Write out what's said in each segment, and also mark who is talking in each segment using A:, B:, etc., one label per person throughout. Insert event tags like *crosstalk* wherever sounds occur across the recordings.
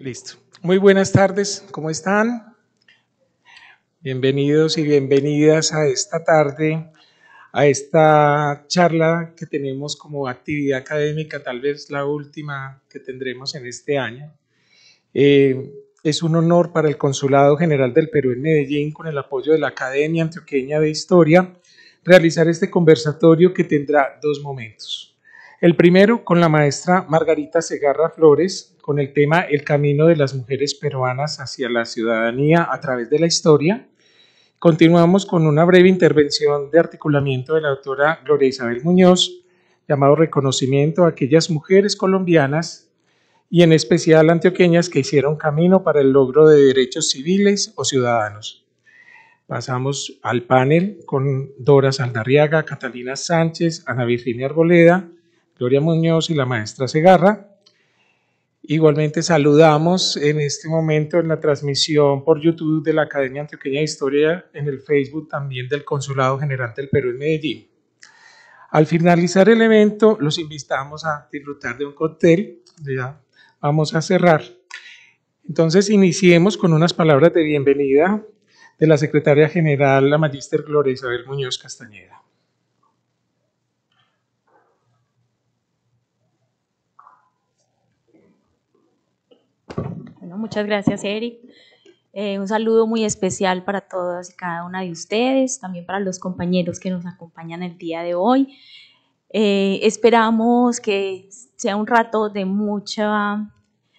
A: Listo. Muy buenas tardes, ¿cómo están? Bienvenidos y bienvenidas a esta tarde, a esta charla que tenemos como actividad académica, tal vez la última que tendremos en este año. Eh, es un honor para el Consulado General del Perú en Medellín, con el apoyo de la Academia Antioqueña de Historia, realizar este conversatorio que tendrá dos momentos. El primero con la maestra Margarita Segarra Flores, con el tema El camino de las mujeres peruanas hacia la ciudadanía a través de la historia. Continuamos con una breve intervención de articulamiento de la autora Gloria Isabel Muñoz, llamado Reconocimiento a aquellas mujeres colombianas y en especial antioqueñas que hicieron camino para el logro de derechos civiles o ciudadanos. Pasamos al panel con Dora Saldarriaga, Catalina Sánchez, Ana Virginia Arboleda, Gloria Muñoz y la maestra Segarra. Igualmente saludamos en este momento en la transmisión por YouTube de la Academia Antioqueña de Historia, en el Facebook también del Consulado General del Perú en Medellín. Al finalizar el evento, los invitamos a disfrutar de un cóctel. Ya vamos a cerrar. Entonces, iniciemos con unas palabras de bienvenida de la secretaria general, la magíster Gloria Isabel Muñoz Castañeda.
B: Muchas gracias, Eric. Eh, un saludo muy especial para todas y cada una de ustedes, también para los compañeros que nos acompañan el día de hoy. Eh, esperamos que sea un rato de mucha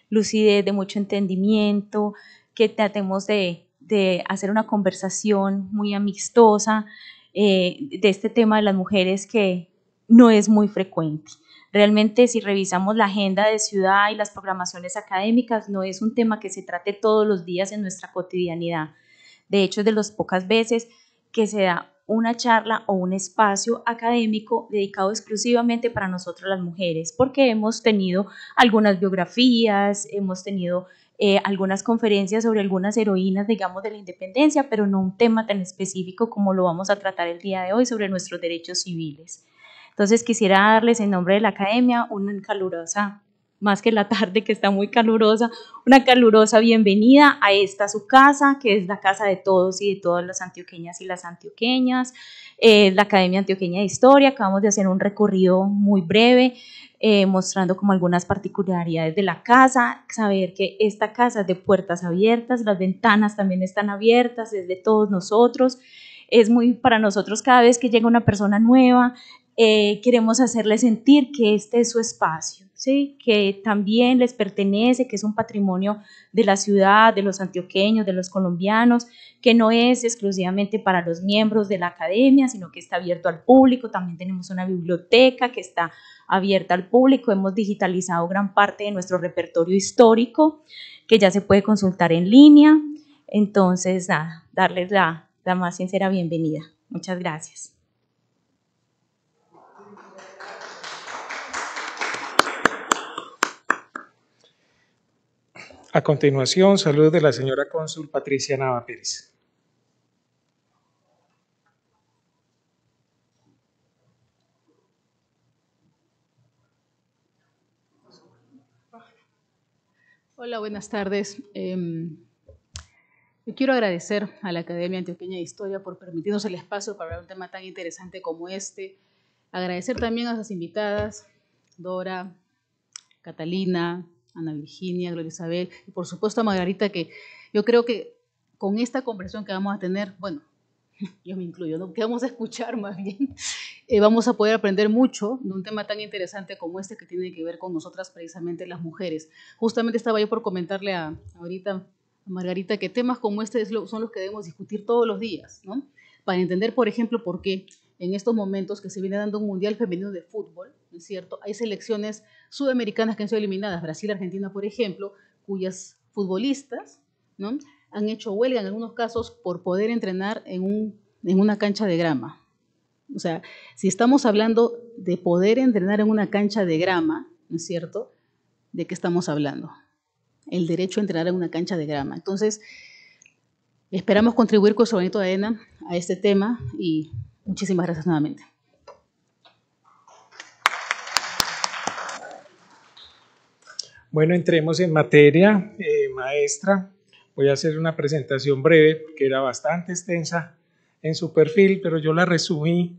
B: lucidez, de mucho entendimiento, que tratemos de, de hacer una conversación muy amistosa eh, de este tema de las mujeres que no es muy frecuente. Realmente si revisamos la agenda de ciudad y las programaciones académicas, no es un tema que se trate todos los días en nuestra cotidianidad. De hecho, es de las pocas veces que se da una charla o un espacio académico dedicado exclusivamente para nosotros las mujeres, porque hemos tenido algunas biografías, hemos tenido eh, algunas conferencias sobre algunas heroínas, digamos, de la independencia, pero no un tema tan específico como lo vamos a tratar el día de hoy sobre nuestros derechos civiles. Entonces quisiera darles en nombre de la academia una calurosa, más que la tarde que está muy calurosa, una calurosa bienvenida a esta su casa, que es la casa de todos y de todas las antioqueñas y las antioqueñas, eh, la Academia Antioqueña de Historia. Acabamos de hacer un recorrido muy breve. Eh, mostrando como algunas particularidades de la casa, saber que esta casa es de puertas abiertas, las ventanas también están abiertas, es de todos nosotros, es muy para nosotros cada vez que llega una persona nueva, eh, queremos hacerles sentir que este es su espacio, ¿sí? que también les pertenece, que es un patrimonio de la ciudad, de los antioqueños, de los colombianos, que no es exclusivamente para los miembros de la academia, sino que está abierto al público. También tenemos una biblioteca que está abierta al público. Hemos digitalizado gran parte de nuestro repertorio histórico, que ya se puede consultar en línea. Entonces, nada, darles la, la más sincera bienvenida. Muchas gracias.
A: A continuación, saludos de la señora cónsul Patricia Nava Pérez.
C: Hola, buenas tardes. Em, yo quiero agradecer a la Academia Antioqueña de Historia por permitirnos el espacio para hablar un tema tan interesante como este. Agradecer también a las invitadas, Dora, Catalina, Ana Virginia, Gloria Isabel y por supuesto a Margarita, que yo creo que con esta conversación que vamos a tener, bueno, *laughs* yo me incluyo, ¿no? que vamos a escuchar más bien, *laughs* eh, vamos a poder aprender mucho de un tema tan interesante como este que tiene que ver con nosotras precisamente las mujeres. Justamente estaba yo por comentarle a, ahorita a Margarita que temas como este son los que debemos discutir todos los días, ¿no? Para entender, por ejemplo, por qué en estos momentos que se viene dando un Mundial Femenino de Fútbol, ¿no es cierto? Hay selecciones sudamericanas que han sido eliminadas, Brasil, Argentina, por ejemplo, cuyas futbolistas ¿no? han hecho huelga en algunos casos por poder entrenar en, un, en una cancha de grama. O sea, si estamos hablando de poder entrenar en una cancha de grama, ¿no es cierto? ¿De qué estamos hablando? El derecho a entrenar en una cancha de grama. Entonces, esperamos contribuir con su bonito de arena a este tema y muchísimas gracias nuevamente.
A: Bueno, entremos en materia, eh, maestra. Voy a hacer una presentación breve, que era bastante extensa en su perfil, pero yo la resumí.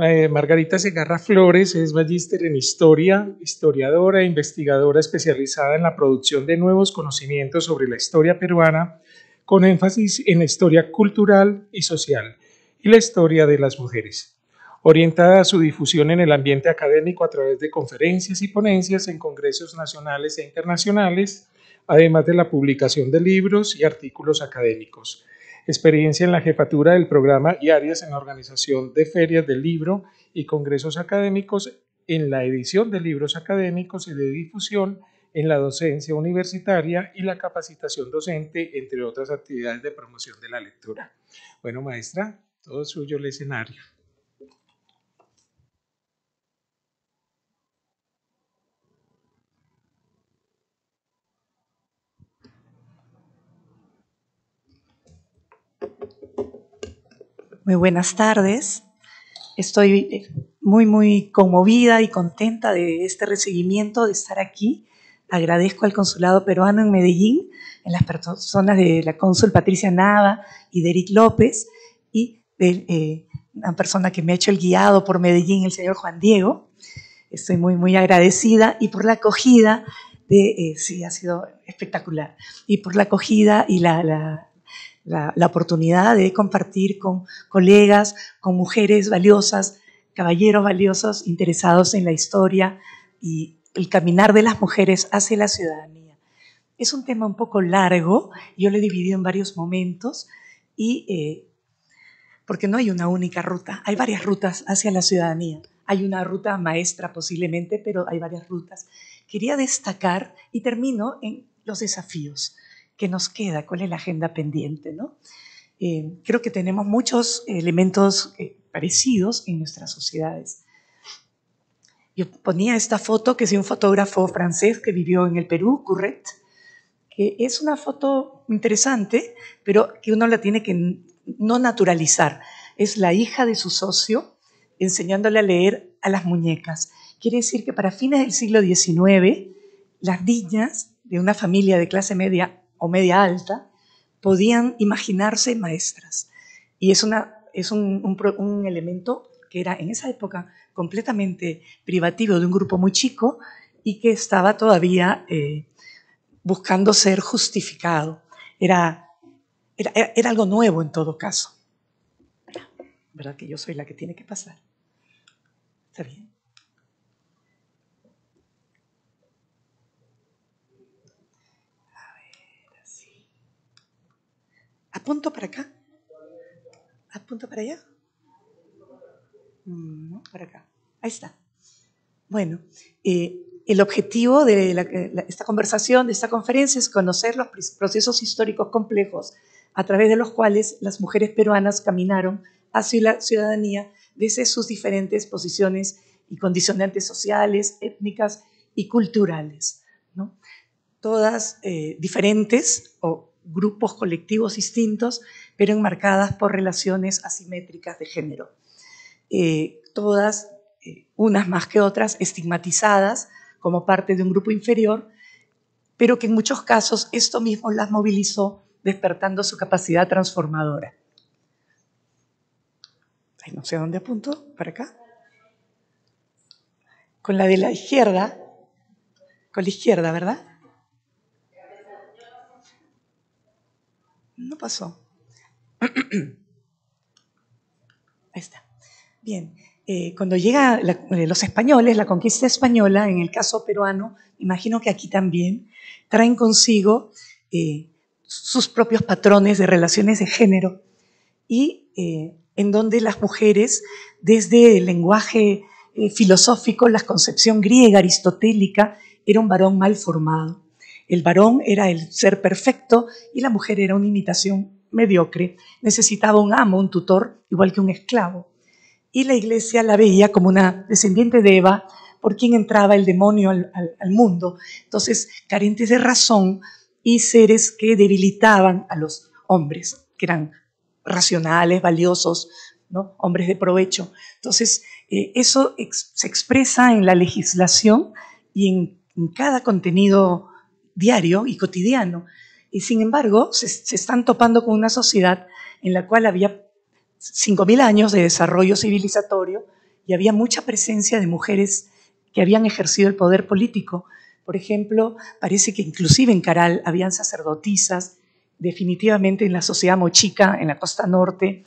A: Eh, Margarita Segarra Flores es magíster en historia, historiadora e investigadora especializada en la producción de nuevos conocimientos sobre la historia peruana, con énfasis en la historia cultural y social y la historia de las mujeres orientada a su difusión en el ambiente académico a través de conferencias y ponencias en congresos nacionales e internacionales, además de la publicación de libros y artículos académicos. Experiencia en la jefatura del programa y áreas en la organización de ferias del libro y congresos académicos, en la edición de libros académicos y de difusión, en la docencia universitaria y la capacitación docente, entre otras actividades de promoción de la lectura. Bueno, maestra, todo suyo el escenario.
D: Muy buenas tardes. Estoy eh, muy, muy conmovida y contenta de este recibimiento, de estar aquí. Agradezco al Consulado Peruano en Medellín, en las personas de la cónsul Patricia Nava y de Eric López, de eh, una persona que me ha hecho el guiado por Medellín, el señor Juan Diego. Estoy muy, muy agradecida y por la acogida de, eh, sí, ha sido espectacular, y por la acogida y la la, oportunidad de compartir con colegas, con mujeres valiosas, caballeros valiosos interesados en la historia y el caminar de las mujeres hacia la ciudadanía. Es un tema un poco largo, yo lo he dividido en varios momentos y eh, porque no hay una única ruta, hay varias rutas hacia la ciudadanía. Hay una ruta maestra posiblemente, pero hay varias rutas. Quería destacar y termino en los desafíos ¿Qué nos queda? ¿Cuál es la agenda pendiente? ¿no? Eh, creo que tenemos muchos elementos eh, parecidos en nuestras sociedades. Yo ponía esta foto que es de un fotógrafo francés que vivió en el Perú, Couret, que es una foto interesante, pero que uno la tiene que no naturalizar. Es la hija de su socio enseñándole a leer a las muñecas. Quiere decir que para fines del siglo XIX, las niñas de una familia de clase media o media alta podían imaginarse maestras. Y es, una, es un, elemento que era en esa época completamente privativo de un grupo muy chico y que estaba todavía eh, buscando ser justificado. Era, era, era, algo nuevo en todo caso. ¿Verdad que yo soy la que tiene que pasar? ¿Está bien? ¿Apunto para acá? ¿Apunto para allá? Mm, no, para acá. Ahí está. Bueno, eh, el objetivo de esta conversación, de esta conferencia, es conocer los procesos históricos complejos a través de los cuales las mujeres peruanas caminaron hacia la ciudadanía desde sus diferentes posiciones y condicionantes sociales, étnicas y culturales. ¿no? Todas eh, diferentes o grupos colectivos distintos, pero enmarcadas por relaciones asimétricas de género. Eh, todas, eh, unas más que otras, estigmatizadas como parte de un grupo inferior, pero que en muchos casos esto mismo las movilizó, despertando su capacidad transformadora. Ay, no sé dónde apunto, para acá. Con la de la izquierda, con la izquierda, ¿verdad? No pasó. *clears throat* Ahí está. Bien. Eh, cuando llega eh, los españoles, la conquista española, en el caso peruano, imagino que aquí también, traen consigo eh, sus propios patrones de relaciones de género y en donde las mujeres, desde el lenguaje filosófico, la concepción griega aristotélica, era un varón mal formado. El varón era el ser perfecto y la mujer era una imitación mediocre. Necesitaba un amo, un tutor, igual que un esclavo. Y la iglesia la veía como una descendiente de Eva, por quien entraba el demonio al, mundo. Entonces, carentes de razón y seres que debilitaban a los hombres, que eran racionales, valiosos, ¿no? hombres de provecho. Entonces, eh, eso se expresa en la legislación y en cada contenido diario y cotidiano. Y sin embargo, se, están topando con una sociedad en la cual había 5.000 años de desarrollo civilizatorio y había mucha presencia de mujeres que habían ejercido el poder político. Por ejemplo, parece que inclusive en Caral habían sacerdotisas, definitivamente en la sociedad mochica, en la costa norte,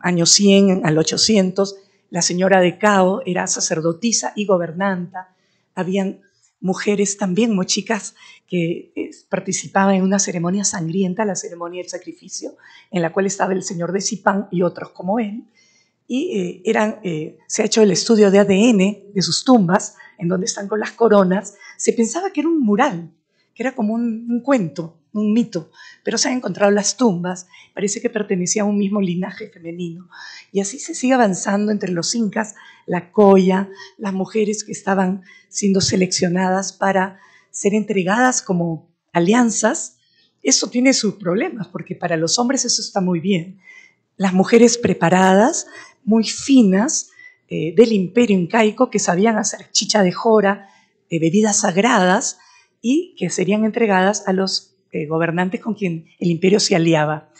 D: años 100 al 800, la señora de Cao era sacerdotisa y gobernanta, habían mujeres también mochicas que participaban en una ceremonia sangrienta, la ceremonia del sacrificio, en la cual estaba el señor de Zipán y otros como él. Y eh, eran, eh, se ha hecho el estudio de ADN de sus tumbas, en donde están con las coronas. Se pensaba que era un mural, que era como un cuento, un mito, pero se han encontrado las tumbas, parece que pertenecía a un mismo linaje femenino. Y así se sigue avanzando entre los incas, la coya, las mujeres que estaban siendo seleccionadas para ser entregadas como alianzas. Eso tiene sus problemas, porque para los hombres eso está muy bien. Las mujeres preparadas, muy finas, eh, del imperio incaico, que sabían hacer chicha de jora, de bebidas sagradas, y que serían entregadas a los eh, gobernantes con quien el imperio se aliaba.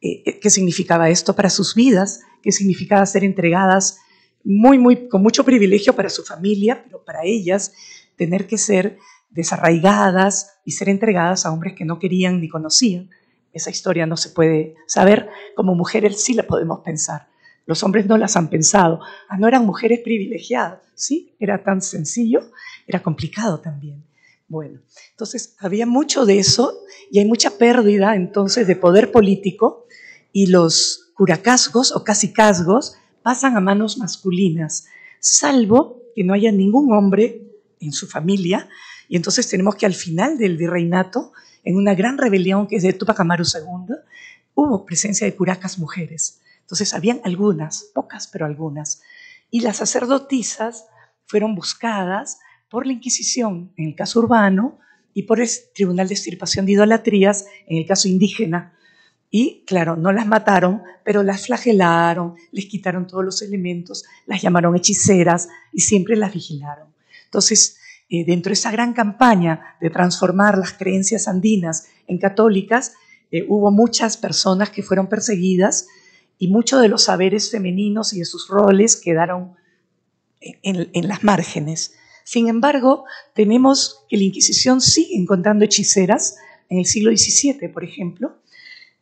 D: Eh, eh, ¿Qué significaba esto para sus vidas? ¿Qué significaba ser entregadas muy, muy, con mucho privilegio para su familia, pero para ellas tener que ser desarraigadas y ser entregadas a hombres que no querían ni conocían? Esa historia no se puede saber. Como mujeres sí la podemos pensar. Los hombres no las han pensado. Ah, no eran mujeres privilegiadas. Sí, era tan sencillo, era complicado también. Bueno, entonces había mucho de eso y hay mucha pérdida entonces de poder político y los curacasgos o casicazgos pasan a manos masculinas, salvo que no haya ningún hombre en su familia y entonces tenemos que al final del virreinato, en una gran rebelión que es de Tupac Amaru II, hubo presencia de curacas mujeres. Entonces habían algunas, pocas, pero algunas. Y las sacerdotisas fueron buscadas por la Inquisición en el caso urbano y por el Tribunal de Extirpación de Idolatrías en el caso indígena. Y claro, no las mataron, pero las flagelaron, les quitaron todos los elementos, las llamaron hechiceras y siempre las vigilaron. Entonces, eh, dentro de esa gran campaña de transformar las creencias andinas en católicas, eh, hubo muchas personas que fueron perseguidas y muchos de los saberes femeninos y de sus roles quedaron en las márgenes. Sin embargo, tenemos que la Inquisición sigue encontrando hechiceras en el siglo XVII, por ejemplo,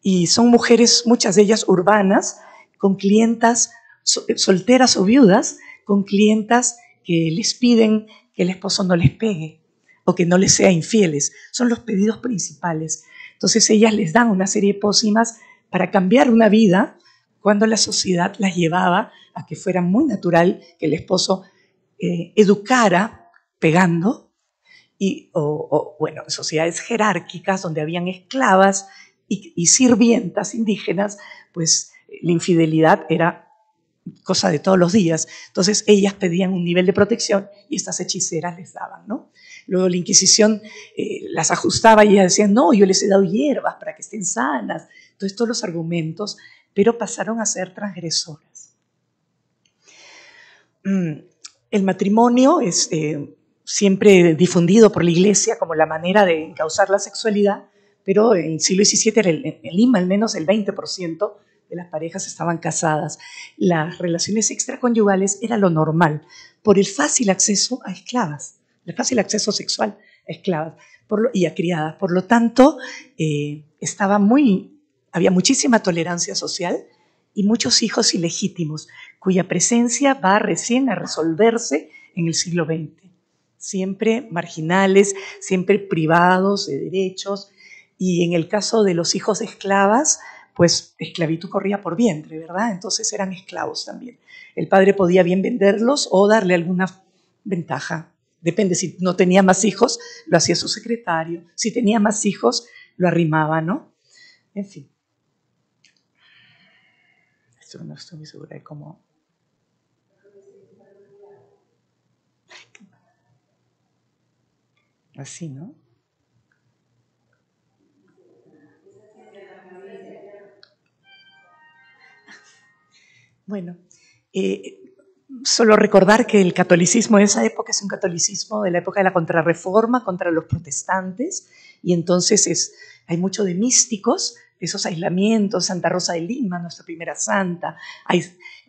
D: y son mujeres, muchas de ellas urbanas, con clientas solteras o viudas, con clientas que les piden que el esposo no les pegue o que no les sea infieles. Son los pedidos principales. Entonces ellas les dan una serie de pócimas para cambiar una vida cuando la sociedad las llevaba a que fuera muy natural que el esposo eh, educara pegando, y, o, bueno, sociedades jerárquicas donde habían esclavas y, sirvientas indígenas, pues la infidelidad era cosa de todos los días. Entonces ellas pedían un nivel de protección y estas hechiceras les daban, ¿no? Luego la Inquisición eh, las ajustaba y ellas decían, no, yo les he dado hierbas para que estén sanas. Entonces todos los argumentos, pero pasaron a ser transgresoras. Mm, el matrimonio es eh, siempre difundido por la Iglesia como la manera de encauzar la sexualidad, pero en el siglo XVII, en Lima al menos el 20% de las parejas estaban casadas. Las relaciones extraconyugales era lo normal, por el fácil acceso a esclavas, el fácil acceso sexual a esclavas y a criadas. Por lo tanto, eh, estaba muy, había muchísima tolerancia social y muchos hijos ilegítimos, cuya presencia va recién a resolverse en el siglo XX. Siempre marginales, siempre privados de derechos, y en el caso de los hijos de esclavas, pues esclavitud corría por vientre, ¿verdad? Entonces eran esclavos también. El padre podía bien venderlos o darle alguna ventaja. Depende, si no tenía más hijos, lo hacía su secretario. Si tenía más hijos, lo arrimaba, ¿no? En fin no estoy muy segura de cómo... Así, ¿no? Bueno, eh, solo recordar que el catolicismo de esa época es un catolicismo de la época de la contrarreforma contra los protestantes y entonces es, hay mucho de místicos, esos aislamientos, Santa Rosa de Lima, nuestra primera santa,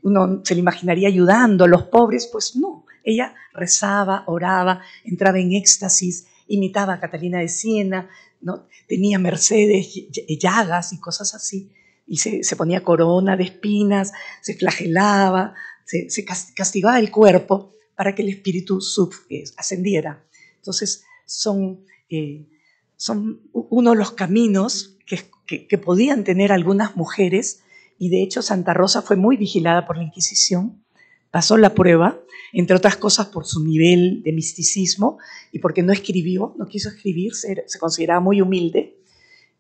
D: uno se le imaginaría ayudando a los pobres, pues no, ella rezaba, oraba, entraba en éxtasis, imitaba a Catalina de Siena, ¿no? tenía mercedes, llagas y cosas así, y se, se ponía corona de espinas, se flagelaba, se, castigaba el cuerpo para que el espíritu sub, eh, ascendiera. Entonces, son, eh, son uno de los caminos que, que, podían tener algunas mujeres, y de hecho Santa Rosa fue muy vigilada por la Inquisición, pasó la prueba, entre otras cosas por su nivel de misticismo y porque no escribió, no quiso escribir, se, se consideraba muy humilde,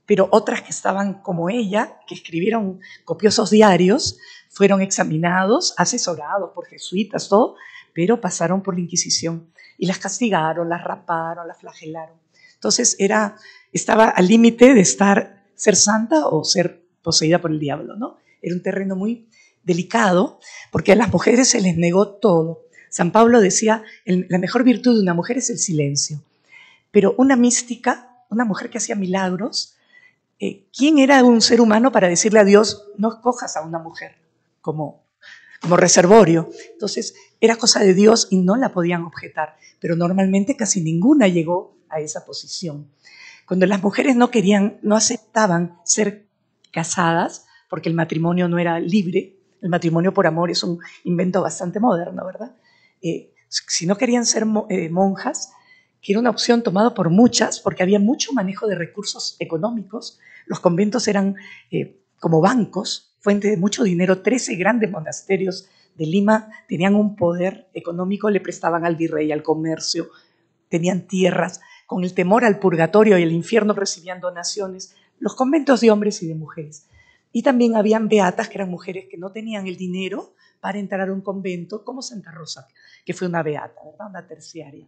D: pero otras que estaban como ella, que escribieron copiosos diarios, fueron examinados, asesorados por jesuitas, todo, pero pasaron por la Inquisición y las castigaron, las raparon, las flagelaron. Entonces era, estaba al límite de estar, ser santa o ser poseída por el diablo, ¿no? Era un terreno muy delicado porque a las mujeres se les negó todo. San Pablo decía, la mejor virtud de una mujer es el silencio. Pero una mística, una mujer que hacía milagros, eh, ¿quién era un ser humano para decirle a Dios, no escojas a una mujer? como, como reservorio. Entonces, era cosa de Dios y no la podían objetar, pero normalmente casi ninguna llegó a esa posición. Cuando las mujeres no querían, no aceptaban ser casadas, porque el matrimonio no era libre, el matrimonio por amor es un invento bastante moderno, ¿verdad? Eh, si no querían ser eh, monjas, que era una opción tomada por muchas, porque había mucho manejo de recursos económicos, los conventos eran eh, como bancos, fuente de mucho dinero. Trece grandes monasterios de Lima tenían un poder económico, le prestaban al virrey, al comercio, tenían tierras. Con el temor al purgatorio y el infierno recibían donaciones. Los conventos de hombres y de mujeres. Y también habían beatas, que eran mujeres que no tenían el dinero para entrar a un convento, como Santa Rosa, que fue una beata, ¿verdad? una terciaria.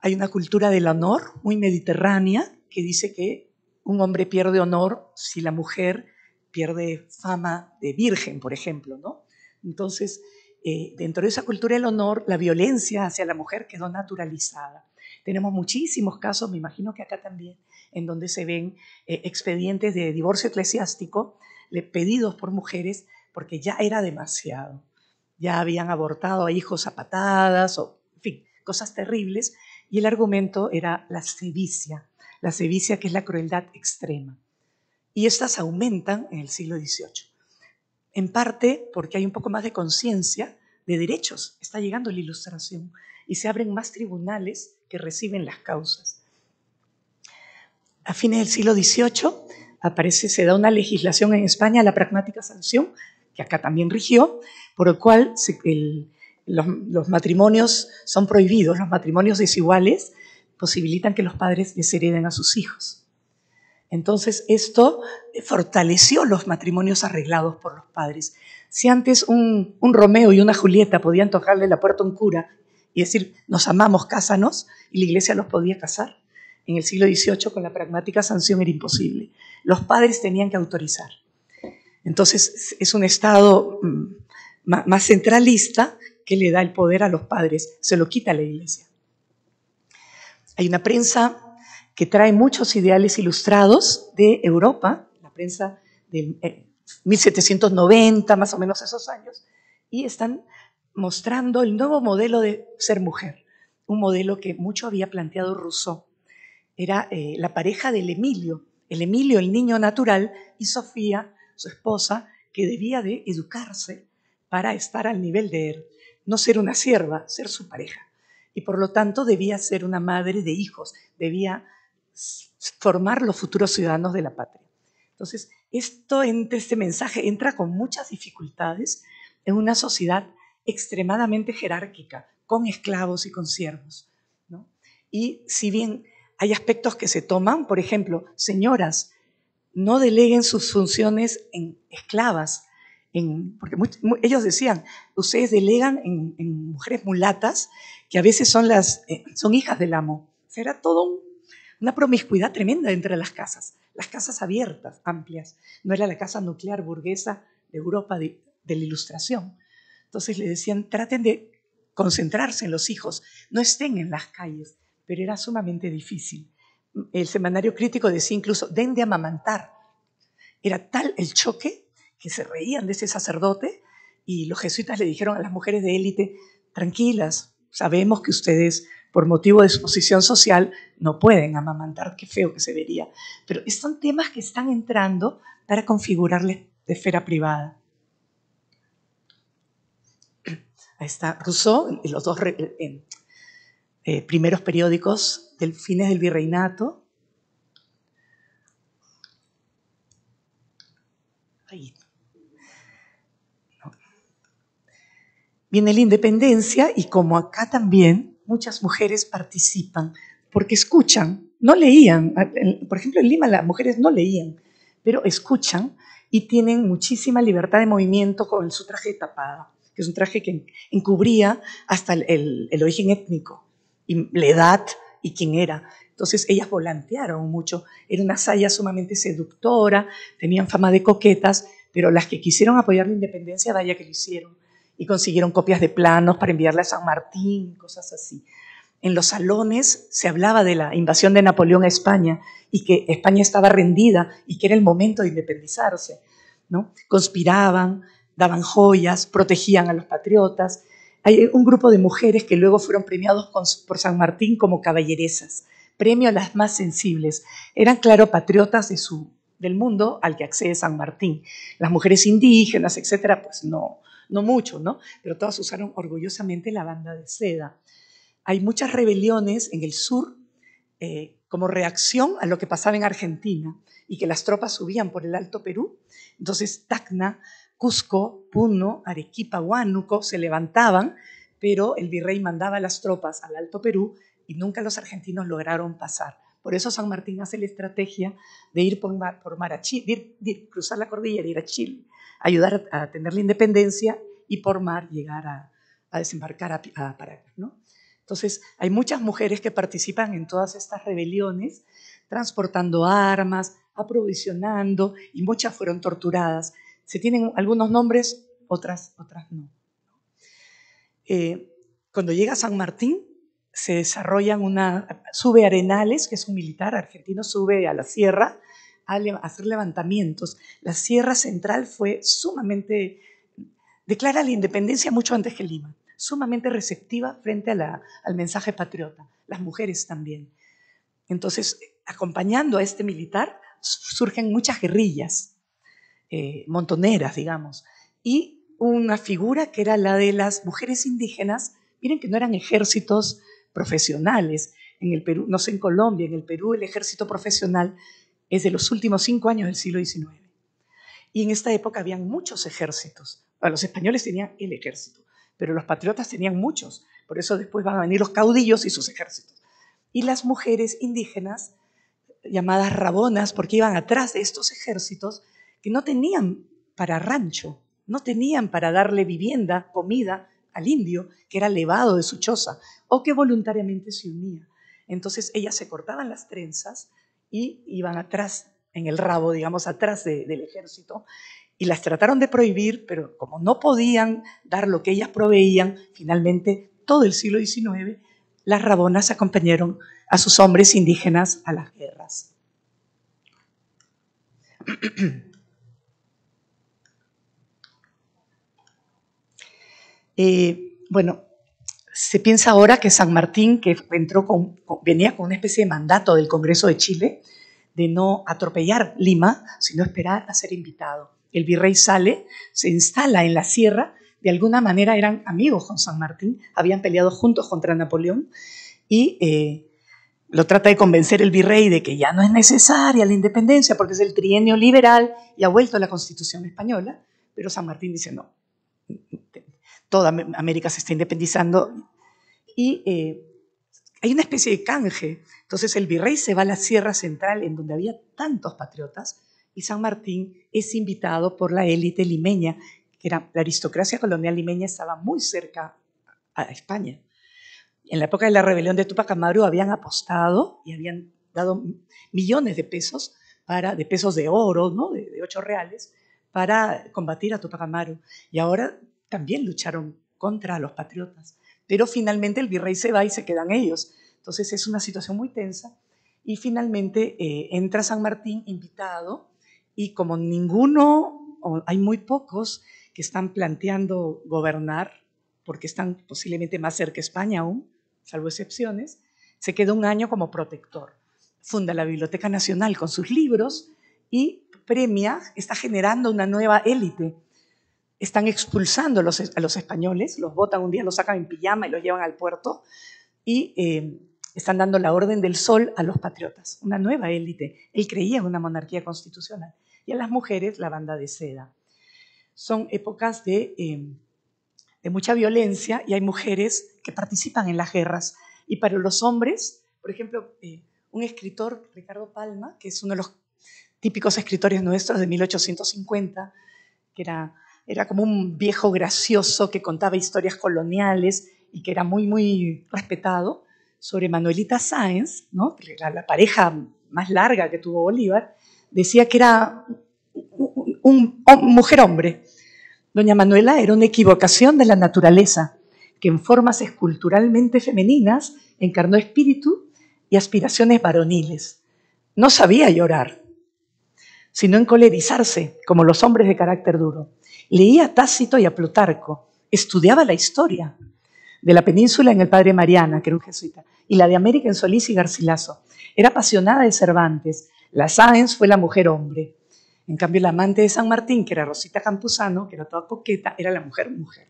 D: Hay una cultura del honor muy mediterránea que dice que un hombre pierde honor si la mujer pierde fama de virgen, por ejemplo, ¿no? Entonces, eh, dentro de esa cultura del honor, la violencia hacia la mujer quedó naturalizada. Tenemos muchísimos casos, me imagino que acá también, en donde se ven eh, expedientes de divorcio eclesiástico pedidos por mujeres porque ya era demasiado. Ya habían abortado a hijos a patadas, o, en fin, cosas terribles. Y el argumento era la sevicia, la sevicia que es la crueldad extrema y estas aumentan en el siglo XVIII. En parte porque hay un poco más de conciencia de derechos, está llegando la ilustración y se abren más tribunales que reciben las causas. A fines del siglo XVIII aparece, se da una legislación en España, la pragmática sanción, que acá también rigió, por el cual los, matrimonios son prohibidos, los matrimonios desiguales posibilitan que los padres deshereden a sus hijos. Entonces, esto fortaleció los matrimonios arreglados por los padres. Si antes un, Romeo y una Julieta podían tocarle la puerta a un cura y decir, nos amamos, cásanos, y la iglesia los podía casar, en el siglo XVIII con la pragmática sanción era imposible. Los padres tenían que autorizar. Entonces, es un Estado mm, más centralista que le da el poder a los padres, se lo quita a la iglesia. Hay una prensa que trae muchos ideales ilustrados de Europa, la prensa de 1790, más o menos esos años, y están mostrando el nuevo modelo de ser mujer, un modelo que mucho había planteado Rousseau. Era eh, la pareja del Emilio, el Emilio, el niño natural, y Sofía, su esposa, que debía de educarse para estar al nivel de él, no ser una sierva, ser su pareja. Y por lo tanto debía ser una madre de hijos, debía formar los futuros ciudadanos de la patria. Entonces, esto, este mensaje entra con muchas dificultades en una sociedad extremadamente jerárquica, con esclavos y con siervos. Y si bien hay aspectos que se toman, por ejemplo, señoras, no deleguen sus funciones en esclavas, en, porque ellos decían, ustedes delegan en, mujeres mulatas que a veces son, las, eh, son hijas del amo. Será todo un una promiscuidad tremenda entre las casas, las casas abiertas, amplias. No era la casa nuclear burguesa de Europa de, la Ilustración. Entonces le decían, traten de concentrarse en los hijos, no estén en las calles, pero era sumamente difícil. El semanario crítico decía incluso, den de amamantar. Era tal el choque que se reían de ese sacerdote y los jesuitas le dijeron a las mujeres de élite, tranquilas, sabemos que ustedes por motivo de su posición social no pueden amamantar, qué feo que se vería. Pero son temas que están entrando para configurarles de esfera privada. Ahí está Rousseau, los dos eh, primeros periódicos del fines del virreinato. Ahí. Viene la independencia y como acá también muchas mujeres participan porque escuchan, no leían. Por ejemplo, en Lima las mujeres no leían, pero escuchan y tienen muchísima libertad de movimiento con su traje tapada, que es un traje que encubría hasta el, origen étnico, y la edad y quién era. Entonces ellas volantearon mucho. Era una saya sumamente seductora, tenían fama de coquetas, pero las que quisieron apoyar la independencia, vaya que lo hicieron. Y consiguieron copias de planos para enviarle a San Martín, cosas así. En los salones se hablaba de la invasión de Napoleón a España y que España estaba rendida y que era el momento de independizarse. ¿no? Conspiraban, daban joyas, protegían a los patriotas. Hay un grupo de mujeres que luego fueron premiados por San Martín como caballeresas, premio a las más sensibles. Eran, claro, patriotas de su, del mundo al que accede San Martín. Las mujeres indígenas, etcétera, pues no, no mucho, ¿no? Pero todas usaron orgullosamente la banda de seda. Hay muchas rebeliones en el sur eh, como reacción a lo que pasaba en Argentina y que las tropas subían por el Alto Perú. Entonces, Tacna, Cusco, Puno, Arequipa, Huánuco se levantaban, pero el virrey mandaba las tropas al Alto Perú y nunca los argentinos lograron pasar. Por eso San Martín hace la estrategia de ir por mar, a Chile, cruzar la cordillera, ir a Chile, ayudar a, tener la independencia y por mar llegar a, desembarcar a, a. Entonces, hay muchas mujeres que participan en todas estas rebeliones, transportando armas, aprovisionando, y muchas fueron torturadas. Se tienen algunos nombres, otras, otras no. Eh, cuando llega San Martín, se desarrollan una, sube Arenales, que es un militar argentino, sube a la sierra a, hacer levantamientos. La sierra central fue sumamente, declara la independencia mucho antes que Lima, sumamente receptiva frente al mensaje patriota, las mujeres también. Entonces, acompañando a este militar, surgen muchas guerrillas, eh, montoneras, digamos, y una figura que era la de las mujeres indígenas, miren que no eran ejércitos profesionales, en el Perú, no sé en Colombia, en el Perú el ejército profesional es de los últimos cinco años del siglo XIX. Y en esta época habían muchos ejércitos. los españoles tenían el ejército, pero los patriotas tenían muchos. Por eso después van a venir los caudillos y sus ejércitos. Y las mujeres indígenas, llamadas rabonas, porque iban atrás de estos ejércitos, que no tenían para rancho, no tenían para darle vivienda, comida al indio, que era levado de su choza, o que voluntariamente se unía. Entonces ellas se cortaban las trenzas y iban atrás, en el rabo, digamos, atrás del ejército, y las trataron de prohibir, pero como no podían dar lo que ellas proveían, finalmente todo el siglo XIX, las rabonas acompañaron a sus hombres indígenas a las guerras. *clears throat* Eh, bueno, se piensa ahora que San Martín, que entró con, venía con una especie de mandato del Congreso de Chile, de no atropellar Lima, sino esperar a ser invitado. El virrey sale, se instala en la sierra, de alguna manera eran amigos con San Martín, habían peleado juntos contra Napoleón, y eh, lo trata de convencer el virrey de que ya no es necesaria la independencia porque es el trienio liberal y ha vuelto a la constitución española, pero San Martín dice no, toda América se está independizando y eh, hay una especie de canje. Entonces el virrey se va a la Sierra Central en donde había tantos patriotas y San Martín es invitado por la élite limeña, que era la aristocracia colonial limeña estaba muy cerca a España. En la época de la rebelión de Tupac Amaru habían apostado y habían dado millones de pesos para, de pesos de oro, ¿no? de, de ocho reales, para combatir a Tupac Amaru. Y ahora también lucharon contra los patriotas. Pero finalmente el virrey se va y se quedan ellos. Entonces es una situación muy tensa. Y finalmente eh, entra San Martín invitado y como ninguno, o hay muy pocos que están planteando gobernar, porque están posiblemente más cerca de España aún, salvo excepciones, se queda un año como protector. Funda la Biblioteca Nacional con sus libros y premia, está generando una nueva élite. Están expulsando a los, a los españoles, los votan un día, los sacan en pijama y los llevan al puerto y eh, están dando la orden del sol a los patriotas, una nueva élite. Él creía en una monarquía constitucional. Y a las mujeres la banda de seda. Son épocas de, eh, de mucha violencia y hay mujeres que participan en las guerras. Y para los hombres, por ejemplo, eh, un escritor, Ricardo Palma, que es uno de los típicos escritores nuestros de 1850, que era, era como un viejo gracioso que contaba historias coloniales y que era muy, muy respetado, sobre Manuelita Sáenz, la, pareja más larga que tuvo Bolívar, decía que era un mujer-hombre. Doña Manuela era una equivocación de la naturaleza, que en formas esculturalmente femeninas encarnó espíritu y aspiraciones varoniles. No sabía llorar, sino encolerizarse, como los hombres de carácter duro. Leía a Tácito y a Plutarco, estudiaba la historia de la península en el padre Mariana, que era un jesuita, y la de América en Solís y Garcilaso. Era apasionada de Cervantes. La Sáenz fue la mujer hombre. En cambio, la amante de San Martín, que era Rosita Campuzano, que era toda coqueta, era la mujer mujer.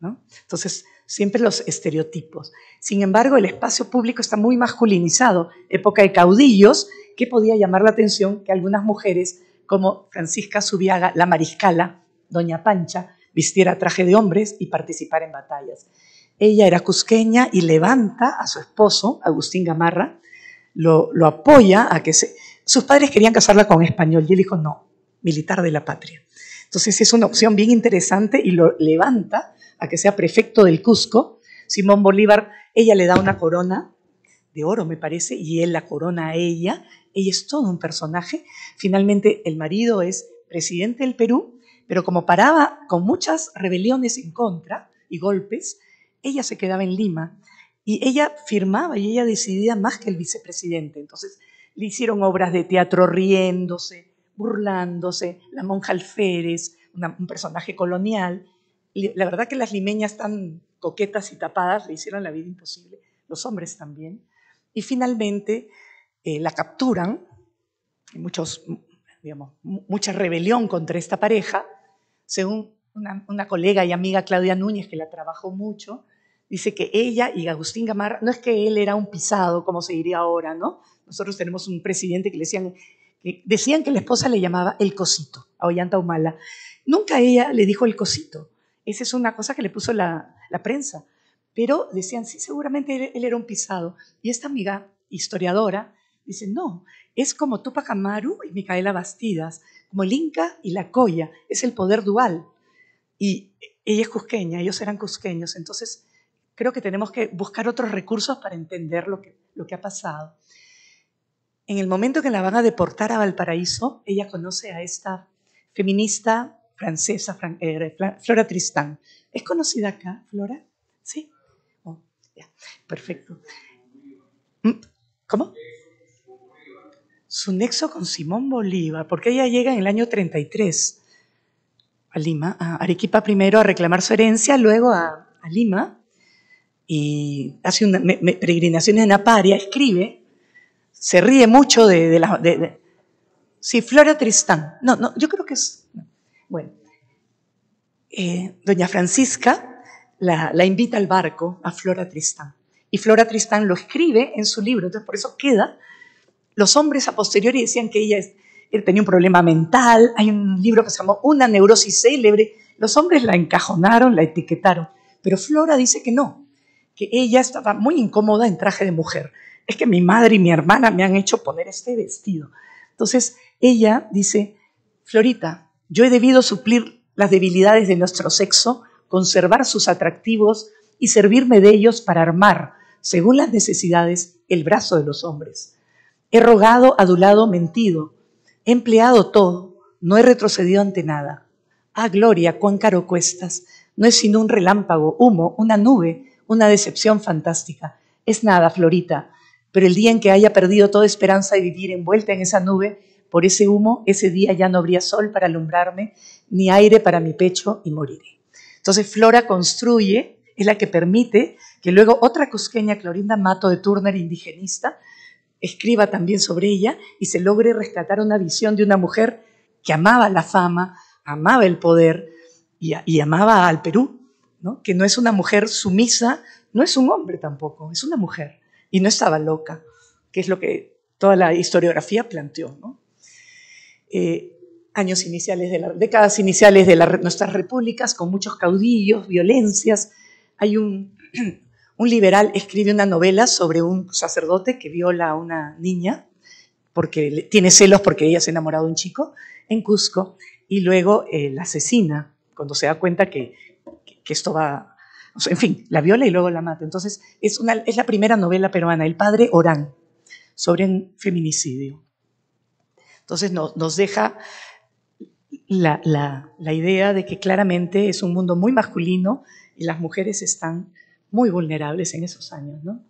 D: ¿no? Entonces, siempre los estereotipos. Sin embargo, el espacio público está muy masculinizado, época de caudillos, que podía llamar la atención que algunas mujeres, como Francisca Subiaga, la mariscala, doña Pancha, vistiera traje de hombres y participara en batallas. Ella era cusqueña y levanta a su esposo, Agustín Gamarra, lo, lo apoya a que se... Sus padres querían casarla con español y él dijo, no, militar de la patria. Entonces es una opción bien interesante y lo levanta a que sea prefecto del Cusco. Simón Bolívar, ella le da una corona de oro, me parece, y él la corona a ella. Ella es todo un personaje. Finalmente, el marido es presidente del Perú, pero como paraba con muchas rebeliones en contra y golpes, ella se quedaba en Lima y ella firmaba y ella decidía más que el vicepresidente. Entonces, le hicieron obras de teatro riéndose, burlándose, la monja alférez, una, un personaje colonial. La verdad que las limeñas tan coquetas y tapadas le hicieron la vida imposible, los hombres también. Y finalmente eh, la capturan, muchos, digamos, mucha rebelión contra esta pareja, según una, colega y amiga Claudia Núñez, que la trabajó mucho, dice que ella y Agustín Gamarra, no es que él era un pisado, como se diría ahora, ¿no? Nosotros tenemos un presidente que decían, que la esposa le llamaba el cosito, a Ollanta Humala. Nunca ella le dijo el cosito. Esa es una cosa que le puso la, la prensa. Pero decían, sí, seguramente él, él, era un pisado. Y esta amiga historiadora dice, no, es como Tupac Amaru y Micaela Bastidas, como y la Coya, es el poder dual. Y ella es cusqueña, ellos eran cusqueños. Entonces, creo que tenemos que buscar otros recursos para entender lo que, lo que ha pasado. En el momento que la van a deportar a Valparaíso, ella conoce a esta feminista francesa, eh, Flora Tristán. ¿Es conocida acá, Flora? Sí. Oh, ya. Perfecto. Mm, ¿Cómo? Su nexo con Simón Bolívar, porque ella llega en el año 33 a Lima, a Arequipa primero a reclamar su herencia, luego a, Lima y hace una peregrinaciones en Aparia, escribe se ríe mucho de, de la... Sí, Flora Tristán. No, no, yo creo que es... Bueno, eh, doña Francisca la, la, invita al barco a Flora Tristán. Y Flora Tristán lo escribe en su libro, entonces por eso queda. Los hombres a posteriori decían que ella es, tenía un problema mental, hay un libro que se llamó Una neurosis célebre. Los hombres la encajonaron, la etiquetaron, pero Flora dice que no, que ella estaba muy incómoda en traje de mujer es que mi madre y mi hermana me han hecho poner este vestido. Entonces ella dice, Florita, yo he debido suplir las debilidades de nuestro sexo, conservar sus atractivos y servirme de ellos para armar, según las necesidades, el brazo de los hombres. He rogado, adulado, mentido, he empleado todo, no he retrocedido ante nada. Ah, Gloria, cuán caro cuestas, no es sino un relámpago, humo, una nube, una decepción fantástica. Es nada, Florita, pero el día en que haya perdido toda esperanza de vivir envuelta en esa nube, por ese humo, ese día ya no habría sol para alumbrarme, ni aire para mi pecho y moriré. Entonces Flora construye, es la que permite que luego otra cusqueña, Clorinda Mato de Turner, indigenista, escriba también sobre ella y se logre rescatar una visión de una mujer que amaba la fama, amaba el poder y, amaba al Perú, ¿no? que no es una mujer sumisa, no es un hombre tampoco, es una mujer y no estaba loca, que es lo que toda la historiografía planteó. ¿no? Eh, años iniciales de las décadas iniciales de nuestras repúblicas, con muchos caudillos, violencias. Hay un, *clears throat* un liberal escribe una novela sobre un sacerdote que viola a una niña porque tiene celos porque ella se ha enamorado de un chico en Cusco y luego eh, la asesina cuando se da cuenta que, que, esto va, en fin, la viola y luego la mata. Entonces es, una, es la primera novela peruana, El padre Orán, sobre un feminicidio. Entonces nos deja la, la, idea de que claramente es un mundo muy masculino y las mujeres están muy vulnerables en esos años. ¿no?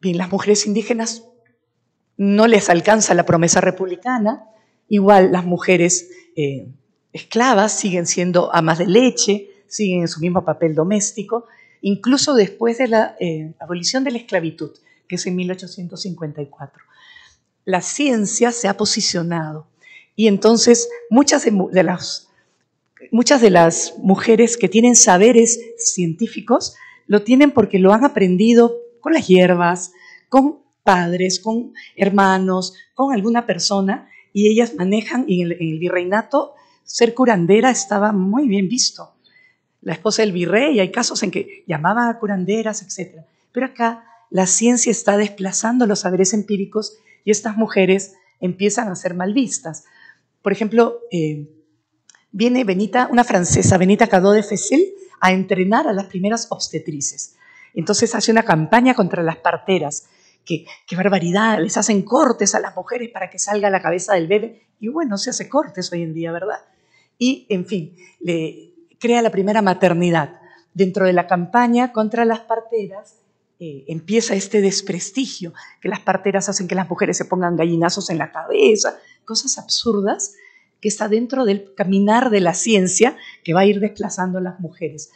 D: Bien, las mujeres indígenas no les alcanza la promesa republicana, igual las mujeres eh, esclavas siguen siendo amas de leche, siguen en su mismo papel doméstico, incluso después de la eh, abolición de la esclavitud, que es en 1854 la ciencia se ha posicionado y entonces muchas de, las, muchas de las mujeres que tienen saberes científicos lo tienen porque lo han aprendido con las hierbas, con padres, con hermanos, con alguna persona y ellas manejan y en el, virreinato ser curandera estaba muy bien visto. La esposa del virrey, hay casos en que llamaba a curanderas, etc. Pero acá la ciencia está desplazando los saberes empíricos y estas mujeres empiezan a ser mal vistas. Por ejemplo, eh, viene Benita, una francesa, Benita Cadó de Fessel, a entrenar a las primeras obstetrices. Entonces hace una campaña contra las parteras, que qué barbaridad, les hacen cortes a las mujeres para que salga la cabeza del bebé. Y bueno, se hace cortes hoy en día, ¿verdad? Y, en fin, le crea la primera maternidad. Dentro de la campaña contra las parteras, eh, empieza este desprestigio, que las parteras hacen que las mujeres se pongan gallinazos en la cabeza, cosas absurdas que está dentro del caminar de la ciencia que va a ir desplazando a las mujeres.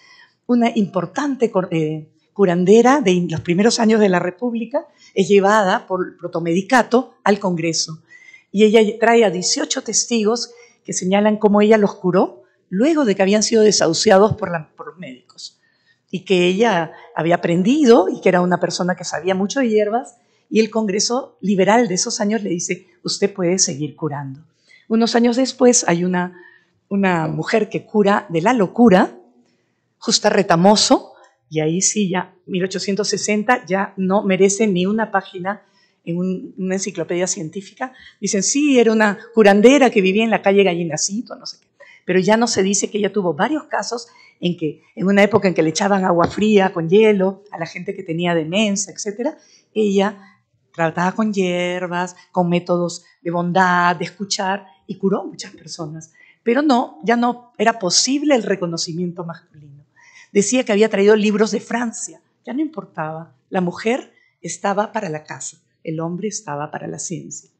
D: Una importante eh, curandera de los primeros años de la República es llevada por protomedicato al Congreso y ella trae a 18 testigos que señalan cómo ella los curó luego de que habían sido desahuciados por los médicos y que ella había aprendido y que era una persona que sabía mucho de hierbas y el Congreso liberal de esos años le dice, usted puede seguir curando. Unos años después hay una, una mujer que cura de la locura, Justa Retamoso, y ahí sí ya, 1860, ya no merece ni una página en una enciclopedia científica. Dicen, sí, era una curandera que vivía en la calle Gallinacito, no sé qué. Pero ya no se dice que ella tuvo varios casos en que en una época en que le echaban agua fría con hielo a la gente que tenía demencia, etc., ella trataba con hierbas, con métodos de bondad, de escuchar, y curó muchas personas. Pero no, ya no era posible el reconocimiento masculino. Decía que había traído libros de Francia, ya no importaba. La mujer estaba para la casa, el hombre estaba para la ciencia.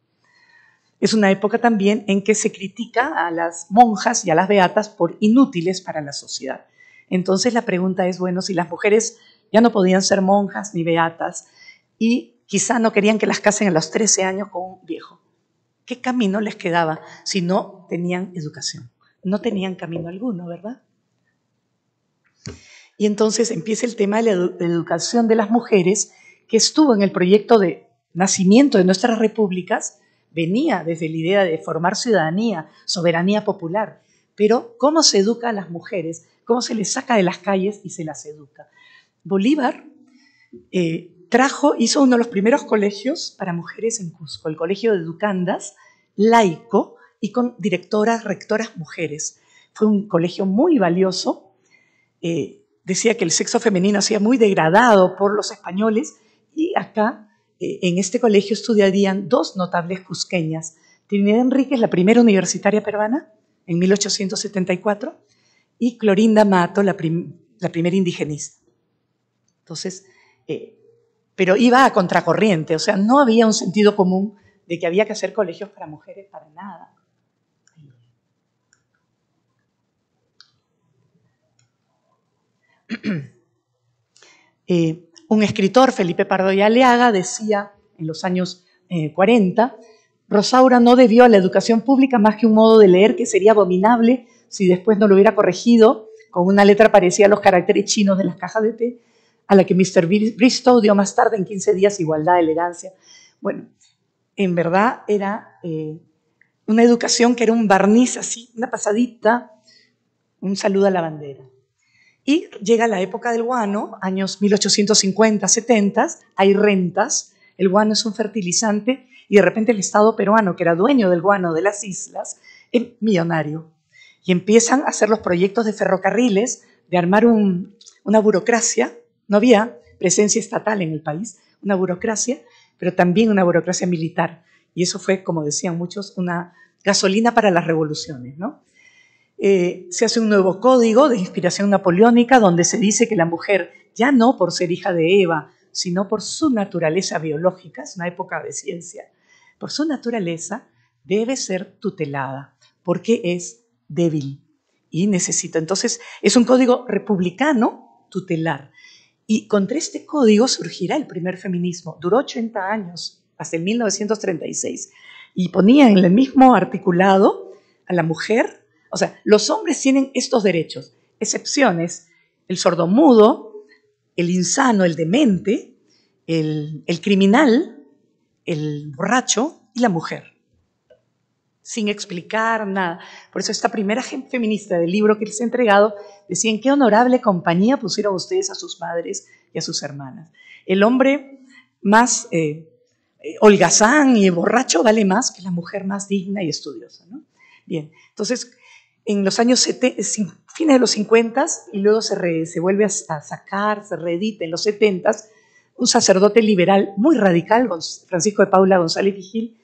D: Es una época también en que se critica a las monjas y a las beatas por inútiles para la sociedad. Entonces la pregunta es, bueno, si las mujeres ya no podían ser monjas ni beatas y quizá no querían que las casen a los 13 años con un viejo, ¿qué camino les quedaba si no tenían educación? No tenían camino alguno, ¿verdad? Y entonces empieza el tema de la educación de las mujeres que estuvo en el proyecto de nacimiento de nuestras repúblicas, venía desde la idea de formar ciudadanía, soberanía popular. Pero ¿cómo se educa a las mujeres? ¿Cómo se les saca de las calles y se las educa? Bolívar eh, trajo, hizo uno de los primeros colegios para mujeres en Cusco, el Colegio de Educandas, laico y con directoras, rectoras mujeres. Fue un colegio muy valioso. Eh, decía que el sexo femenino hacía muy degradado por los españoles y acá eh, en este colegio estudiarían dos notables cusqueñas. Trinidad Enríquez, la primera universitaria peruana, en 1874, y Clorinda Mato, la, primera indigenista. Entonces, eh, pero iba a contracorriente, o sea, no había un sentido común de que había que hacer colegios para mujeres para nada. *clears throat* Eh, un escritor, Felipe Pardo y Aleaga, decía en los años 40, eh, Rosaura no debió a la educación pública más que un modo de leer que sería abominable si después no lo hubiera corregido con una letra parecida a los caracteres chinos de las cajas de té, a la que Mr. Bristow dio más tarde en 15 días igualdad, elegancia. Bueno, en verdad era eh, una educación que era un barniz así, una pasadita, un saludo a la bandera. Y llega la época del guano, años 1850, 70, hay rentas, el guano es un fertilizante y de repente el Estado peruano, que era dueño del guano de las islas, es millonario. Y empiezan a hacer los proyectos de ferrocarriles, de armar una burocracia, no había presencia estatal en el país, una burocracia, pero también una burocracia militar. Y eso fue, como decían muchos, una gasolina para las revoluciones. ¿no? Eh, se hace un nuevo código de inspiración napoleónica donde se dice que la mujer, ya no por ser hija de Eva, sino por su naturaleza biológica, es una época de ciencia, por su naturaleza debe ser tutelada, porque es débil y necesita. Entonces, es un código republicano tutelar. Y contra este código surgirá el primer feminismo. Duró 80 años, hasta el 1936. Y ponía en el mismo articulado a la mujer o sea, los hombres tienen estos derechos, excepciones, el sordomudo, el insano, el demente, el, criminal, el borracho y la mujer sin explicar nada. Por eso esta primera feminista del libro que les he entregado decía en qué honorable compañía pusieron ustedes a sus madres y a sus hermanas. El hombre más eh, eh, holgazán y borracho vale más que la mujer más digna y estudiosa. ¿no? Bien, entonces en los años 70, fines de los 50 y luego se, vuelve a, sacar, se reedita en los 70 un sacerdote liberal muy radical, Francisco de Paula González Vigil,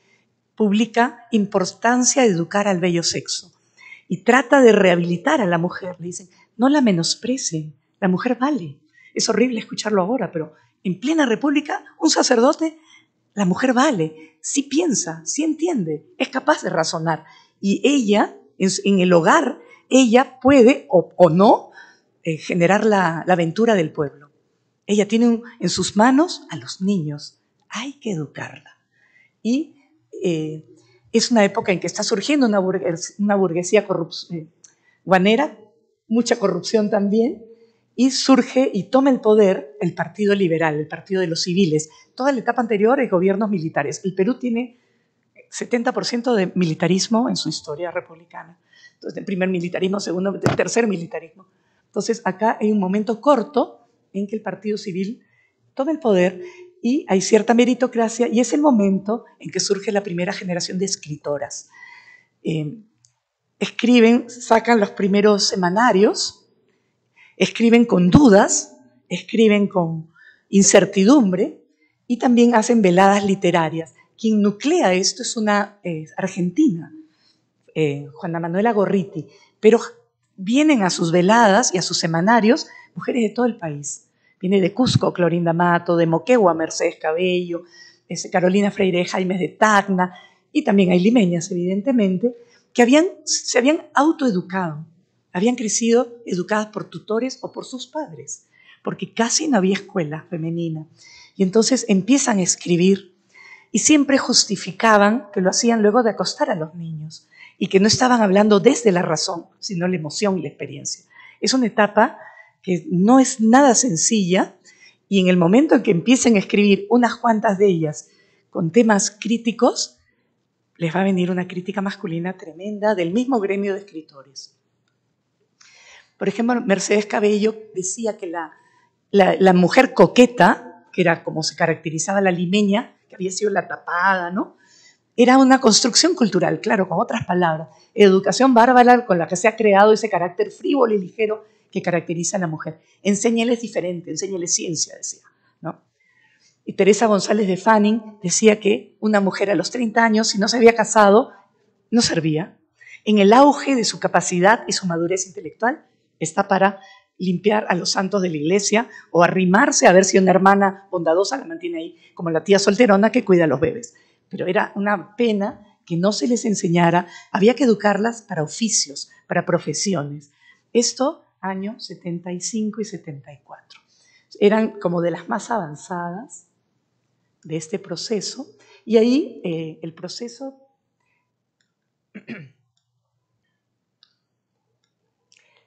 D: publica Importancia de educar al bello sexo y trata de rehabilitar a la mujer. Le dicen, no la menosprecien, la mujer vale. Es horrible escucharlo ahora, pero en plena república, un sacerdote, la mujer vale, sí piensa, sí entiende, es capaz de razonar. Y ella en, el hogar, ella puede o, no eh, generar la, aventura del pueblo. Ella tiene en sus manos a los niños. Hay que educarla. Y eh, es una época en que está surgiendo una, burguesía eh, guanera, mucha corrupción también, y surge y toma el poder el Partido Liberal, el Partido de los Civiles. Toda la etapa anterior es gobiernos militares. El Perú tiene 70% de militarismo en su historia republicana. Entonces, el primer militarismo, segundo, tercer militarismo. Entonces, acá hay un momento corto en que el Partido Civil toma el poder y hay cierta meritocracia y es el momento en que surge la primera generación de escritoras. Eh, escriben, sacan los primeros semanarios, escriben con dudas, escriben con incertidumbre y también hacen veladas literarias quien nuclea esto es una argentina, eh, Juana Manuela Gorriti, pero vienen a sus veladas y a sus semanarios mujeres de todo el país. Viene de Cusco Clorinda Mato, de Moquegua Mercedes Cabello, Carolina Freire Jaime de Tacna, y también hay limeñas, evidentemente, que habían, se habían autoeducado, habían crecido educadas por tutores o por sus padres, porque casi no había escuela femenina. Y entonces empiezan a escribir y siempre justificaban que lo hacían luego de acostar a los niños y que no estaban hablando desde la razón, sino la emoción y la experiencia. Es una etapa que no es nada sencilla y en el momento en que empiecen a escribir unas cuantas de ellas con temas críticos, les va a venir una crítica masculina tremenda del mismo gremio de escritores. Por ejemplo, Mercedes Cabello decía que la, la mujer coqueta, que era como se caracterizaba la limeña, que había sido la tapada, ¿no? Era una construcción cultural, claro, con otras palabras. Educación bárbara con la que se ha creado ese carácter frívolo y ligero que caracteriza a la mujer. Enséñales diferente, enséñales ciencia, decía, ¿no? Y Teresa González de Fanning decía que una mujer a los 30 años, si no se había casado, no servía. En el auge de su capacidad y su madurez intelectual, está para limpiar a los santos de la iglesia o arrimarse a ver si una hermana bondadosa la mantiene ahí, como la tía solterona que cuida a los bebés. Pero era una pena que no se les enseñara, había que educarlas para oficios, para profesiones. Esto años 75 y 74. Eran como de las más avanzadas de este proceso y ahí eh, el proceso *clears throat*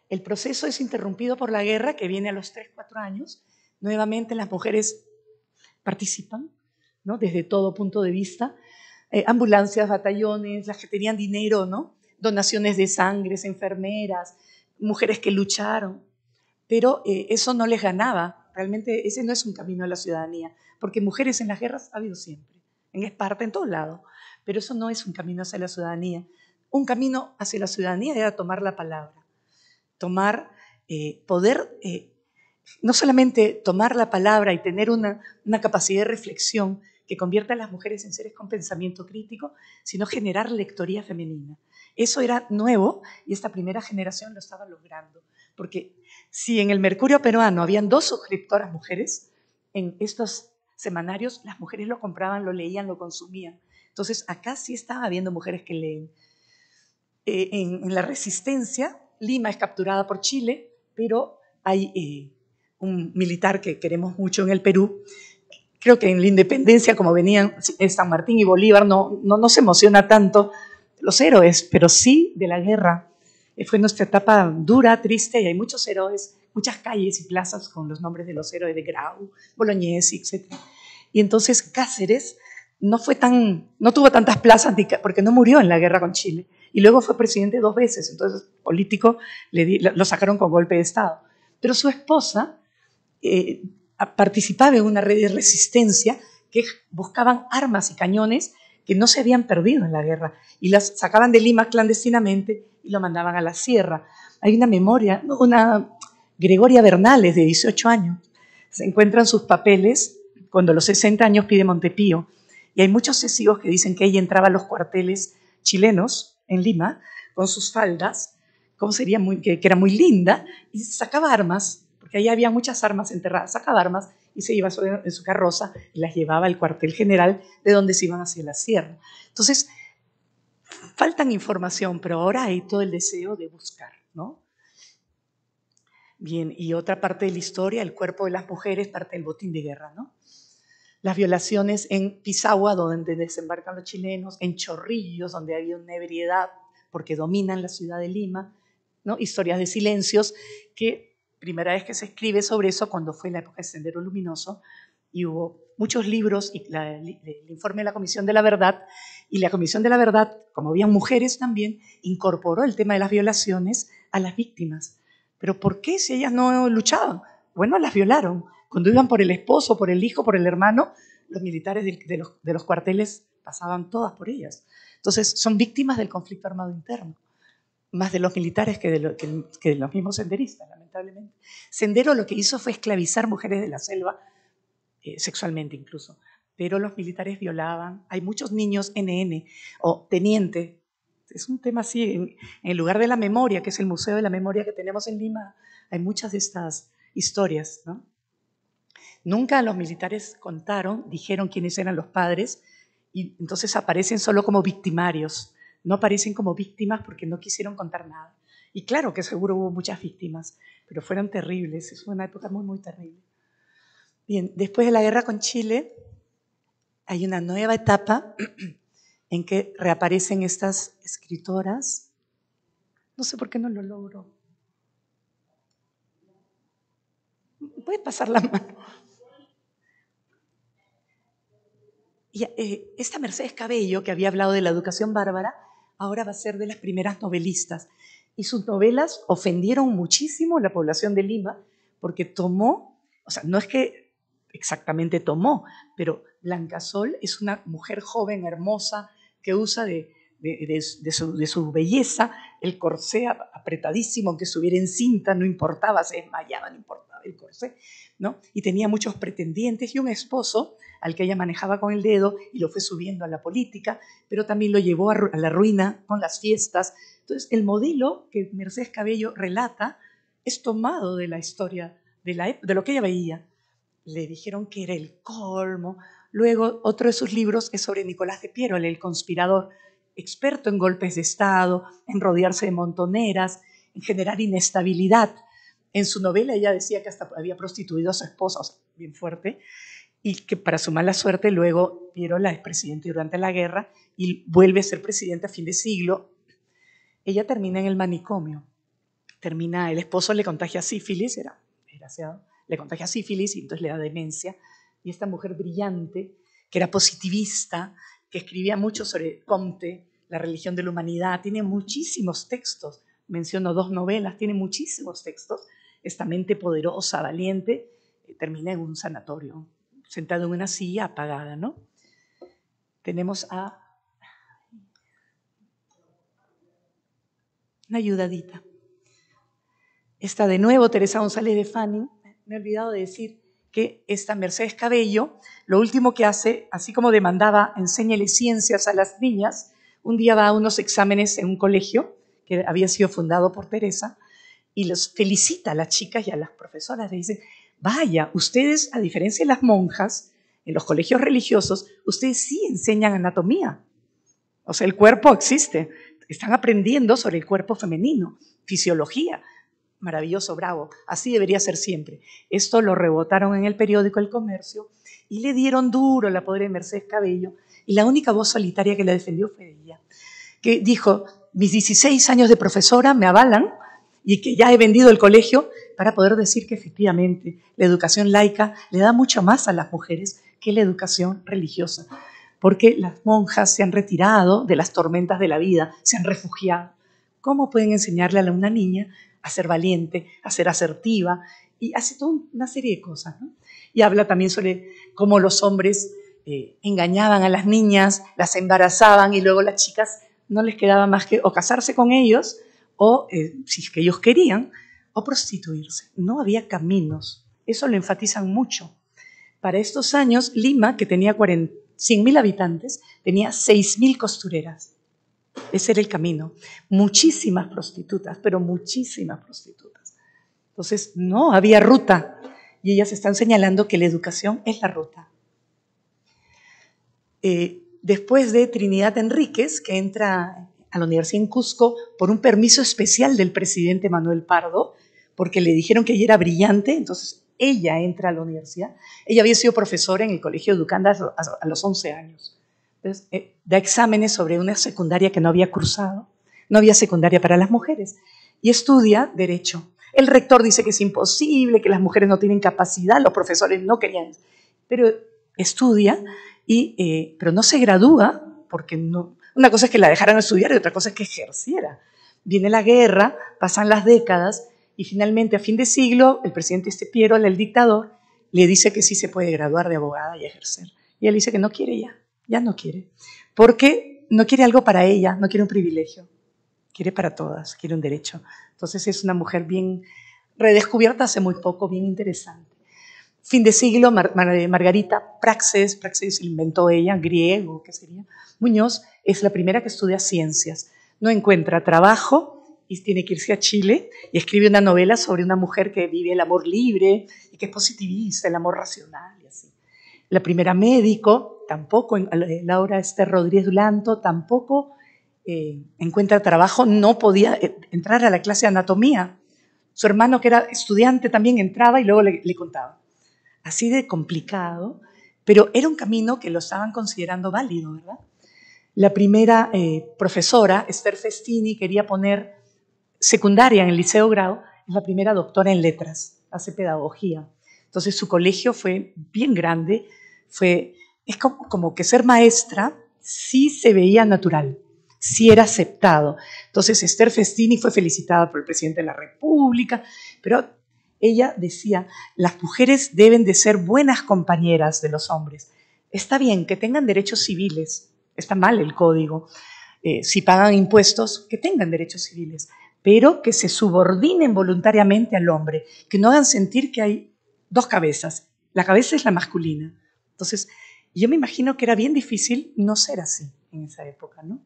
D: El proceso es interrumpido por la guerra que viene a los 3, 4 años. Nuevamente las mujeres participan, ¿no? desde todo punto de vista. Eh, ambulancias, batallones, las que tenían dinero, ¿no? donaciones de sangre, enfermeras, mujeres que lucharon. Pero eh, eso no les ganaba. Realmente ese no es un camino a la ciudadanía, porque mujeres en las guerras ha habido siempre, en Esparta, en todos lados. Pero eso no es un camino hacia la ciudadanía. Un camino hacia la ciudadanía era tomar la palabra tomar, eh, poder eh, no solamente tomar la palabra y tener una, capacidad de reflexión que convierta a las mujeres en seres con pensamiento crítico, sino generar lectoría femenina. Eso era nuevo y esta primera generación lo estaba logrando. Porque si en el Mercurio peruano habían dos suscriptoras mujeres, en estos semanarios las mujeres lo compraban, lo leían, lo consumían. Entonces acá sí estaba habiendo mujeres que leen. Eh, en, la resistencia Lima es capturada por Chile, pero hay eh, un militar que queremos mucho en el Perú. Creo que en la independencia, como venían San Martín y Bolívar, no, no nos emociona tanto los héroes, pero sí de la guerra. Eh, fue nuestra etapa dura, triste, y hay muchos héroes, muchas calles y plazas con los nombres de los héroes de Grau, Bolognesi, etc. Y entonces Cáceres no, fue tan, no tuvo tantas plazas porque no murió en la guerra con Chile y luego fue presidente dos veces, entonces político lo sacaron con golpe de Estado. Pero su esposa eh, participaba en una red de resistencia que buscaban armas y cañones que no se habían perdido en la guerra y las sacaban de Lima clandestinamente y lo mandaban a la sierra. Hay una memoria, una Gregoria Bernales de 18 años, se encuentran sus papeles cuando a los 60 años pide Montepío y hay muchos testigos que dicen que ella entraba a los cuarteles chilenos en Lima con sus faldas, como sería muy, que, era muy linda, y sacaba armas, porque ahí había muchas armas enterradas, sacaba armas y se iba en su carroza y las llevaba al cuartel general de donde se iban hacia la sierra. Entonces, faltan información, pero ahora hay todo el deseo de buscar, ¿no? Bien, y otra parte de la historia, el cuerpo de las mujeres, parte del botín de guerra, ¿no? las violaciones en Pisagua, donde desembarcan los chilenos, en Chorrillos, donde había una ebriedad, porque dominan la ciudad de Lima, ¿no? historias de silencios, que primera vez que se escribe sobre eso cuando fue la época de Sendero Luminoso, y hubo muchos libros, y el informe de la Comisión de la Verdad, y la Comisión de la Verdad, como habían mujeres también, incorporó el tema de las violaciones a las víctimas. Pero ¿por qué si ellas no luchaban? Bueno, las violaron. Cuando iban por el esposo, por el hijo, por el hermano, los militares de, los, cuarteles pasaban todas por ellas. Entonces, son víctimas del conflicto armado interno, más de los militares que de, los mismos senderistas, lamentablemente. Sendero lo que hizo fue esclavizar mujeres de la selva, eh, sexualmente incluso, pero los militares violaban. Hay muchos niños NN o teniente. Es un tema así, en, lugar de la memoria, que es el Museo de la Memoria que tenemos en Lima, hay muchas de estas historias, ¿no? Nunca los militares contaron, dijeron quiénes eran los padres y entonces aparecen solo como victimarios, no aparecen como víctimas porque no quisieron contar nada. Y claro que seguro hubo muchas víctimas, pero fueron terribles, es una época muy, muy terrible. Bien, después de la guerra con Chile, hay una nueva etapa *clears throat* en que reaparecen estas escritoras. No sé por qué no lo logro. Puede pasar la mano. Y eh, esta Mercedes Cabello, que había hablado de la educación bárbara, ahora va a ser de las primeras novelistas. Y sus novelas ofendieron muchísimo a la población de Lima porque tomó, o sea, no es que exactamente tomó, pero Blanca Sol es una mujer joven, hermosa, que usa de, de, su, belleza el corsé apretadísimo, aunque estuviera en cinta, no importaba, se desmayaba, no importaba el corsé, ¿no? Y tenía muchos pretendientes y un esposo al que ella manejaba con el dedo y lo fue subiendo a la política, pero también lo llevó a la ruina con las fiestas. Entonces, el modelo que Mercedes Cabello relata es tomado de la historia, de, de lo que ella veía. Le dijeron que era el colmo. Luego, otro de sus libros es sobre Nicolás de Piero, el conspirador, experto en golpes de Estado, en rodearse de montoneras, en generar inestabilidad. En su novela ella decía que hasta había prostituido a su esposa, bien fuerte, y que para su mala suerte luego Piero la es presidente durante la guerra y vuelve a ser presidente a fin de siglo. Ella termina en el manicomio. Termina, el esposo le contagia sífilis, era desgraciado, le contagia sífilis y entonces le da demencia. Y esta mujer brillante, que era positivista, que escribía mucho sobre Comte, la religión de la humanidad, tiene muchísimos textos, menciono dos novelas, tiene muchísimos textos, esta mente poderosa, valiente, termina en un sanatorio, sentado en una silla apagada, ¿no? Tenemos a una ayudadita. Esta de nuevo, Teresa González de Fanning, me he olvidado de decir que esta Mercedes Cabello, lo último que hace, así como demandaba enséñele ciencias a las niñas, un día va a unos exámenes en un colegio que había sido fundado por Teresa y los felicita a las chicas y a las profesoras. Le dice, vaya, ustedes, a diferencia de las monjas, en los colegios religiosos, ustedes sí enseñan anatomía. O sea, el cuerpo existe. Están aprendiendo sobre el cuerpo femenino, fisiología. Maravilloso, bravo. Así debería ser siempre. Esto lo rebotaron en el periódico El Comercio y le dieron duro la pobre Mercedes Cabello. Y la única voz solitaria que la defendió fue ella, que dijo, mis 16 años de profesora me avalan y que ya he vendido el colegio para poder decir que efectivamente la educación laica le da mucho más a las mujeres que la educación religiosa, porque las monjas se han retirado de las tormentas de la vida, se han refugiado. ¿Cómo pueden enseñarle a una niña a ser valiente, a ser asertiva? Y hace toda una serie de cosas. Y habla también sobre cómo los hombres eh, engañaban a las niñas, las embarazaban y luego las chicas no les quedaba más que o casarse con ellos o, eh, si es que ellos querían, o prostituirse. No había caminos. Eso lo enfatizan mucho. Para estos años, Lima, que tenía 100.000 habitantes, tenía 6.000 costureras. Ese era el camino. Muchísimas prostitutas, pero muchísimas prostitutas. Entonces, no había ruta. Y ellas están señalando que la educación es la ruta. Eh, después de Trinidad Enríquez, que entra a la Universidad en Cusco por un permiso especial del presidente Manuel Pardo, porque le dijeron que ella era brillante, entonces ella entra a la universidad. Ella había sido profesora en el Colegio de Ducanda a los 11 años. Entonces, eh, da exámenes sobre una secundaria que no había cruzado, no había secundaria para las mujeres, y estudia Derecho. El rector dice que es imposible, que las mujeres no tienen capacidad, los profesores no querían, pero estudia, y, eh, pero no se gradúa porque una cosa es que la dejaran estudiar y otra cosa es que ejerciera. Viene la guerra, pasan las décadas y finalmente a fin de siglo el presidente Estepiero, el dictador, le dice que sí se puede graduar de abogada y ejercer. Y él dice que no quiere ya, ya no quiere. Porque no quiere algo para ella, no quiere un privilegio, quiere para todas, quiere un derecho. Entonces es una mujer bien redescubierta hace muy poco, bien interesante. Fin de siglo, Margarita Praxes, Praxes inventó ella, griego, ¿qué sería? Muñoz es la primera que estudia ciencias. No encuentra trabajo y tiene que irse a Chile y escribe una novela sobre una mujer que vive el amor libre y que es positivista, el amor racional y así. La primera médico, tampoco, Laura Esther Rodríguez Dulanto, tampoco eh, encuentra trabajo, no podía eh, entrar a la clase de anatomía. Su hermano, que era estudiante, también entraba y luego le, contaba. Así de complicado, pero era un camino que lo estaban considerando válido, ¿verdad? La primera eh, profesora, Esther Festini, quería poner secundaria en el Liceo Grau, es la primera doctora en letras, hace pedagogía. Entonces su colegio fue bien grande, fue, es como, que ser maestra sí se veía natural, sí era aceptado. Entonces Esther Festini fue felicitada por el presidente de la República, pero ella decía, las mujeres deben de ser buenas compañeras de los hombres. Está bien que tengan derechos civiles, está mal el código. Eh, si pagan impuestos, que tengan derechos civiles, pero que se subordinen voluntariamente al hombre, que no hagan sentir que hay dos cabezas. La cabeza es la masculina. Entonces, yo me imagino que era bien difícil no ser así en esa época, ¿no?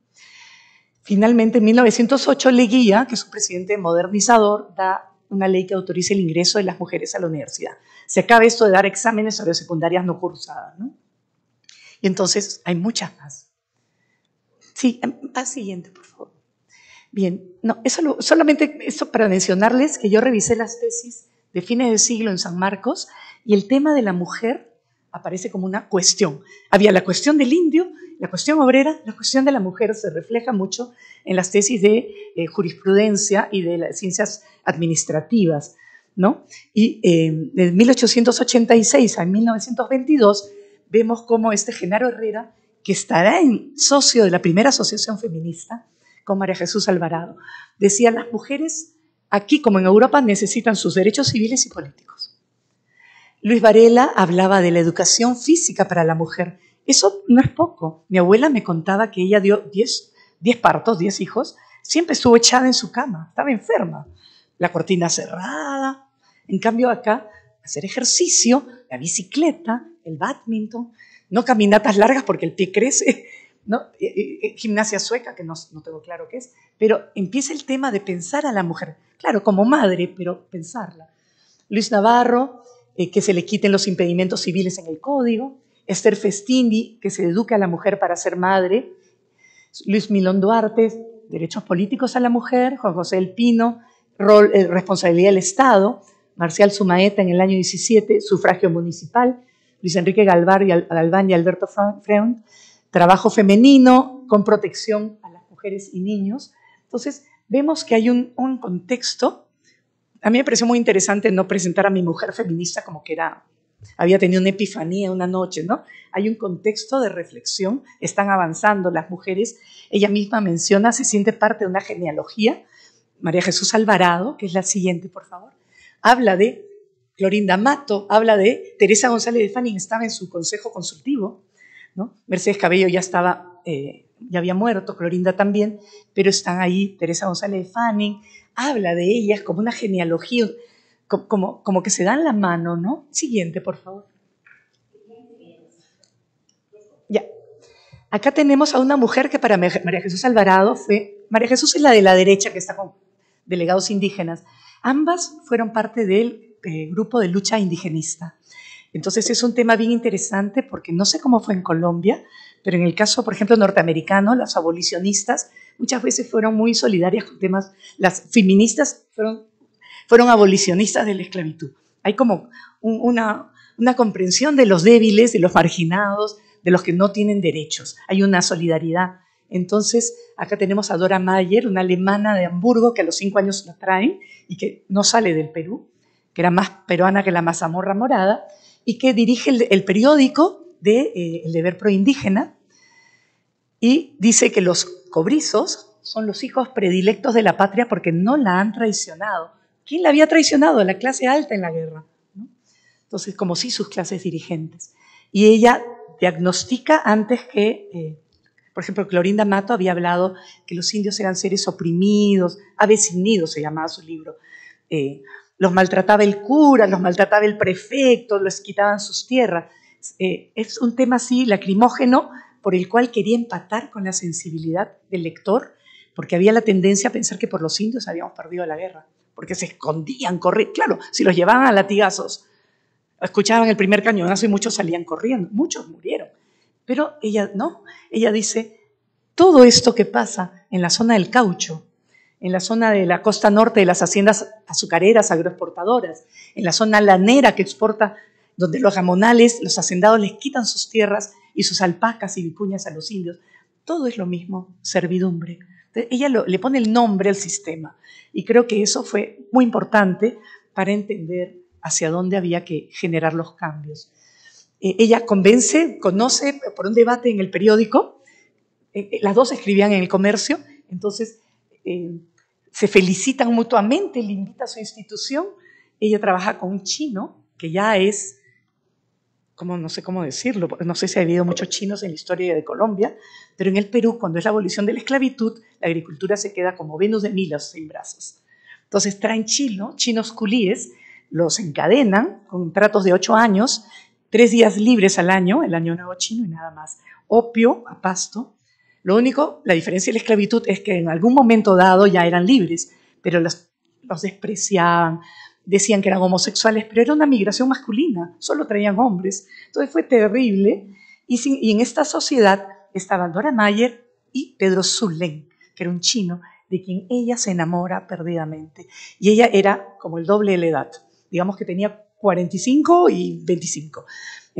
D: Finalmente, en 1908, Leguía, que es un presidente modernizador, da una ley que autorice el ingreso de las mujeres a la universidad. Se acaba esto de dar exámenes sobre secundarias no cursadas, ¿no? Y entonces hay muchas más. Sí, em, a siguiente, por favor. Bien, no, eso solamente eso para mencionarles que yo revisé las tesis de fines de siglo en San Marcos y el tema de la mujer aparece como una cuestión. Había la cuestión del indio, la cuestión obrera, la cuestión de la mujer se refleja mucho en las tesis de eh, jurisprudencia y de las ciencias administrativas. ¿no? Y eh, de 1886 a 1922 vemos cómo este Genaro Herrera, que estará en socio de la primera asociación feminista, con María Jesús Alvarado, decía, las mujeres aquí como en Europa necesitan sus derechos civiles y políticos. Luis Varela hablaba de la educación física para la mujer. Eso no es poco. Mi abuela me contaba que ella dio 10 partos, 10 hijos, siempre estuvo echada en su cama, estaba enferma. La cortina cerrada. En cambio acá, hacer ejercicio, la bicicleta, el badminton, no caminatas largas porque el pie crece, ¿no? gimnasia sueca, que no, no, tengo claro qué es, pero empieza el tema de pensar a la mujer, claro, como madre, pero pensarla. Luis Navarro eh, que se le quiten los impedimentos civiles en el código, Esther Festini, que se eduque a la mujer para ser madre, Luis Milón Duarte, derechos políticos a la mujer, Juan José El Pino, rol, eh, responsabilidad del Estado, Marcial Sumaeta en el año 17, sufragio municipal, Luis Enrique Galvar y Galván y Alberto Freund, trabajo femenino con protección a las mujeres y niños. Entonces, vemos que hay un, un contexto a mí me pareció muy interesante no presentar a mi mujer feminista como que era, había tenido una epifanía una noche, ¿no? Hay un contexto de reflexión, están avanzando las mujeres. Ella misma menciona, se siente parte de una genealogía. María Jesús Alvarado, que es la siguiente, por favor, habla de Clorinda Mato, habla de Teresa González de Fanning, estaba en su consejo consultivo, ¿no? Mercedes Cabello ya estaba, eh, ya había muerto, Clorinda también, pero están ahí Teresa González de Fanning, habla de ellas como una genealogía, como, como que se dan la mano, ¿no? Siguiente, por favor. Ya. Acá tenemos a una mujer que para María Jesús Alvarado fue, María Jesús es la de la derecha que está con delegados indígenas. Ambas fueron parte del eh, grupo de lucha indigenista. Entonces es un tema bien interesante porque no sé cómo fue en Colombia, pero en el caso, por ejemplo, norteamericano, las abolicionistas muchas veces fueron muy solidarias con temas, las feministas fueron, fueron abolicionistas de la esclavitud. Hay como una, una comprensión de los débiles, de los marginados, de los que no tienen derechos. Hay una solidaridad. Entonces, acá tenemos a Dora Mayer, una alemana de Hamburgo que a los cinco años la traen y que no sale del Perú, que era más peruana que la mazamorra morada, y que dirige el, periódico de eh, El Deber Proindígena, y dice que los cobrizos son los hijos predilectos de la patria porque no la han traicionado. ¿Quién la había traicionado? La clase alta en la guerra. Entonces, como si sus clases dirigentes. Y ella diagnostica antes que, eh, por ejemplo, Clorinda Mato había hablado que los indios eran seres oprimidos, avecinidos se llamaba su libro. Eh, los maltrataba el cura, los maltrataba el prefecto, les quitaban sus tierras. Eh, es un tema así lacrimógeno, por el cual quería empatar con la sensibilidad del lector, porque había la tendencia a pensar que por los indios habíamos perdido la guerra, porque se escondían, corrían. Claro, si los llevaban a latigazos, escuchaban el primer cañonazo y muchos salían corriendo, muchos murieron. Pero ella no, ella dice, todo esto que pasa en la zona del caucho, en la zona de la costa norte de las haciendas azucareras, agroexportadoras, en la zona lanera que exporta, donde los gamonales, los hacendados les quitan sus tierras y sus alpacas y vicuñas a los indios. Todo es lo mismo, servidumbre. ella le pone el nombre al sistema y creo que eso fue muy importante para entender hacia dónde había que generar los cambios. Eh, ella convence, conoce por un debate en el periódico, eh, eh, las dos escribían en el comercio, entonces se felicitan mutuamente, le invita a su institución, ella trabaja con un chino que ya es como no sé cómo decirlo, no sé si ha habido muchos chinos en la historia de Colombia, pero en el Perú, cuando es la abolición de la esclavitud, la agricultura se queda como Venus de Milos sin brazos. Entonces traen chino, chinos culíes, los encadenan con tratos de ocho años, tres días libres al año, el año nuevo chino y nada más. Opio a pasto. Lo único, la diferencia de la esclavitud es que en algún momento dado ya eran libres, pero los despreciaban, decían que eran homosexuales, pero era una migración masculina, solo traían hombres. Entonces fue terrible. Y, en esta sociedad estaban Dora Mayer y Pedro Zullen, que era un chino, de quien ella se enamora perdidamente. Y ella era como el doble de la edad, digamos que tenía 45 y 25.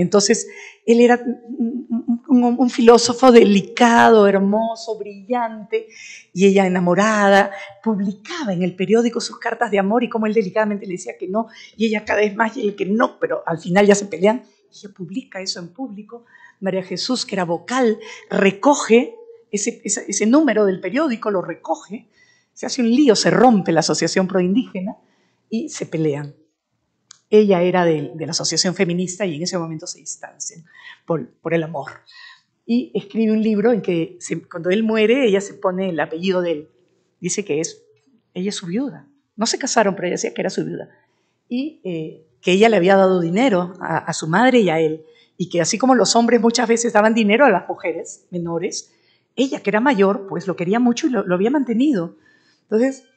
D: Entonces, él era un, filósofo delicado, hermoso, brillante, y ella enamorada, publicaba en el periódico sus cartas de amor y como él delicadamente le decía que no, y ella cada vez más y él que no, pero al final ya se pelean, y publica eso en público. María Jesús, que era vocal, recoge ese, número del periódico, lo recoge, se hace un lío, se rompe la asociación proindígena y se pelean. Ella era de, la asociación feminista y en ese momento se distancian por, el amor. Y escribe un libro en que cuando él muere, ella se pone el apellido de él. Dice que es, ella es su viuda. No se casaron, pero ella decía que era su viuda. Y eh, que ella le había dado dinero a, su madre y a él. Y que así como los hombres muchas veces daban dinero a las mujeres menores, ella, que era mayor, pues lo quería mucho y lo, lo había mantenido. Entonces,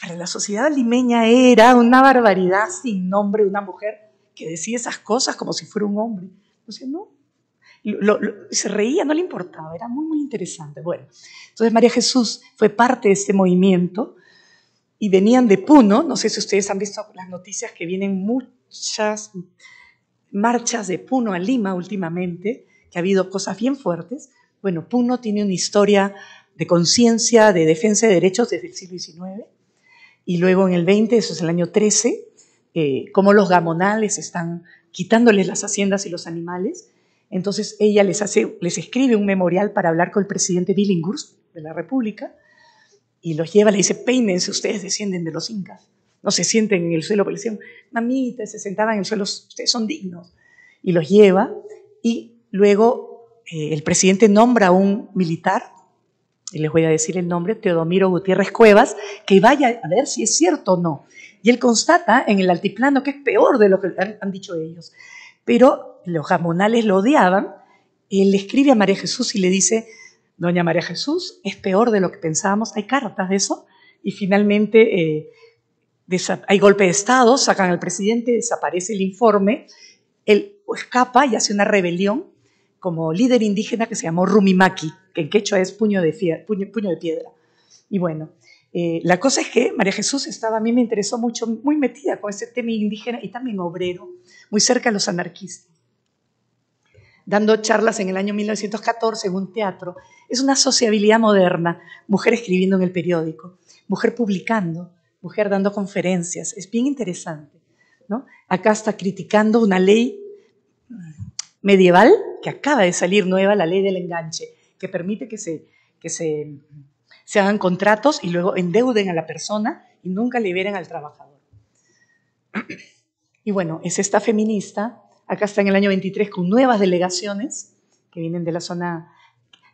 D: para la sociedad limeña era una barbaridad sin nombre de una mujer que decía esas cosas como si fuera un hombre. Entonces, no, se reía, no le importaba, era muy, muy interesante. Bueno, entonces María Jesús fue parte de este movimiento y venían de Puno, no sé si ustedes han visto las noticias que vienen muchas marchas de Puno a Lima últimamente, que ha habido cosas bien fuertes. Bueno, Puno tiene una historia de conciencia, de defensa de derechos desde el siglo XIX y luego en el 20, eso es el año 13, eh, como los gamonales están quitándoles las haciendas y los animales. Entonces ella les, hace, les escribe un memorial para hablar con el presidente Billinghurst de la República y los lleva, le dice, peínense, ustedes descienden de los incas. No se sienten en el suelo, porque le decían, mamita, se sentaban en el suelo, ustedes son dignos. Y los lleva y luego eh, el presidente nombra a un militar y les voy a decir el nombre, Teodomiro Gutiérrez Cuevas, que vaya a ver si es cierto o no. Y él constata en el altiplano que es peor de lo que han, dicho ellos. Pero los jamonales lo odiaban. Él escribe a María Jesús y le dice, Doña María Jesús, es peor de lo que pensábamos. Hay cartas de eso. Y finalmente eh, hay golpe de Estado, sacan al presidente, desaparece el informe. Él escapa y hace una rebelión como líder indígena que se llamó Rumimaki, que en quechua es puño de, puño, de piedra. Y bueno, eh, la cosa es que María Jesús estaba, a mí me interesó mucho, muy metida con ese tema indígena y también obrero, muy cerca de los anarquistas. Dando charlas en el año 1914 en un teatro. Es una sociabilidad moderna, mujer escribiendo en el periódico, mujer publicando, mujer dando conferencias. Es bien interesante. ¿no? Acá está criticando una ley medieval que acaba de salir nueva, la ley del enganche, que permite que se, que se, se hagan contratos y luego endeuden a la persona y nunca liberen al trabajador. Y bueno, es esta feminista, acá está en el año 23 con nuevas delegaciones que vienen de la zona,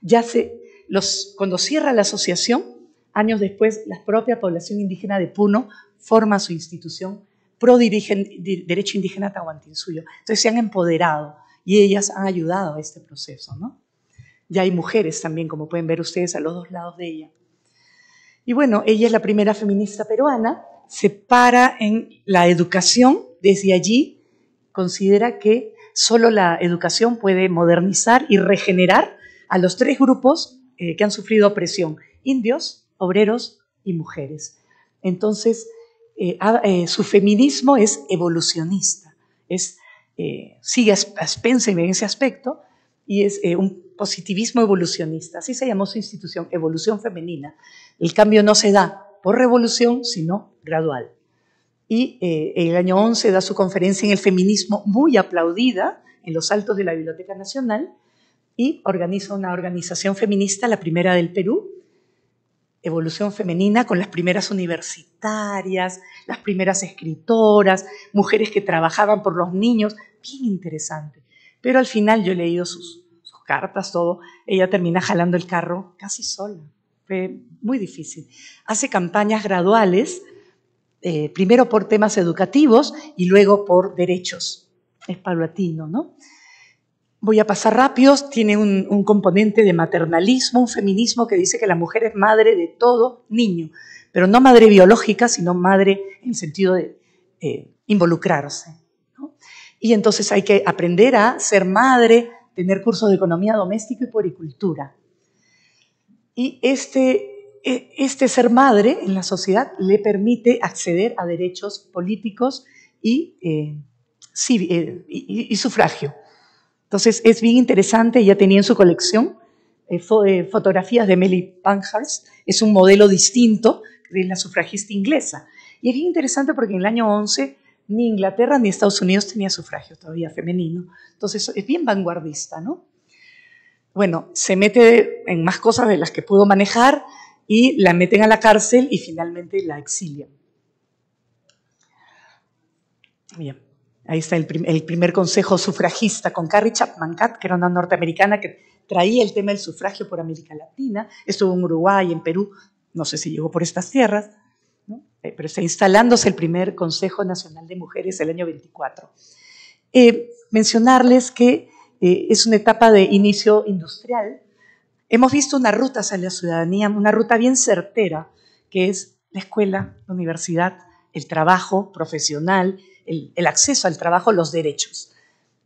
D: ya se, los, cuando cierra la asociación, años después la propia población indígena de Puno forma su institución pro derecho indígena Tahuantinsuyo. Entonces se han empoderado y ellas han ayudado a este proceso, ¿no? Ya hay mujeres también, como pueden ver ustedes a los dos lados de ella. Y bueno, ella es la primera feminista peruana, se para en la educación, desde allí considera que solo la educación puede modernizar y regenerar a los tres grupos eh, que han sufrido opresión, indios, obreros y mujeres. Entonces, eh, eh, su feminismo es evolucionista, es eh, sigue a en ese aspecto y es un positivismo evolucionista. Así se llamó su institución, Evolución Femenina. El cambio no se da por revolución, sino gradual. Y eh, el año 11 da su conferencia en el feminismo muy aplaudida en los altos de la Biblioteca Nacional y organiza una organización feminista, la primera del Perú, evolución femenina con las primeras universitarias, las primeras escritoras, mujeres que trabajaban por los niños, bien interesante. Pero al final yo he leído sus, cartas, todo, ella termina jalando el carro casi sola. Fue muy difícil. Hace campañas graduales, eh, primero por temas educativos y luego por derechos. Es paulatino, ¿no? voy a pasar rápido, tiene un, componente de maternalismo, un feminismo que dice que la mujer es madre de todo niño, pero no madre biológica, sino madre en sentido de eh, involucrarse. Y entonces hay que aprender a ser madre, tener cursos de economía doméstica y puericultura. Y este, e, este ser madre en la sociedad le permite acceder a derechos políticos y, eh, eh, y, sufragio. Entonces es bien interesante, ella tenía en su colección eh, fotografías de Melly Pankhurst, es un modelo distinto de la sufragista inglesa. Y es bien interesante porque en el año 11 ni Inglaterra ni Estados Unidos tenía sufragio todavía femenino. Entonces es bien vanguardista, ¿no? Bueno, se mete en más cosas de las que pudo manejar y la meten a la cárcel y finalmente la exilian. Bien, ahí está el, primer consejo sufragista con Carrie Chapman Catt, que era una norteamericana que traía el tema del sufragio por América Latina, estuvo en Uruguay, en Perú, no sé si llegó por estas tierras, pero está instalándose el primer Consejo Nacional de Mujeres el año 24. Eh, mencionarles que eh, es una etapa de inicio industrial. Hemos visto una ruta hacia la ciudadanía, una ruta bien certera, que es la escuela, la universidad, el trabajo profesional, el, el acceso al trabajo, los derechos.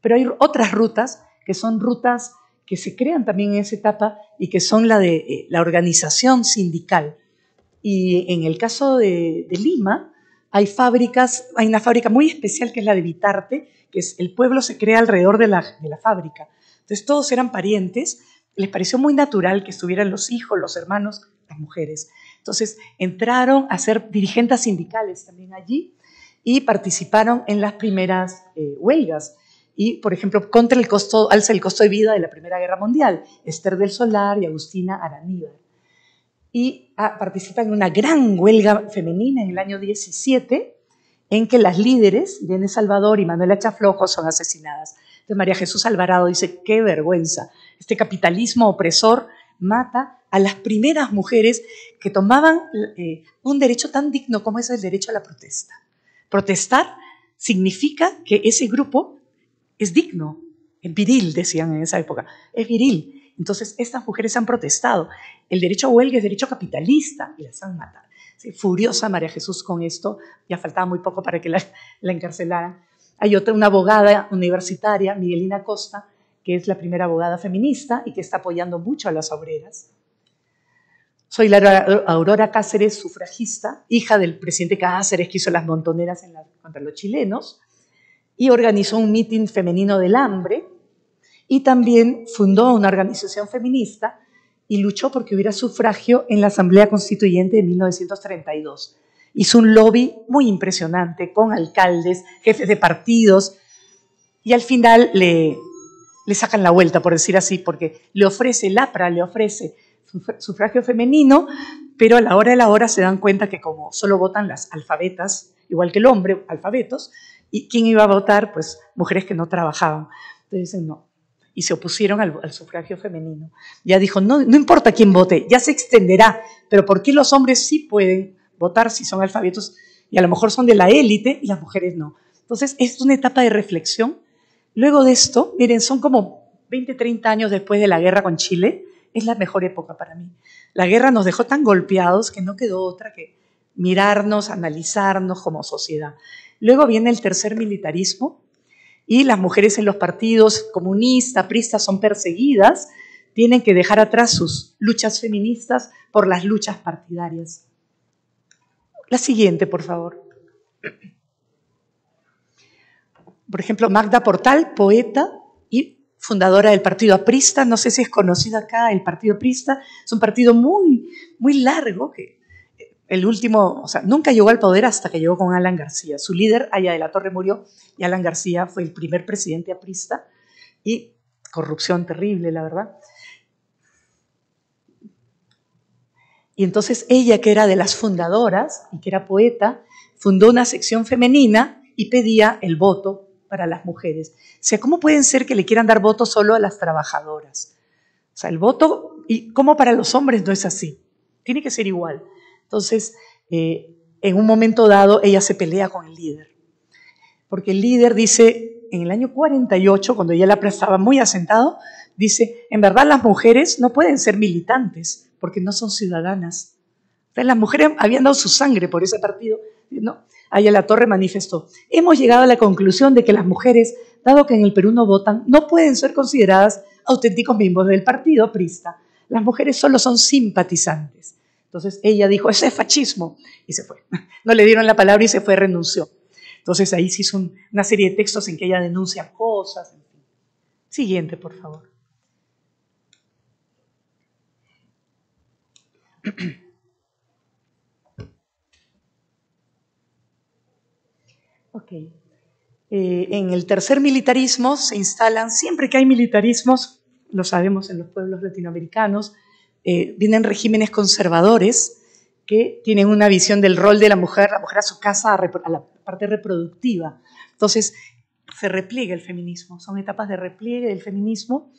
D: Pero hay otras rutas que son rutas que se crean también en esa etapa y que son la de la organización sindical, y en el caso de, Lima, hay fábricas, hay una fábrica muy especial que es la de Vitarte, que es el pueblo se crea alrededor de la, de la fábrica. Entonces todos eran parientes, les pareció muy natural que estuvieran los hijos, los hermanos, las mujeres. Entonces entraron a ser dirigentes sindicales también allí y participaron en las primeras eh, huelgas. Y, por ejemplo, contra el costo, alza el costo de vida de la Primera Guerra Mundial, Esther del Solar y Agustina Araníbar y ah, participa en una gran huelga femenina en el año 17 en que las líderes, Irene Salvador y Manuela Chaflojo, son asesinadas. Entonces María Jesús Alvarado dice, qué vergüenza, este capitalismo opresor mata a las primeras mujeres que tomaban eh, un derecho tan digno como es el derecho a la protesta. Protestar significa que ese grupo es digno, es viril, decían en esa época, es viril. Entonces, estas mujeres han protestado. El derecho a huelga es derecho capitalista y las han matado. furiosa María Jesús con esto, ya faltaba muy poco para que la, encarcelaran. Hay otra, una abogada universitaria, Miguelina Costa, que es la primera abogada feminista y que está apoyando mucho a las obreras. Soy la Aurora Cáceres, sufragista, hija del presidente Cáceres que hizo las montoneras contra los chilenos y organizó un mitin femenino del hambre y también fundó una organización feminista y luchó porque hubiera sufragio en la Asamblea Constituyente de 1932. Hizo un lobby muy impresionante con alcaldes, jefes de partidos y al final le, le sacan la vuelta, por decir así, porque le ofrece, el APRA le ofrece sufragio femenino, pero a la hora de la hora se dan cuenta que como solo votan las alfabetas, igual que el hombre, alfabetos, ¿y quién iba a votar? Pues mujeres que no trabajaban. Entonces dicen, no, y se opusieron al, sufragio femenino. Ya dijo, no, no importa quién vote, ya se extenderá, pero ¿por qué los hombres sí pueden votar si son alfabetos y a lo mejor son de la élite y las mujeres no? Entonces, es una etapa de reflexión. Luego de esto, miren, son como 20, 30 años después de la guerra con Chile, es la mejor época para mí. La guerra nos dejó tan golpeados que no quedó otra que mirarnos, analizarnos como sociedad. Luego viene el tercer militarismo, y las mujeres en los partidos comunistas, pristas, son perseguidas, tienen que dejar atrás sus luchas feministas por las luchas partidarias. La siguiente, por favor. Por ejemplo, Magda Portal, poeta y fundadora del Partido Aprista. No sé si es conocido acá el Partido Aprista. Es un partido muy, muy largo que el último, o sea, nunca llegó al poder hasta que llegó con Alan García. Su líder, Aya de la Torre, murió y Alan García fue el primer presidente aprista y corrupción terrible, la verdad. Y entonces ella, que era de las fundadoras y que era poeta, fundó una sección femenina y pedía el voto para las mujeres. O sea, ¿cómo pueden ser que le quieran dar voto solo a las trabajadoras? O sea, el voto, ¿y cómo para los hombres no es así? Tiene que ser igual. Entonces, eh, en un momento dado, ella se pelea con el líder, porque el líder dice, en el año 48, cuando ya la estaba muy asentado, dice, en verdad las mujeres no pueden ser militantes porque no son ciudadanas. Entonces, las mujeres habían dado su sangre por ese partido. ¿no? Allá la Torre manifestó, hemos llegado a la conclusión de que las mujeres, dado que en el Perú no votan, no pueden ser consideradas auténticos miembros del partido prista. Las mujeres solo son simpatizantes. Entonces ella dijo, ese es fascismo. Y se fue. *laughs* No le dieron la palabra y se fue, renunció. Entonces ahí se hizo una serie de textos en que ella denuncia cosas. Siguiente, por favor. *clears throat* Ok. Eh, en el tercer militarismo se instalan, siempre que hay militarismos, lo sabemos en los pueblos latinoamericanos, eh, vienen regímenes conservadores que tienen una visión del rol de la mujer, la mujer a su casa, a, la parte reproductiva. Entonces, se repliega el feminismo, son etapas de repliegue del feminismo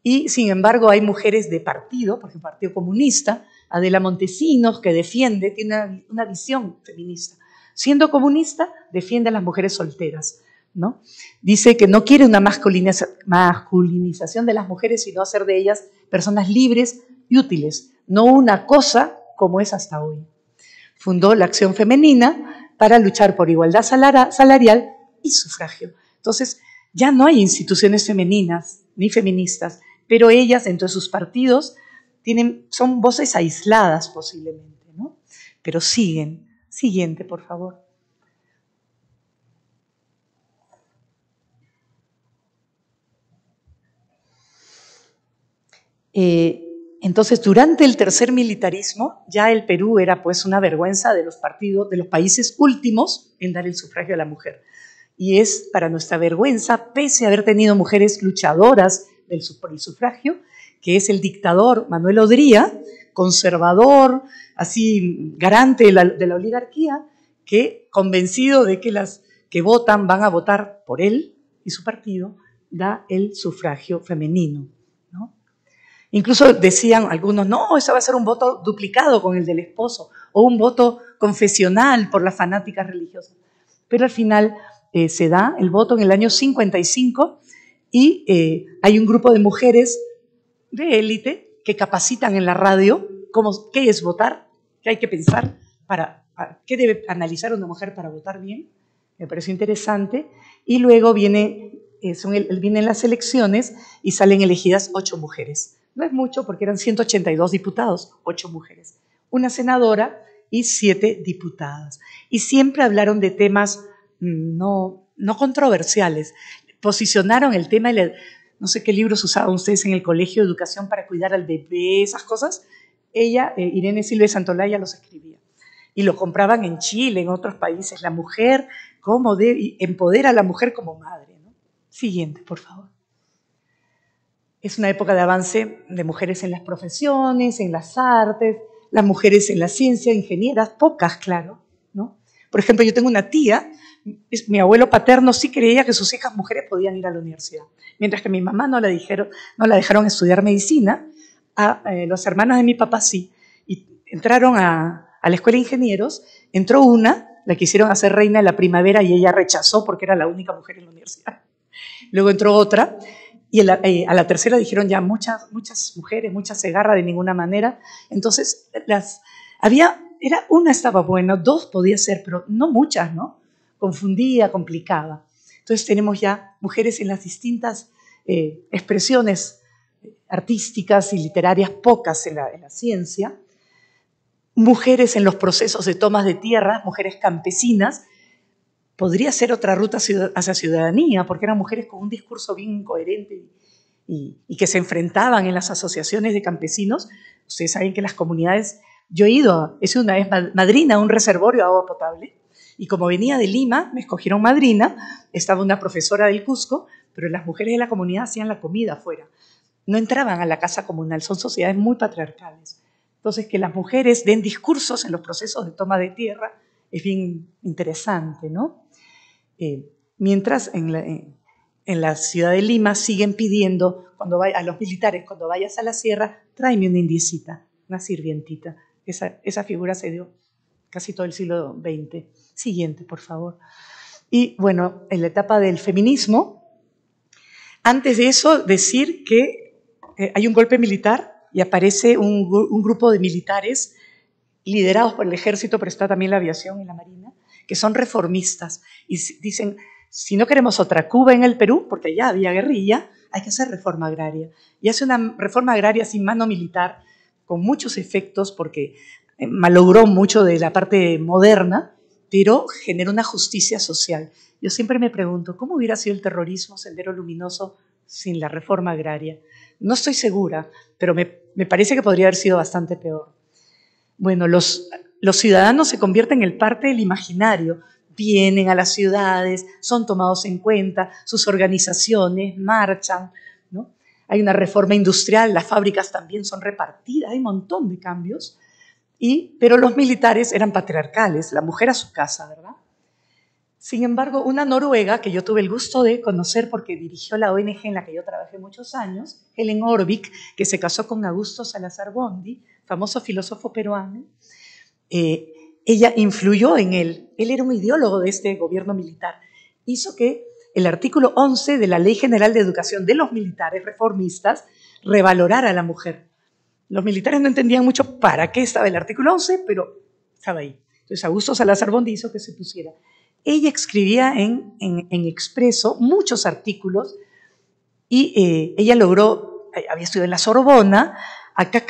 D: y sin embargo hay mujeres de partido, por ejemplo, Partido Comunista, Adela Montesinos, que defiende, tiene una visión feminista. Siendo comunista, defiende a las mujeres solteras. ¿no? Dice que no quiere una masculinización de las mujeres, sino hacer de ellas personas libres y útiles, no una cosa como es hasta hoy. Fundó la Acción Femenina para luchar por igualdad salarial y sufragio. Entonces, ya no hay instituciones femeninas ni feministas, pero ellas dentro de sus partidos tienen, son voces aisladas posiblemente, ¿no? Pero siguen. Siguiente, por favor. Eh, entonces, durante el tercer militarismo, ya el Perú era pues una vergüenza de los partidos, de los países últimos en dar el sufragio a la mujer. Y es para nuestra vergüenza, pese a haber tenido mujeres luchadoras del, por el sufragio, que es el dictador Manuel Odría, conservador, así garante de la, de la oligarquía, que convencido de que las que votan van a votar por él y su partido, da el sufragio femenino. Incluso decían algunos, no, eso va a ser un voto duplicado con el del esposo o un voto confesional por las fanáticas religiosas. Pero al final eh, se da el voto en el año 55 y eh, hay un grupo de mujeres de élite que capacitan en la radio cómo, qué es votar, qué hay que pensar, para, qué debe analizar una mujer para votar bien. Me pareció interesante. Y luego eh, vienen las elecciones y salen elegidas ocho mujeres. No es mucho porque eran 182 diputados, ocho mujeres, una senadora y siete diputadas. Y siempre hablaron de temas mm, no, no controversiales. Posicionaron el tema, no sé qué libros usaban ustedes en el colegio de educación para cuidar al bebé, esas cosas. Ella, eh, Irene Silva de Santolaya, los escribía. Y lo compraban en Chile, en otros países. La mujer, cómo de, empodera a la mujer como madre. Siguiente, por favor. Es una época de avance de mujeres en las profesiones, en las artes, las mujeres en la ciencia, ingenieras, pocas, claro. ¿no? Por ejemplo, yo tengo una tía, mi abuelo paterno sí creía que sus hijas mujeres podían ir a la universidad, mientras que mi mamá no la, dijeron, no la dejaron estudiar medicina, a eh, los hermanos de mi papá sí. Y entraron a, a la escuela de ingenieros, entró una, la quisieron hacer reina en la primavera y ella rechazó porque era la única mujer en la universidad. Luego entró otra y eh, a la tercera dijeron ya muchas, muchas mujeres, muchas se agarra de ninguna manera. Entonces, las, había, era, una estaba buena, dos podía ser, pero no muchas, ¿no? Confundía, complicaba. Entonces tenemos ya mujeres en las distintas eh, expresiones artísticas y literarias, pocas en la, en la ciencia, mujeres en los procesos de tomas de tierra, mujeres campesinas, podría ser otra ruta hacia ciudadanía, porque eran mujeres con un discurso bien coherente y, que se enfrentaban en las asociaciones de campesinos. Ustedes saben que las comunidades, yo he ido, he sido una vez madrina a un reservorio de agua potable, y como venía de Lima, me escogieron madrina, estaba una profesora del Cusco, pero las mujeres de la comunidad hacían la comida afuera. No entraban a la casa comunal, son sociedades muy patriarcales. Entonces, que las mujeres den discursos en los procesos de toma de tierra es bien interesante, ¿no? Eh, mientras en la, ciudad de Lima siguen pidiendo cuando a los militares, cuando vayas a la sierra, tráeme una indiecita, una sirvientita. Esa, figura se dio casi todo el siglo XX. Siguiente, por favor. Y bueno, en la etapa del feminismo, antes de eso, decir que eh, hay un golpe militar y aparece un, grupo de militares liderados por el ejército, pero está también la aviación y la marina, que son reformistas y dicen, si no queremos otra Cuba en el Perú, porque ya había guerrilla, hay que hacer reforma agraria. Y hace una reforma agraria sin mano militar, con muchos efectos, porque eh, malogró mucho de la parte moderna, pero generó una justicia social. Yo siempre me pregunto, ¿cómo hubiera sido el terrorismo sendero luminoso sin la reforma agraria? No estoy segura, pero me, parece que podría haber sido bastante peor. Bueno, los, los ciudadanos se convierten en parte del imaginario, vienen a las ciudades, son tomados en cuenta, sus organizaciones marchan, ¿no? Hay una reforma industrial, las fábricas también son repartidas, hay un montón de cambios, y, pero los militares eran patriarcales, la mujer a su casa, ¿verdad? Sin embargo, una noruega que yo tuve el gusto de conocer porque dirigió la ONG en la que yo trabajé muchos años, Helen Orvik, que se casó con Augusto Salazar Bondi, famoso filósofo peruano, eh, ella influyó en él. Él era un ideólogo de este gobierno militar. Hizo que el artículo 11 de la Ley General de Educación de los militares reformistas revalorara a la mujer. Los militares no entendían mucho para qué estaba el artículo 11, pero estaba ahí. Entonces Augusto Salazar Bondi hizo que se pusiera. Ella escribía en, en, Expreso muchos artículos y eh, ella logró, eh, había estudiado en la Sorbona, acá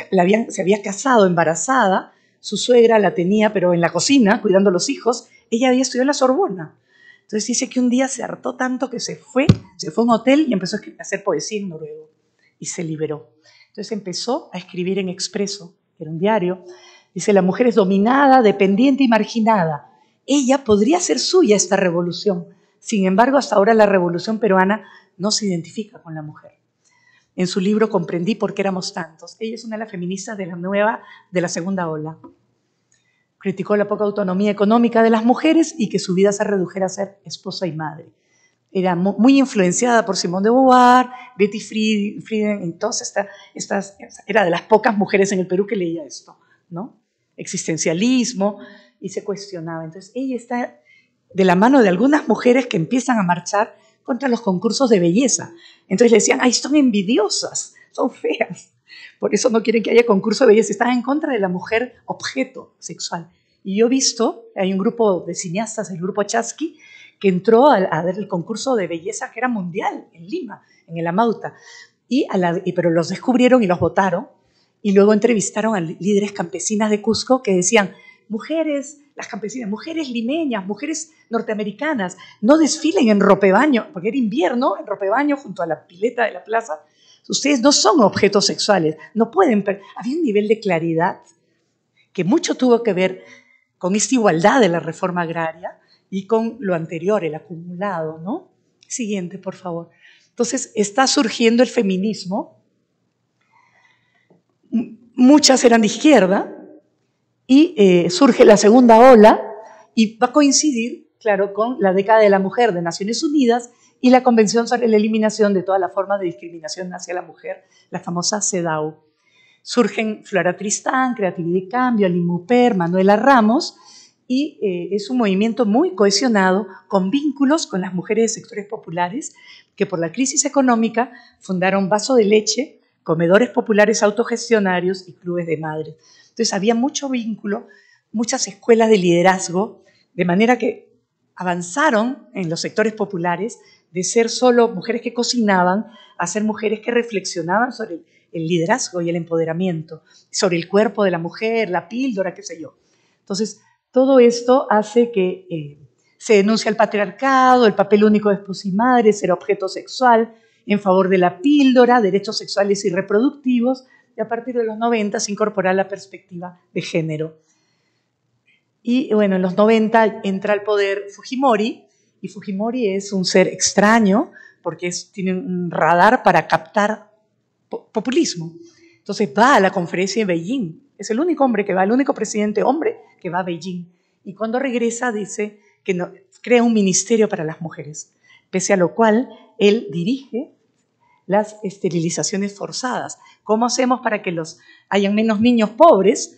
D: se había casado embarazada, su suegra la tenía, pero en la cocina, cuidando a los hijos, ella había estudiado en la Sorbona. Entonces dice que un día se hartó tanto que se fue, se fue a un hotel y empezó a hacer poesía en noruego y se liberó. Entonces empezó a escribir en Expreso, que era un diario. Dice, la mujer es dominada, dependiente y marginada. Ella podría ser suya esta revolución. Sin embargo, hasta ahora la revolución peruana no se identifica con la mujer. En su libro Comprendí por qué éramos tantos. Ella es una de las feministas de la nueva, de la segunda ola. Criticó la poca autonomía económica de las mujeres y que su vida se redujera a ser esposa y madre. Era muy influenciada por Simone de Beauvoir, Betty Friedan, entonces esta, era de las pocas mujeres en el Perú que leía esto, ¿no? Existencialismo y se cuestionaba. Entonces ella está de la mano de algunas mujeres que empiezan a marchar contra los concursos de belleza. Entonces le decían, ay, son envidiosas, son feas. Por eso no quieren que haya concurso de belleza. Están en contra de la mujer objeto sexual. Y yo he visto, hay un grupo de cineastas, el grupo Chasky, que entró a, ver el concurso de belleza que era mundial en Lima, en el Amauta. Y pero los descubrieron y los votaron. Y luego entrevistaron a líderes campesinas de Cusco que decían, mujeres, las campesinas, mujeres limeñas, mujeres norteamericanas, no desfilen en ropebaño, porque era invierno, en ropebaño junto a la pileta de la plaza. Ustedes no son objetos sexuales, no pueden. Había un nivel de claridad que mucho tuvo que ver con esta igualdad de la reforma agraria y con lo anterior, el acumulado, ¿no? Siguiente, por favor. Entonces, está surgiendo el feminismo. Muchas eran de izquierda, y eh, surge la segunda ola y va a coincidir, claro, con la década de la mujer de Naciones Unidas y la Convención sobre la Eliminación de todas las formas de discriminación hacia la mujer, la famosa CEDAW. Surgen Flora Tristán, Creatividad y Cambio, Alimuper, Manuela Ramos, y eh, es un movimiento muy cohesionado con vínculos con las mujeres de sectores populares que por la crisis económica fundaron Vaso de Leche, comedores populares autogestionarios y clubes de madres. Entonces había mucho vínculo, muchas escuelas de liderazgo, de manera que avanzaron en los sectores populares de ser solo mujeres que cocinaban a ser mujeres que reflexionaban sobre el liderazgo y el empoderamiento, sobre el cuerpo de la mujer, la píldora, qué sé yo. Entonces, todo esto hace que eh, se denuncie el patriarcado, el papel único de esposa y madre, ser objeto sexual, en favor de la píldora, derechos sexuales y reproductivos, y a partir de los 90 se incorpora la perspectiva de género. Y bueno, en los 90 entra al poder Fujimori, y Fujimori es un ser extraño porque tiene un radar para captar populismo. Entonces va a la conferencia en Beijing, es el único hombre que va, el único presidente hombre que va a Beijing. Y cuando regresa dice que crea un ministerio para las mujeres, pese a lo cual él dirige las esterilizaciones forzadas. ¿Cómo hacemos para que los hayan menos niños pobres?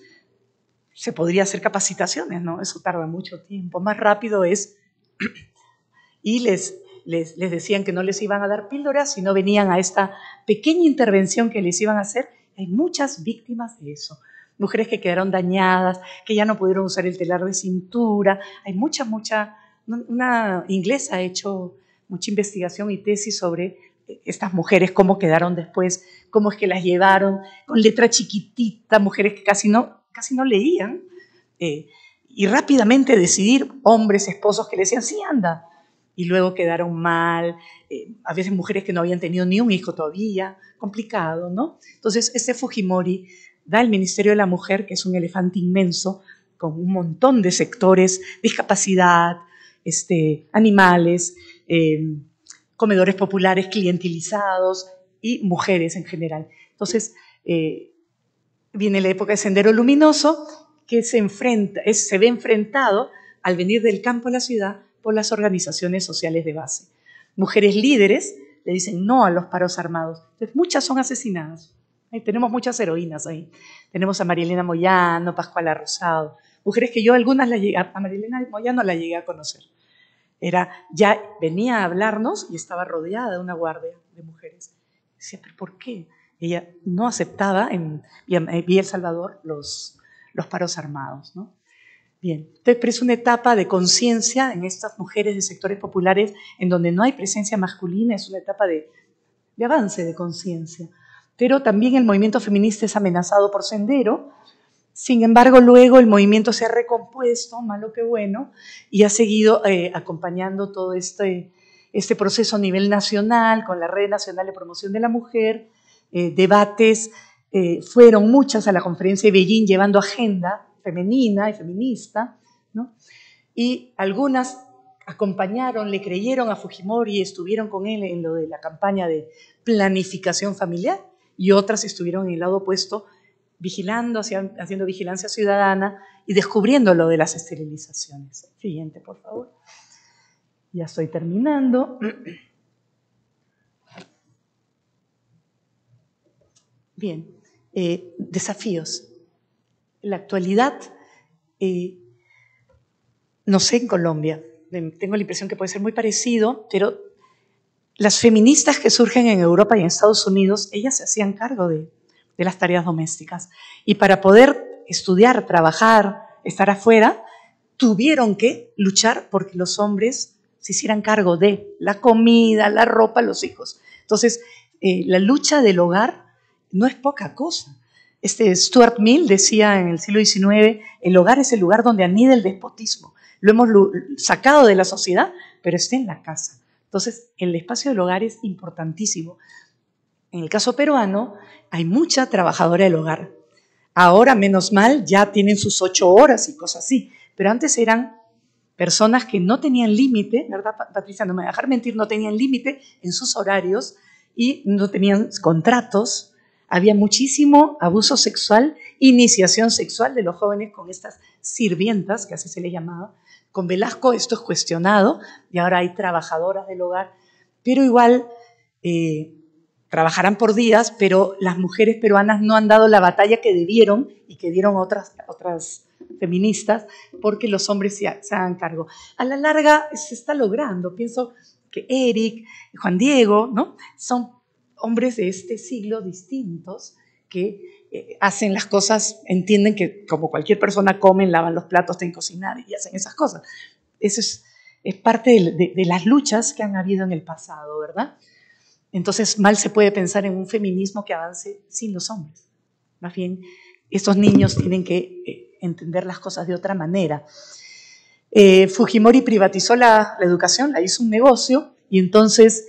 D: Se podría hacer capacitaciones, ¿no? Eso tarda mucho tiempo. Más rápido es *clears throat* y les, les, les decían que no les iban a dar píldoras, sino venían a esta pequeña intervención que les iban a hacer. Hay muchas víctimas de eso mujeres que quedaron dañadas, que ya no pudieron usar el telar de cintura. Hay mucha, mucha, una inglesa ha hecho mucha investigación y tesis sobre estas mujeres, cómo quedaron después, cómo es que las llevaron, con letra chiquitita, mujeres que casi no, casi no leían, eh, y rápidamente decidir, hombres, esposos que le decían, sí, anda, y luego quedaron mal, eh, a veces mujeres que no habían tenido ni un hijo todavía, complicado, ¿no? Entonces, este Fujimori da el Ministerio de la Mujer, que es un elefante inmenso, con un montón de sectores, discapacidad, este, animales, eh, comedores populares clientelizados y mujeres en general. Entonces, eh, viene la época de Sendero Luminoso, que se, enfrenta, se ve enfrentado al venir del campo a la ciudad por las organizaciones sociales de base. Mujeres líderes le dicen no a los paros armados. Entonces, muchas son asesinadas tenemos muchas heroínas ahí. Tenemos a Marilena Moyano, Pascuala Rosado, mujeres que yo algunas la llegué, a Marilena Moyano la llegué a conocer. Era, ya venía a hablarnos y estaba rodeada de una guardia de mujeres. Decía, pero ¿por qué? Ella no aceptaba en Villa El Salvador los, los paros armados. Bien, pero es una etapa de conciencia en estas mujeres de sectores populares en donde no hay presencia masculina, es una etapa de, de avance de conciencia pero también el movimiento feminista es amenazado por Sendero. Sin embargo, luego el movimiento se ha recompuesto, malo que bueno, y ha seguido eh, acompañando todo este, este proceso a nivel nacional, con la Red Nacional de Promoción de la Mujer, eh, debates, eh, fueron muchas a la conferencia de Beijing llevando agenda femenina y feminista, ¿no? y algunas acompañaron, le creyeron a Fujimori y estuvieron con él en lo de la campaña de planificación familiar, y otras estuvieron en el lado opuesto vigilando, haciendo vigilancia ciudadana y descubriendo lo de las esterilizaciones. Siguiente, por favor. Ya estoy terminando. Bien, eh, desafíos. En la actualidad, eh, no sé en Colombia, tengo la impresión que puede ser muy parecido, pero las feministas que surgen en Europa y en Estados Unidos, ellas se hacían cargo de, las tareas domésticas. Y para poder estudiar, trabajar, estar afuera, tuvieron que luchar porque los hombres se hicieran cargo de la comida, la ropa, los hijos. Entonces, eh, la lucha del hogar no es poca cosa. Este Stuart Mill decía en el siglo XIX, el hogar es el lugar donde anida el despotismo. Lo hemos sacado de la sociedad, pero está en la casa. Entonces, el espacio del hogar es importantísimo. En el caso peruano, hay mucha trabajadora del hogar. Ahora, menos mal, ya tienen sus ocho horas y cosas así. Pero antes eran personas que no tenían límite, ¿verdad, Patricia? No me voy a dejar mentir, no tenían límite en sus horarios y no tenían contratos. Había muchísimo abuso sexual, iniciación sexual de los jóvenes con estas sirvientas, que así se les llamaba, con Velasco esto es cuestionado y ahora hay trabajadoras del hogar, pero igual eh, trabajarán por días, pero las mujeres peruanas no han dado la batalla que debieron y que dieron otras, otras feministas porque los hombres se, hagan cargo. A la larga se está logrando. Pienso que Eric, Juan Diego, ¿no? son hombres de este siglo distintos que eh, hacen las cosas, entienden que como cualquier persona comen, lavan los platos, tienen que cocinar y hacen esas cosas. Eso es, es parte de, las luchas que han habido en el pasado, ¿verdad? Entonces, mal se puede pensar en un feminismo que avance sin los hombres. Más bien, estos niños tienen que eh, entender las cosas de otra manera. Eh, Fujimori privatizó la, educación, la hizo un negocio y entonces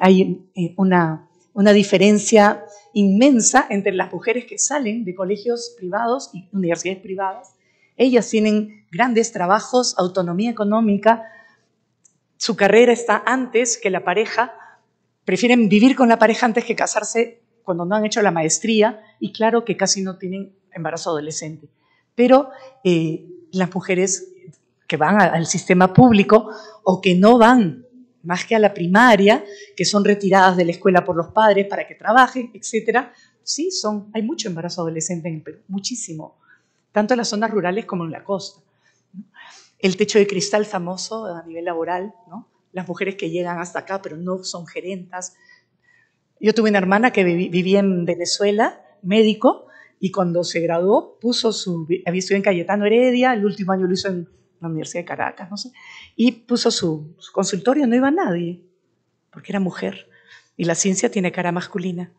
D: hay una, una diferencia inmensa entre las mujeres que salen de colegios privados y universidades privadas. Ellas tienen grandes trabajos, autonomía económica, su carrera está antes que la pareja, prefieren vivir con la pareja antes que casarse cuando no han hecho la maestría y claro que casi no tienen embarazo adolescente. Pero eh, las mujeres que van al sistema público o que no van más que a la primaria, que son retiradas de la escuela por los padres para que trabajen, etc. Sí, son, hay mucho embarazo adolescente en el Perú, muchísimo, tanto en las zonas rurales como en la costa. El techo de cristal famoso a nivel laboral, ¿no? Las mujeres que llegan hasta acá, pero no son gerentas. Yo tuve una hermana que vivía en Venezuela, médico, y cuando se graduó puso su, había estudiado en Cayetano Heredia, el último año lo hizo en la Universidad de Caracas, no sé, y puso su, su consultorio, no iba nadie, porque era mujer, y la ciencia tiene cara masculina.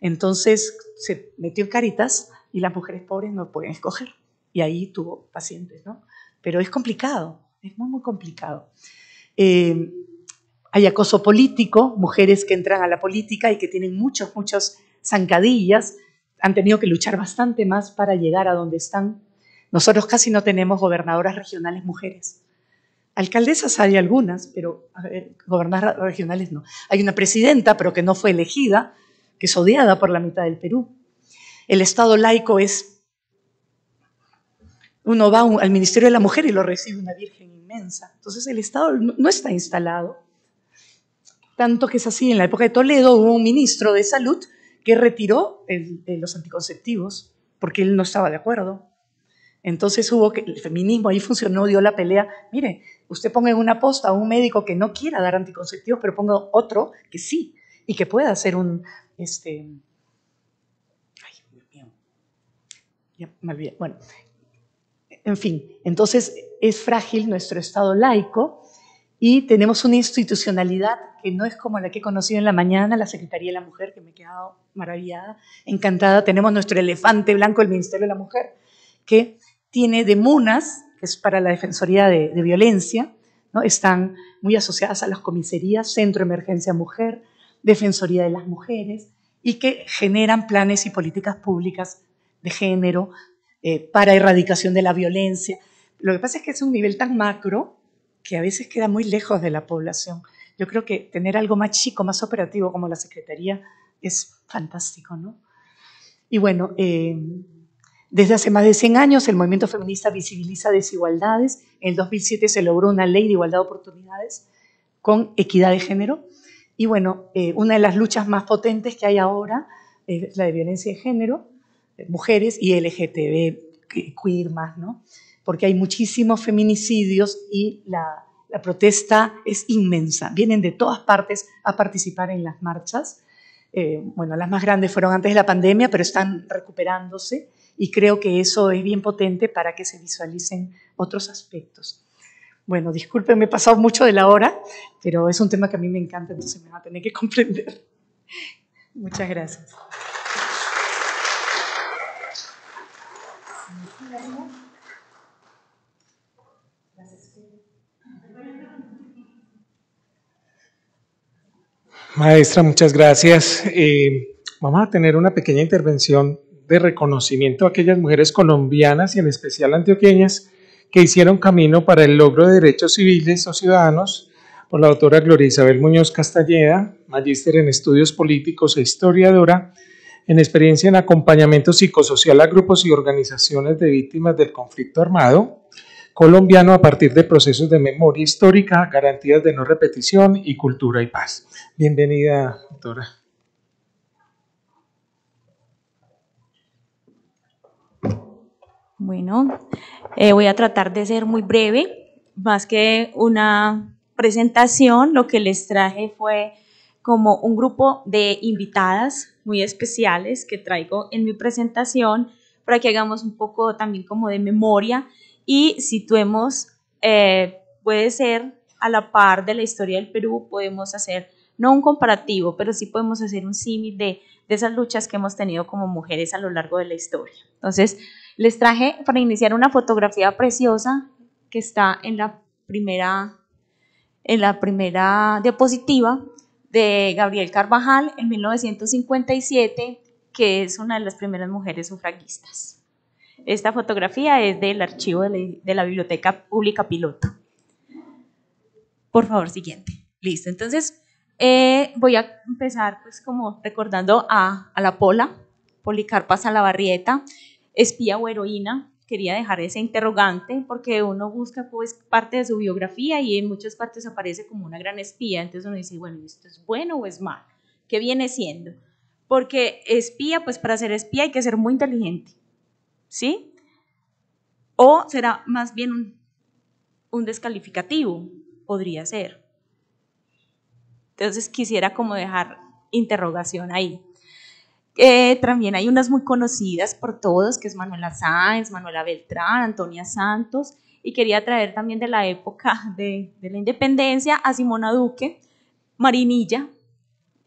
D: Entonces se metió en Caritas y las mujeres pobres no pueden escoger. Y ahí tuvo pacientes, ¿no? Pero es complicado, es muy, muy complicado. Eh, hay acoso político, mujeres que entran a la política y que tienen muchos, muchas zancadillas, han tenido que luchar bastante más para llegar a donde están. Nosotros casi no tenemos gobernadoras regionales mujeres. Alcaldesas hay algunas, pero gobernadoras regionales no. Hay una presidenta, pero que no fue elegida, que es odiada por la mitad del Perú. El Estado laico es, uno va al Ministerio de la Mujer y lo recibe una virgen Entonces el Estado no está instalado. Tanto que es así, en la época de Toledo hubo un ministro de salud que retiró los anticonceptivos porque él no estaba de acuerdo. Entonces hubo que el feminismo ahí funcionó, dio la pelea. Mire, usted ponga en una posta a un médico que no quiera dar anticonceptivos, pero ponga otro que sí y que pueda hacer un, este, ay, Dios mío, ya me olvidé. Bueno, en fin, entonces es frágil nuestro Estado laico y tenemos una institucionalidad que no es como la que he conocido en la mañana, la Secretaría de la Mujer, que me he quedado maravillada, encantada. Tenemos nuestro elefante blanco, el Ministerio de la Mujer, que tiene demunas, que es para la Defensoría de, Violencia, ¿no? están muy asociadas a las comisarías, Centro de Emergencia Mujer, Defensoría de las Mujeres, y que generan planes y políticas públicas de género eh, para erradicación de la violencia. Lo que pasa es que es un nivel tan macro que a veces queda muy lejos de la población. Yo creo que tener algo más chico, más operativo como la Secretaría es fantástico, ¿no? Y bueno, eh, desde hace más de 100 años el movimiento feminista visibiliza desigualdades. En el 2007 se logró una ley de igualdad de oportunidades con equidad de género. Y bueno, eh, una de las luchas más potentes que hay ahora es la de violencia de género, mujeres y LGTB, queer más, ¿no? Porque hay muchísimos feminicidios y la, la protesta es inmensa. Vienen de todas partes a participar en las marchas. Eh, bueno, las más grandes fueron antes de la pandemia, pero están recuperándose y creo que eso es bien potente para que se visualicen otros aspectos. Bueno, disculpen, me he pasado mucho de la hora, pero es un tema que a mí me encanta, entonces me va a tener que *laughs* comprender. Muchas gracias.
A: Maestra, muchas gracias. Eh, vamos a tener una pequeña intervención de reconocimiento a aquellas mujeres colombianas y en especial antioqueñas que hicieron camino para el logro de derechos civiles o ciudadanos por la doctora Gloria Isabel Muñoz Castalleda, magíster en estudios políticos e historiadora, en experiencia en acompañamiento psicosocial a grupos y organizaciones de víctimas del conflicto armado colombiano a partir de procesos de memoria histórica, garantías de no repetición y cultura y paz. Bienvenida, doctora.
B: Bueno, eh, voy a tratar de ser muy breve, más que una presentación, lo que les traje fue como un grupo de invitadas muy especiales que traigo en mi presentación para que hagamos un poco también como de memoria y situemos, eh, puede ser a la par de la historia del Perú, podemos hacer, no un comparativo, pero sí podemos hacer un símil de, de esas luchas que hemos tenido como mujeres a lo largo de la historia. Entonces, les traje para iniciar una fotografía preciosa que está en la primera, en la primera diapositiva de Gabriel Carvajal en 1957, que es una de las primeras mujeres sufragistas. Esta fotografía es del archivo de la, Biblioteca Pública Piloto. Por favor, siguiente. Listo. Entonces, eh, voy a empezar pues como recordando a, la Pola, Policarpa Salabarrieta, espía o heroína. Quería dejar ese interrogante porque uno busca pues parte de su biografía y en muchas partes aparece como una gran espía. Entonces uno dice, bueno, ¿esto es bueno o es malo? ¿Qué viene siendo? Porque espía, pues para ser espía hay que ser muy inteligente. ¿Sí? O será más bien un, un descalificativo, podría ser. Entonces quisiera como dejar interrogación ahí. Eh, también hay unas muy conocidas por todos, que es Manuela Sáenz, Manuela Beltrán, Antonia Santos, y quería traer también de la época de, de la independencia a Simona Duque, Marinilla,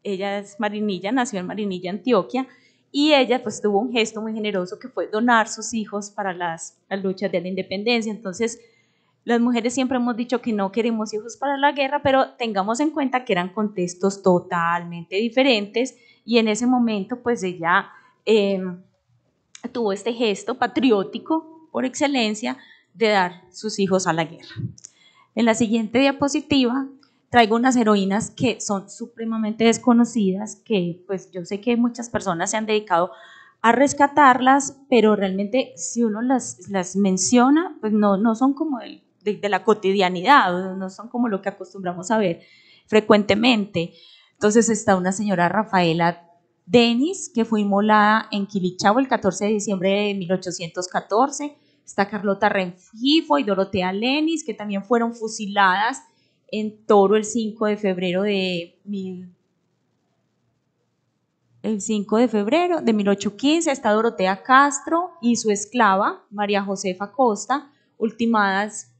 B: ella es Marinilla, nació en Marinilla, Antioquia, y ella pues tuvo un gesto muy generoso que fue donar sus hijos para las, las luchas de la independencia. Entonces, las mujeres siempre hemos dicho que no queremos hijos para la guerra, pero tengamos en cuenta que eran contextos totalmente diferentes y en ese momento pues ella em, tuvo este gesto patriótico por excelencia de dar sus hijos a la guerra. En la siguiente diapositiva traigo unas heroínas que son supremamente desconocidas, que pues yo sé que muchas personas se han dedicado a rescatarlas, pero realmente si uno las, las menciona, pues no, no son como de, de, la cotidianidad, no son como lo que acostumbramos a ver frecuentemente. Entonces está una señora Rafaela Denis, que fue inmolada en Quilichao el 14 de diciembre de 1814. Está Carlota Renfifo y Dorotea Lenis, que también fueron fusiladas en Toro el 5 de febrero de el 5 de febrero de 1815 está Dorotea Castro y su esclava María Josefa Costa, ultimadas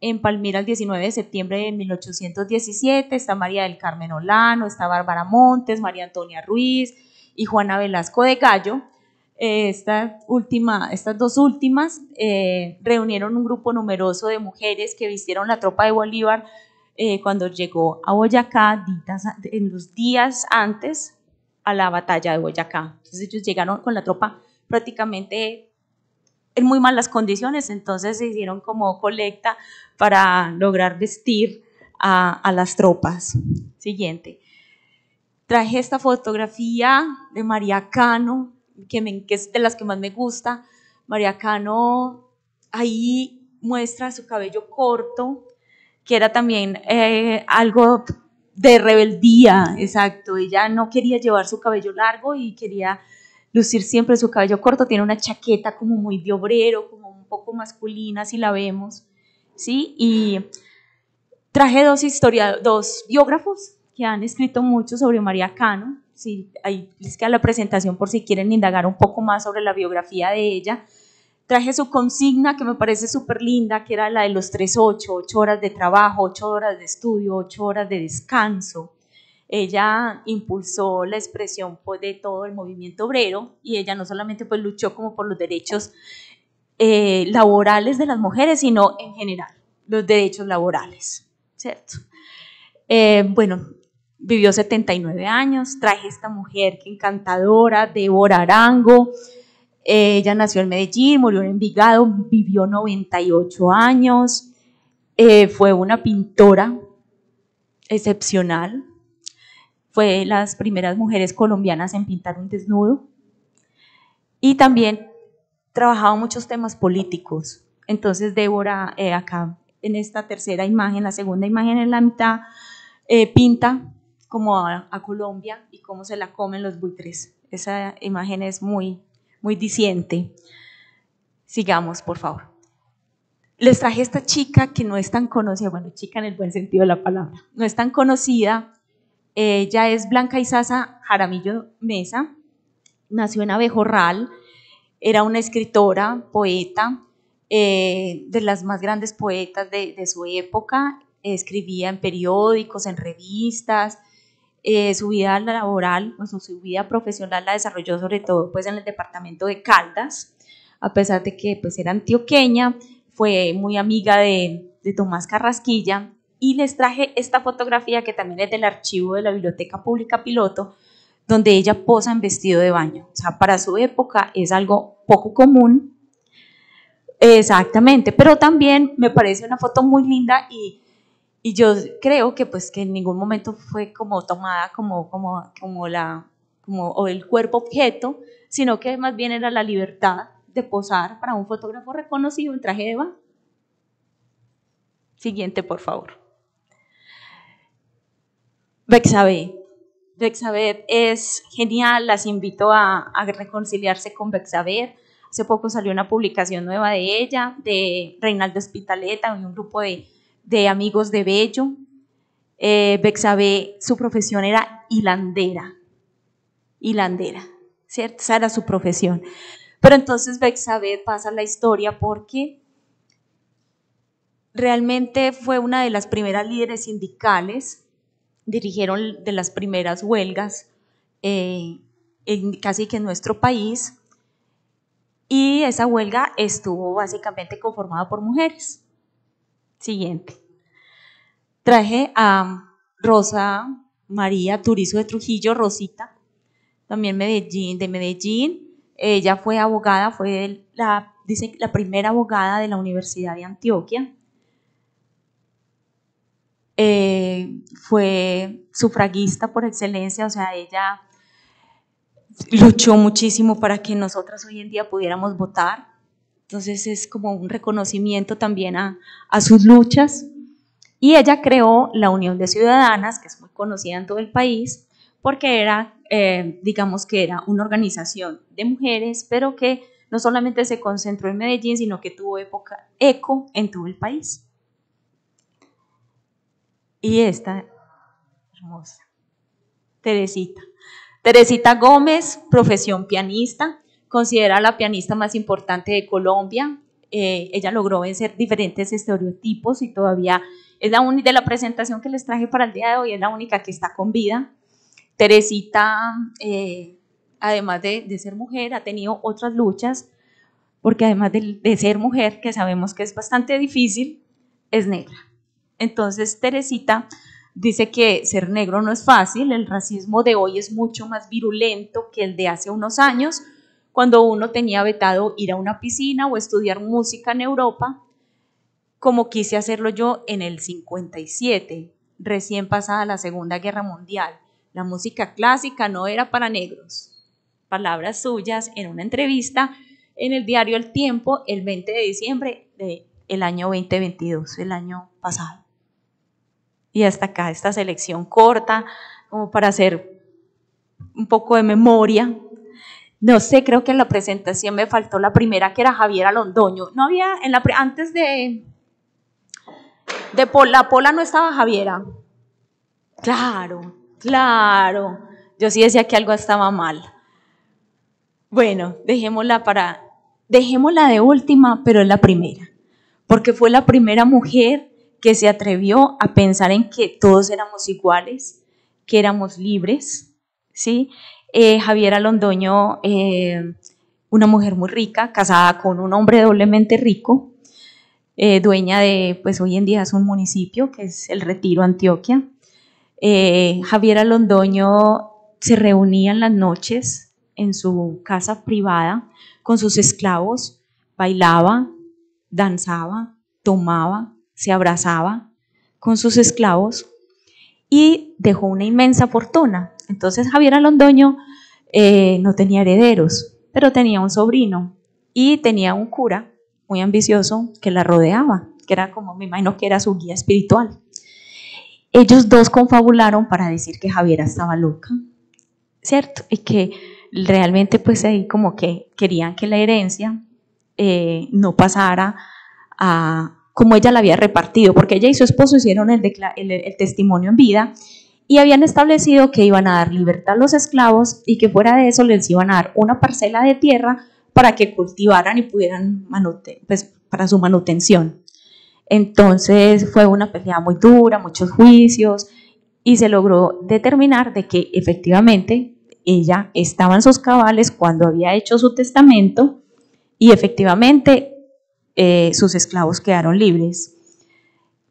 B: en Palmira el 19 de septiembre de 1817, está María del Carmen Olano, está Bárbara Montes, María Antonia Ruiz y Juana Velasco de Gallo. Esta última, estas dos últimas eh, reunieron un grupo numeroso de mujeres que vistieron la tropa de Bolívar eh, cuando llegó a Boyacá, en los días antes a la batalla de Boyacá. Entonces ellos llegaron con la tropa prácticamente en muy malas condiciones, entonces se hicieron como colecta para lograr vestir a, las tropas. Siguiente. Traje esta fotografía de María Cano, que, me, que es de las que más me gusta. María Cano ahí muestra su cabello corto, que era también eh, algo de rebeldía, exacto. Ella no quería llevar su cabello largo y quería lucir siempre su cabello corto. Tiene una chaqueta como muy de obrero, como un poco masculina, si la vemos, ¿sí? Y traje dos, historia, dos biógrafos que han escrito mucho sobre María Cano. Sí, ahí les queda la presentación por si quieren indagar un poco más sobre la biografía de ella. Traje su consigna que me parece súper linda, que era la de los 3-8, 8 horas de trabajo, 8 horas de estudio, 8 horas de descanso. Ella impulsó la expresión pues, de todo el movimiento obrero y ella no solamente pues, luchó como por los derechos eh, laborales de las mujeres, sino en general, los derechos laborales, ¿cierto? Eh, bueno, vivió 79 años, traje esta mujer que encantadora, Débora Arango, ella nació en Medellín, murió en Envigado, vivió 98 años, eh, fue una pintora excepcional, fue las primeras mujeres colombianas en pintar un desnudo y también trabajaba muchos temas políticos. Entonces Débora, eh, acá en esta tercera imagen, la segunda imagen en la mitad, eh, pinta como a, a Colombia y cómo se la comen los buitres. Esa imagen es muy muy diciente. Sigamos, por favor. Les traje esta chica que no es tan conocida, bueno, chica en el buen sentido de la palabra, no es tan conocida. Ella es Blanca Isaza Jaramillo Mesa, nació en Abejorral, era una escritora, poeta, eh, de las más grandes poetas de, de su época, escribía en periódicos, en revistas, eh, su vida laboral, o su vida profesional la desarrolló sobre todo pues en el departamento de Caldas, a pesar de que pues era antioqueña, fue muy amiga de, de Tomás Carrasquilla y les traje esta fotografía que también es del archivo de la Biblioteca Pública Piloto, donde ella posa en vestido de baño. O sea, para su época es algo poco común. Exactamente, pero también me parece una foto muy linda y y yo creo que pues que en ningún momento fue como tomada como, como, como, la, como o el cuerpo objeto, sino que más bien era la libertad de posar para un fotógrafo reconocido en traje de baño. Siguiente, por favor. Bexabe. Bexabe es genial, las invito a, a reconciliarse con Bexabe. Hace poco salió una publicación nueva de ella, de Reinaldo Espitaleta, un grupo de de amigos de Bello. Eh, Bexabe, su profesión era hilandera, hilandera, ¿cierto? Esa era su profesión. Pero entonces Bexabe pasa la historia porque realmente fue una de las primeras líderes sindicales, dirigieron de las primeras huelgas eh, en, casi que en nuestro país, y esa huelga estuvo básicamente conformada por mujeres. Siguiente. Traje a Rosa María Turizo de Trujillo, Rosita, también Medellín, de Medellín. Ella fue abogada, fue la, la primera abogada de la Universidad de Antioquia. Eh, fue sufragista por excelencia, o sea, ella luchó muchísimo para que nosotras hoy en día pudiéramos votar. Entonces es como un reconocimiento también a, sus luchas. Y ella creó la Unión de Ciudadanas, que es muy conocida en todo el país, porque era, eh, digamos que era una organización de mujeres, pero que no solamente se concentró en Medellín, sino que tuvo época, eco en todo el país. Y esta hermosa, Teresita. Teresita Gómez, profesión pianista, considera la pianista más importante de Colombia. Eh, ella logró vencer diferentes estereotipos y todavía es la única de la presentación que les traje para el día de hoy, es la única que está con vida. Teresita, eh, además de, ser mujer, ha tenido otras luchas, porque además de, de ser mujer, que sabemos que es bastante difícil, es negra. Entonces, Teresita Dice que ser negro no es fácil, el racismo de hoy es mucho más virulento que el de hace unos años, cuando uno tenía vetado ir a una piscina o estudiar música en Europa, como quise hacerlo yo en el 57, recién pasada la Segunda Guerra Mundial. La música clásica no era para negros. Palabras suyas en una entrevista en el diario El Tiempo el 20 de diciembre del año 2022, el año pasado. Y hasta acá esta selección corta, como para hacer un poco de memoria. No sé, creo que en la presentación me faltó la primera, que era Javiera Londoño. No había, en la, antes de, de la Pola no estaba Javiera. Claro, claro. Yo sí decía que algo estaba mal. Bueno, dejémosla para, dejémosla de última, pero es la primera, porque fue la primera mujer que se atrevió a pensar en que todos éramos iguales, que éramos libres, ¿sí? Eh, Javiera Londoño, eh, una mujer muy rica, casada con un hombre doblemente rico, eh, dueña de, pues hoy en día es un municipio que es el Retiro, Antioquia. Javiera Londoño se reunía en las noches en su casa privada con sus esclavos, bailaba, danzaba, tomaba, se abrazaba con sus esclavos y dejó una inmensa fortuna. Entonces Javier Alondoño eh, no tenía herederos, pero tenía un sobrino y tenía un cura muy ambicioso que la rodeaba, que era como, me imagino que era su guía espiritual. Ellos dos confabularon para decir que Javiera estaba loca, ¿cierto? Y que realmente pues ahí como que querían que la herencia eh, no pasara a, como ella la había repartido, porque ella y su esposo hicieron el, testimonio en vida y habían establecido que iban a dar libertad a los esclavos y que fuera de eso les iban a dar una parcela de tierra para que cultivaran y pudieran pues, para su manutención. Entonces fue una pelea muy dura, muchos juicios y se logró determinar de que efectivamente ella estaba en sus cabales cuando había hecho su testamento y efectivamente eh, sus esclavos quedaron libres.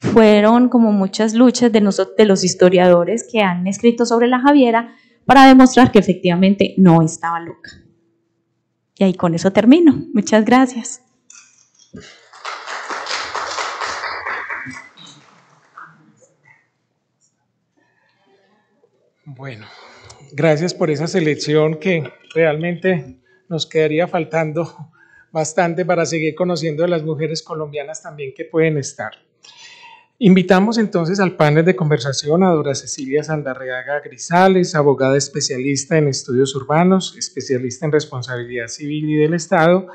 B: Fueron como muchas luchas de, nosotros, de los historiadores que han escrito sobre la Javiera para demostrar que efectivamente no estaba loca. Y ahí con eso termino. Muchas gracias.
A: Bueno, gracias por esa selección que realmente nos quedaría faltando bastante para seguir conociendo a las mujeres colombianas también que pueden estar. Invitamos entonces al panel de conversación a Dora Cecilia Sandarreaga Grisales, abogada especialista en estudios urbanos, especialista en responsabilidad civil y del Estado,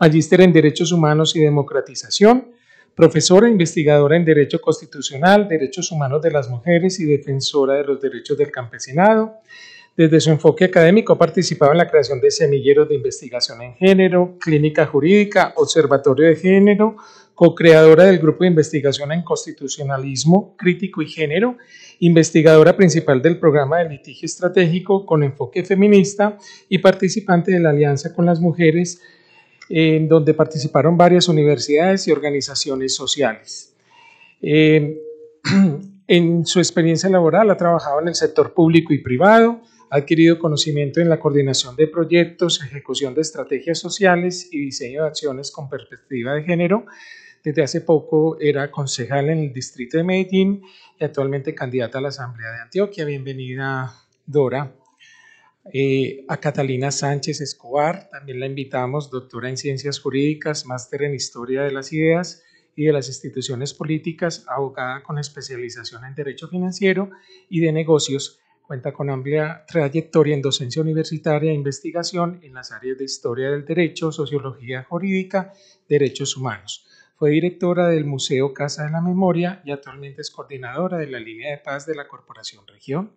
A: magíster en derechos humanos y democratización, profesora e investigadora en Derecho Constitucional, Derechos Humanos de las Mujeres y defensora de los derechos del campesinado. Desde su enfoque académico ha participado en la creación de semilleros de investigación en género, clínica jurídica, observatorio de género, co-creadora del grupo de investigación en constitucionalismo crítico y género, investigadora principal del programa de litigio estratégico con enfoque feminista y participante de la Alianza con las Mujeres, en donde participaron varias universidades y organizaciones sociales. Eh, *clears throat* en su experiencia laboral ha trabajado en el sector público y privado, ha adquirido conocimiento en la coordinación de proyectos, ejecución de estrategias sociales y diseño de acciones con perspectiva de género, desde hace poco era concejal en el distrito de Medellín y actualmente candidata a la Asamblea de Antioquia. Bienvenida, Dora. Eh, a Catalina Sánchez Escobar, también la invitamos, doctora en Ciencias Jurídicas, máster en Historia de las Ideas y de las Instituciones Políticas, abogada con especialización en Derecho Financiero y de Negocios. Cuenta con amplia trayectoria en docencia universitaria e investigación en las áreas de Historia del Derecho, Sociología Jurídica, Derechos Humanos. Fue directora del Museo Casa de la Memoria y actualmente es coordinadora de la línea de paz de la Corporación Región.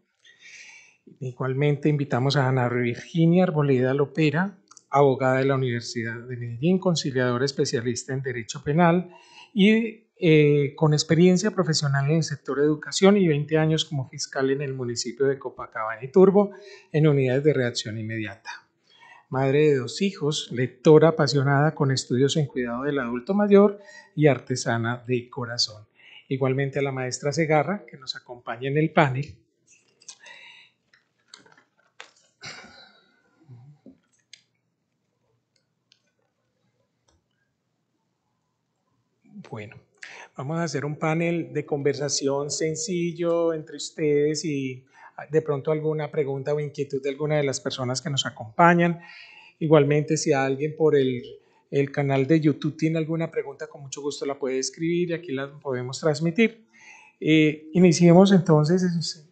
A: Igualmente invitamos a Ana Virginia Arboleda Lopera, abogada de la Universidad de Medellín, conciliadora especialista en Derecho Penal y eh, con experiencia profesional en el sector de educación y 20 años como fiscal en el municipio de Copacabana y Turbo en unidades de reacción inmediata madre de dos hijos, lectora apasionada con estudios en cuidado del adulto mayor y artesana de corazón. Igualmente a la maestra Segarra, que nos acompaña en el panel. Bueno, vamos a hacer un panel de conversación sencillo entre ustedes y de pronto alguna pregunta o inquietud de alguna de las personas que nos acompañan. Igualmente, si alguien por el, el canal de YouTube tiene alguna pregunta, con mucho gusto la puede escribir y aquí la podemos transmitir. Eh, iniciemos entonces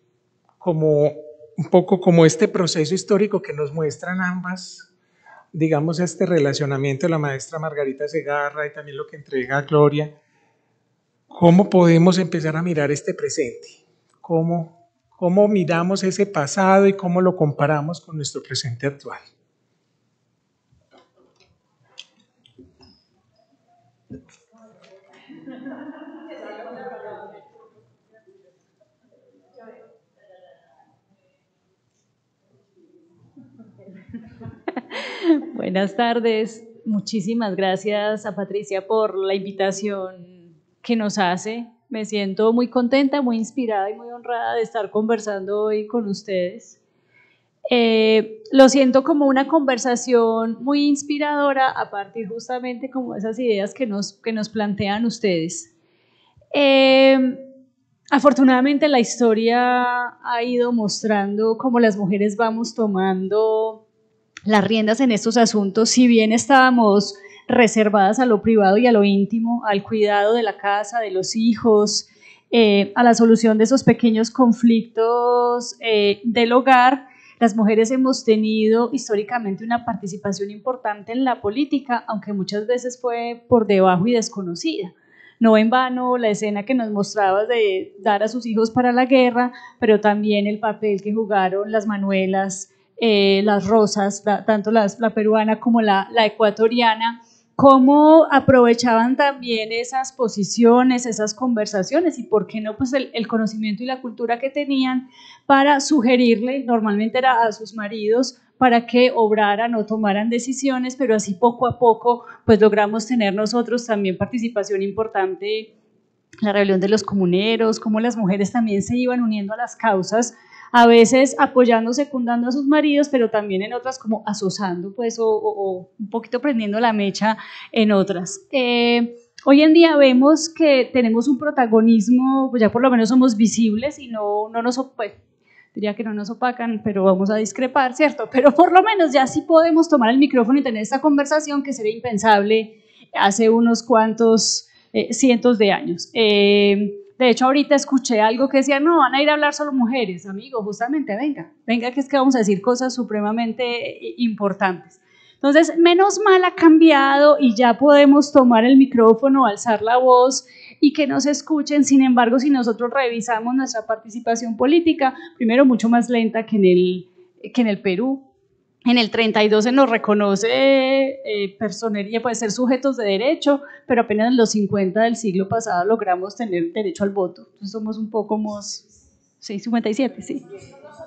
A: como un poco como este proceso histórico que nos muestran ambas, digamos, este relacionamiento de la maestra Margarita Segarra y también lo que entrega Gloria. ¿Cómo podemos empezar a mirar este presente? ¿Cómo, cómo miramos ese pasado y cómo lo comparamos con nuestro presente actual. *laughs*
E: Buenas tardes. Muchísimas gracias a Patricia por la invitación que nos hace me siento muy contenta, muy inspirada y muy honrada de estar conversando hoy con ustedes. Eh, lo siento como una conversación muy inspiradora a partir justamente como esas ideas que nos, que nos plantean ustedes. Eh, afortunadamente la historia ha ido mostrando cómo las mujeres vamos tomando las riendas en estos asuntos, si bien estábamos reservadas a lo privado y a lo íntimo, al cuidado de la casa, de los hijos, eh, a la solución de esos pequeños conflictos eh, del hogar, las mujeres hemos tenido históricamente una participación importante en la política, aunque muchas veces fue por debajo y desconocida. No en vano la escena que nos mostrabas de dar a sus hijos para la guerra, pero también el papel que jugaron las manuelas, eh, las rosas, tanto la peruana como la, la ecuatoriana, cómo aprovechaban también esas posiciones, esas conversaciones y por qué no, pues el, conocimiento y la cultura que tenían para sugerirle, normalmente era a sus maridos, para que obraran o tomaran decisiones, pero así poco a poco, pues logramos tener nosotros también participación importante la rebelión de los comuneros, cómo las mujeres también se iban uniendo a las causas a veces apoyando, secundando a sus maridos, pero también en otras como asosando, pues, o, un poquito prendiendo la mecha en otras. Eh, hoy en día vemos que tenemos un protagonismo, pues ya por lo menos somos visibles y no, no nos, pues, diría que no nos opacan, pero vamos a discrepar, ¿cierto? Pero por lo menos ya sí podemos tomar el micrófono y tener esta conversación que sería impensable hace unos cuantos eh, cientos de años. Eh, de hecho, ahorita escuché algo que decía, no, van a ir a hablar solo mujeres, amigo, justamente, venga, venga, que es que vamos a decir cosas supremamente importantes. Entonces, menos mal ha cambiado y ya podemos tomar el micrófono, alzar la voz y que nos escuchen. Sin embargo, si nosotros revisamos nuestra participación política, primero mucho más lenta que en el, que en el Perú. En el 32 se nos reconoce eh, personería, puede ser sujetos de derecho, pero apenas en los 50 del siglo pasado logramos tener derecho al voto. Entonces somos un poco más, sí, 57, sí.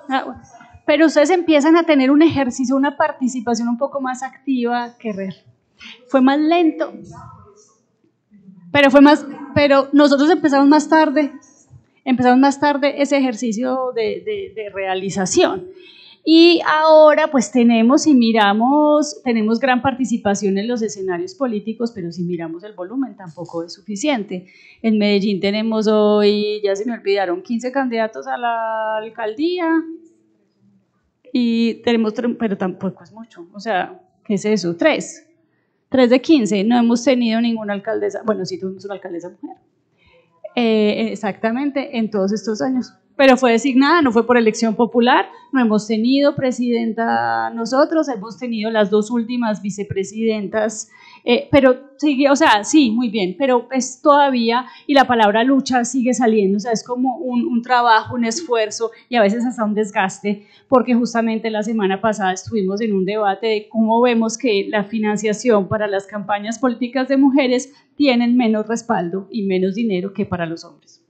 E: Ah, bueno. Pero ustedes empiezan a tener un ejercicio, una participación un poco más activa que real. Fue más lento, pero fue más, pero nosotros empezamos más tarde, empezamos más tarde ese ejercicio de, de realización. Y ahora pues tenemos y miramos, tenemos gran participación en los escenarios políticos, pero si miramos el volumen tampoco es suficiente. En Medellín tenemos hoy, ya se me olvidaron, 15 candidatos a la alcaldía y tenemos, pero tampoco es mucho. O sea, ¿qué es eso? Tres. Tres de 15. No hemos tenido ninguna alcaldesa, bueno, sí tuvimos una alcaldesa mujer. Eh, exactamente, en todos estos años pero fue designada, no fue por elección popular, no hemos tenido presidenta nosotros, hemos tenido las dos últimas vicepresidentas, eh, pero sigue, o sea, sí, muy bien, pero es todavía, y la palabra lucha sigue saliendo, o sea, es como un, un trabajo, un esfuerzo y a veces hasta un desgaste, porque justamente la semana pasada estuvimos en un debate de cómo vemos que la financiación para las campañas políticas de mujeres tienen menos respaldo y menos dinero que para los hombres.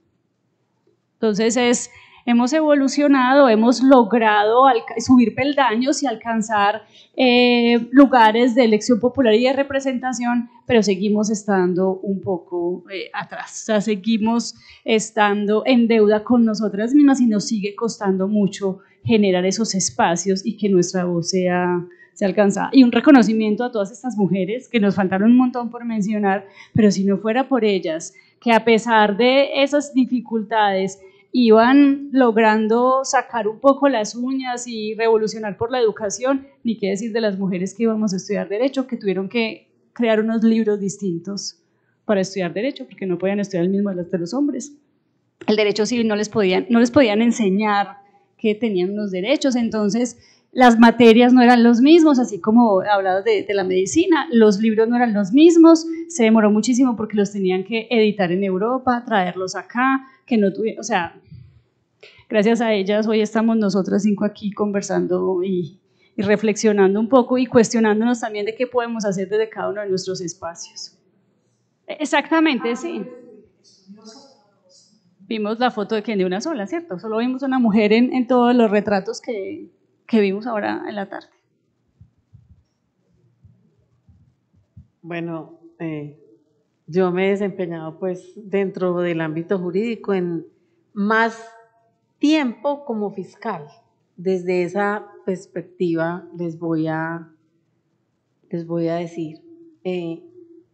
E: Entonces es, hemos evolucionado, hemos logrado subir peldaños y alcanzar eh, lugares de elección popular y de representación, pero seguimos estando un poco eh, atrás, o sea, seguimos estando en deuda con nosotras mismas y nos sigue costando mucho generar esos espacios y que nuestra voz sea, sea alcanzada. Y un reconocimiento a todas estas mujeres que nos faltaron un montón por mencionar, pero si no fuera por ellas, que a pesar de esas dificultades, iban logrando sacar un poco las uñas y revolucionar por la educación, ni qué decir de las mujeres que íbamos a estudiar derecho, que tuvieron que crear unos libros distintos para estudiar derecho, porque no podían estudiar el mismo de los hombres. El derecho civil no les podían, no les podían enseñar que tenían los derechos, entonces las materias no eran los mismos, así como hablado de, la medicina, los libros no eran los mismos, se demoró muchísimo porque los tenían que editar en Europa, traerlos acá, que no tuvieron, o sea, gracias a ellas hoy estamos nosotras cinco aquí conversando y, reflexionando un poco y cuestionándonos también de qué podemos hacer desde cada uno de nuestros espacios. Exactamente, sí. Vimos la foto de que de una sola, ¿cierto? Solo vimos una mujer en todos los retratos que, que vimos ahora en la tarde.
F: Bueno, eh, yo me he desempeñado pues dentro del ámbito jurídico en más tiempo como fiscal. Desde esa perspectiva les voy a, les voy a decir, eh,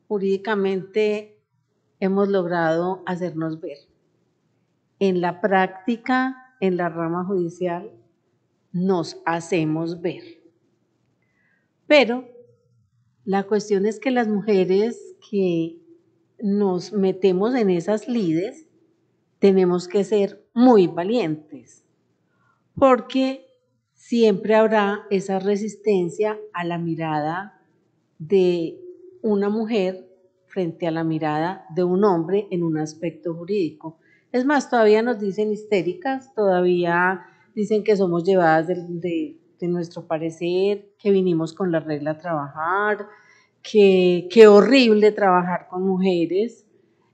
F: jurídicamente hemos logrado hacernos ver. En la práctica, en la rama judicial, nos hacemos ver. Pero la cuestión es que las mujeres que nos metemos en esas lides, tenemos que ser muy valientes, porque siempre habrá esa resistencia a la mirada de una mujer frente a la mirada de un hombre en un aspecto jurídico. Es más, todavía nos dicen histéricas, todavía dicen que somos llevadas de, nuestro parecer, que vinimos con la regla a trabajar, que, horrible trabajar con mujeres.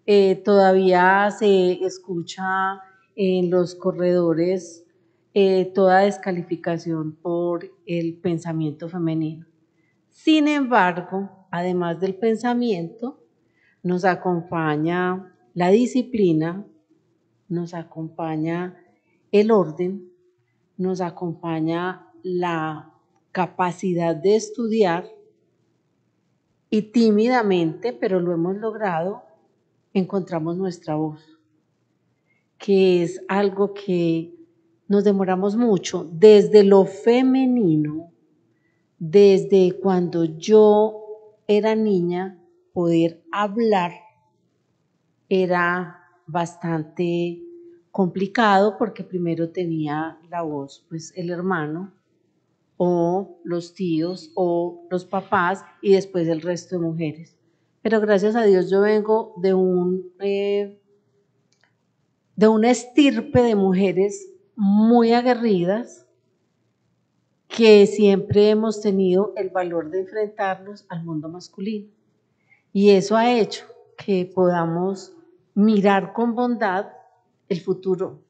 F: Eh, todavía se escucha en los corredores eh, toda descalificación por el pensamiento femenino. Sin embargo, además del pensamiento, nos acompaña la disciplina, nos acompaña el orden, nos acompaña la capacidad de estudiar y tímidamente, pero lo hemos logrado, encontramos nuestra voz, que es algo que nos demoramos mucho desde lo femenino, desde cuando yo era niña, poder hablar era bastante complicado porque primero tenía la voz, pues el hermano, o los tíos o los papás y después el resto de mujeres. Pero gracias a Dios yo vengo de un eh, de una estirpe de mujeres muy aguerridas que siempre hemos tenido el valor de enfrentarnos al mundo masculino. Y eso ha hecho que podamos mirar con bondad el futuro,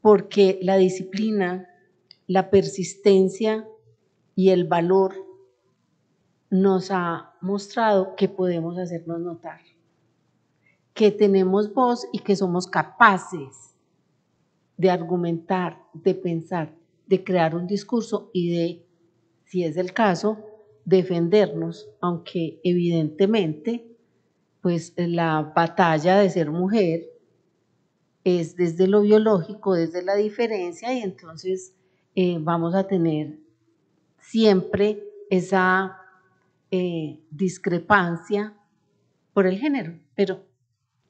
F: porque la disciplina, la persistencia y el valor nos ha mostrado que podemos hacernos notar, que tenemos voz y que somos capaces de argumentar, de pensar, de crear un discurso y de, si es el caso, defendernos, aunque evidentemente, pues la batalla de ser mujer es desde lo biológico, desde la diferencia, y entonces eh, vamos a tener siempre esa eh, discrepancia por el género, pero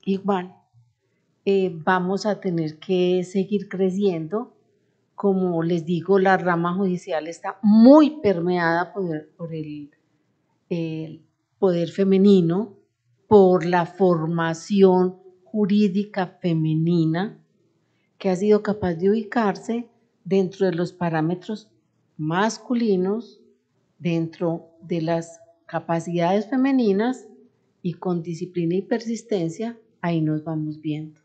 F: igual eh, vamos a tener que seguir creciendo. Como les digo, la rama judicial está muy permeada por, el, el poder femenino, por la formación jurídica femenina que ha sido capaz de ubicarse dentro de los parámetros masculinos, dentro de las capacidades femeninas y con disciplina y persistencia, ahí nos vamos viendo.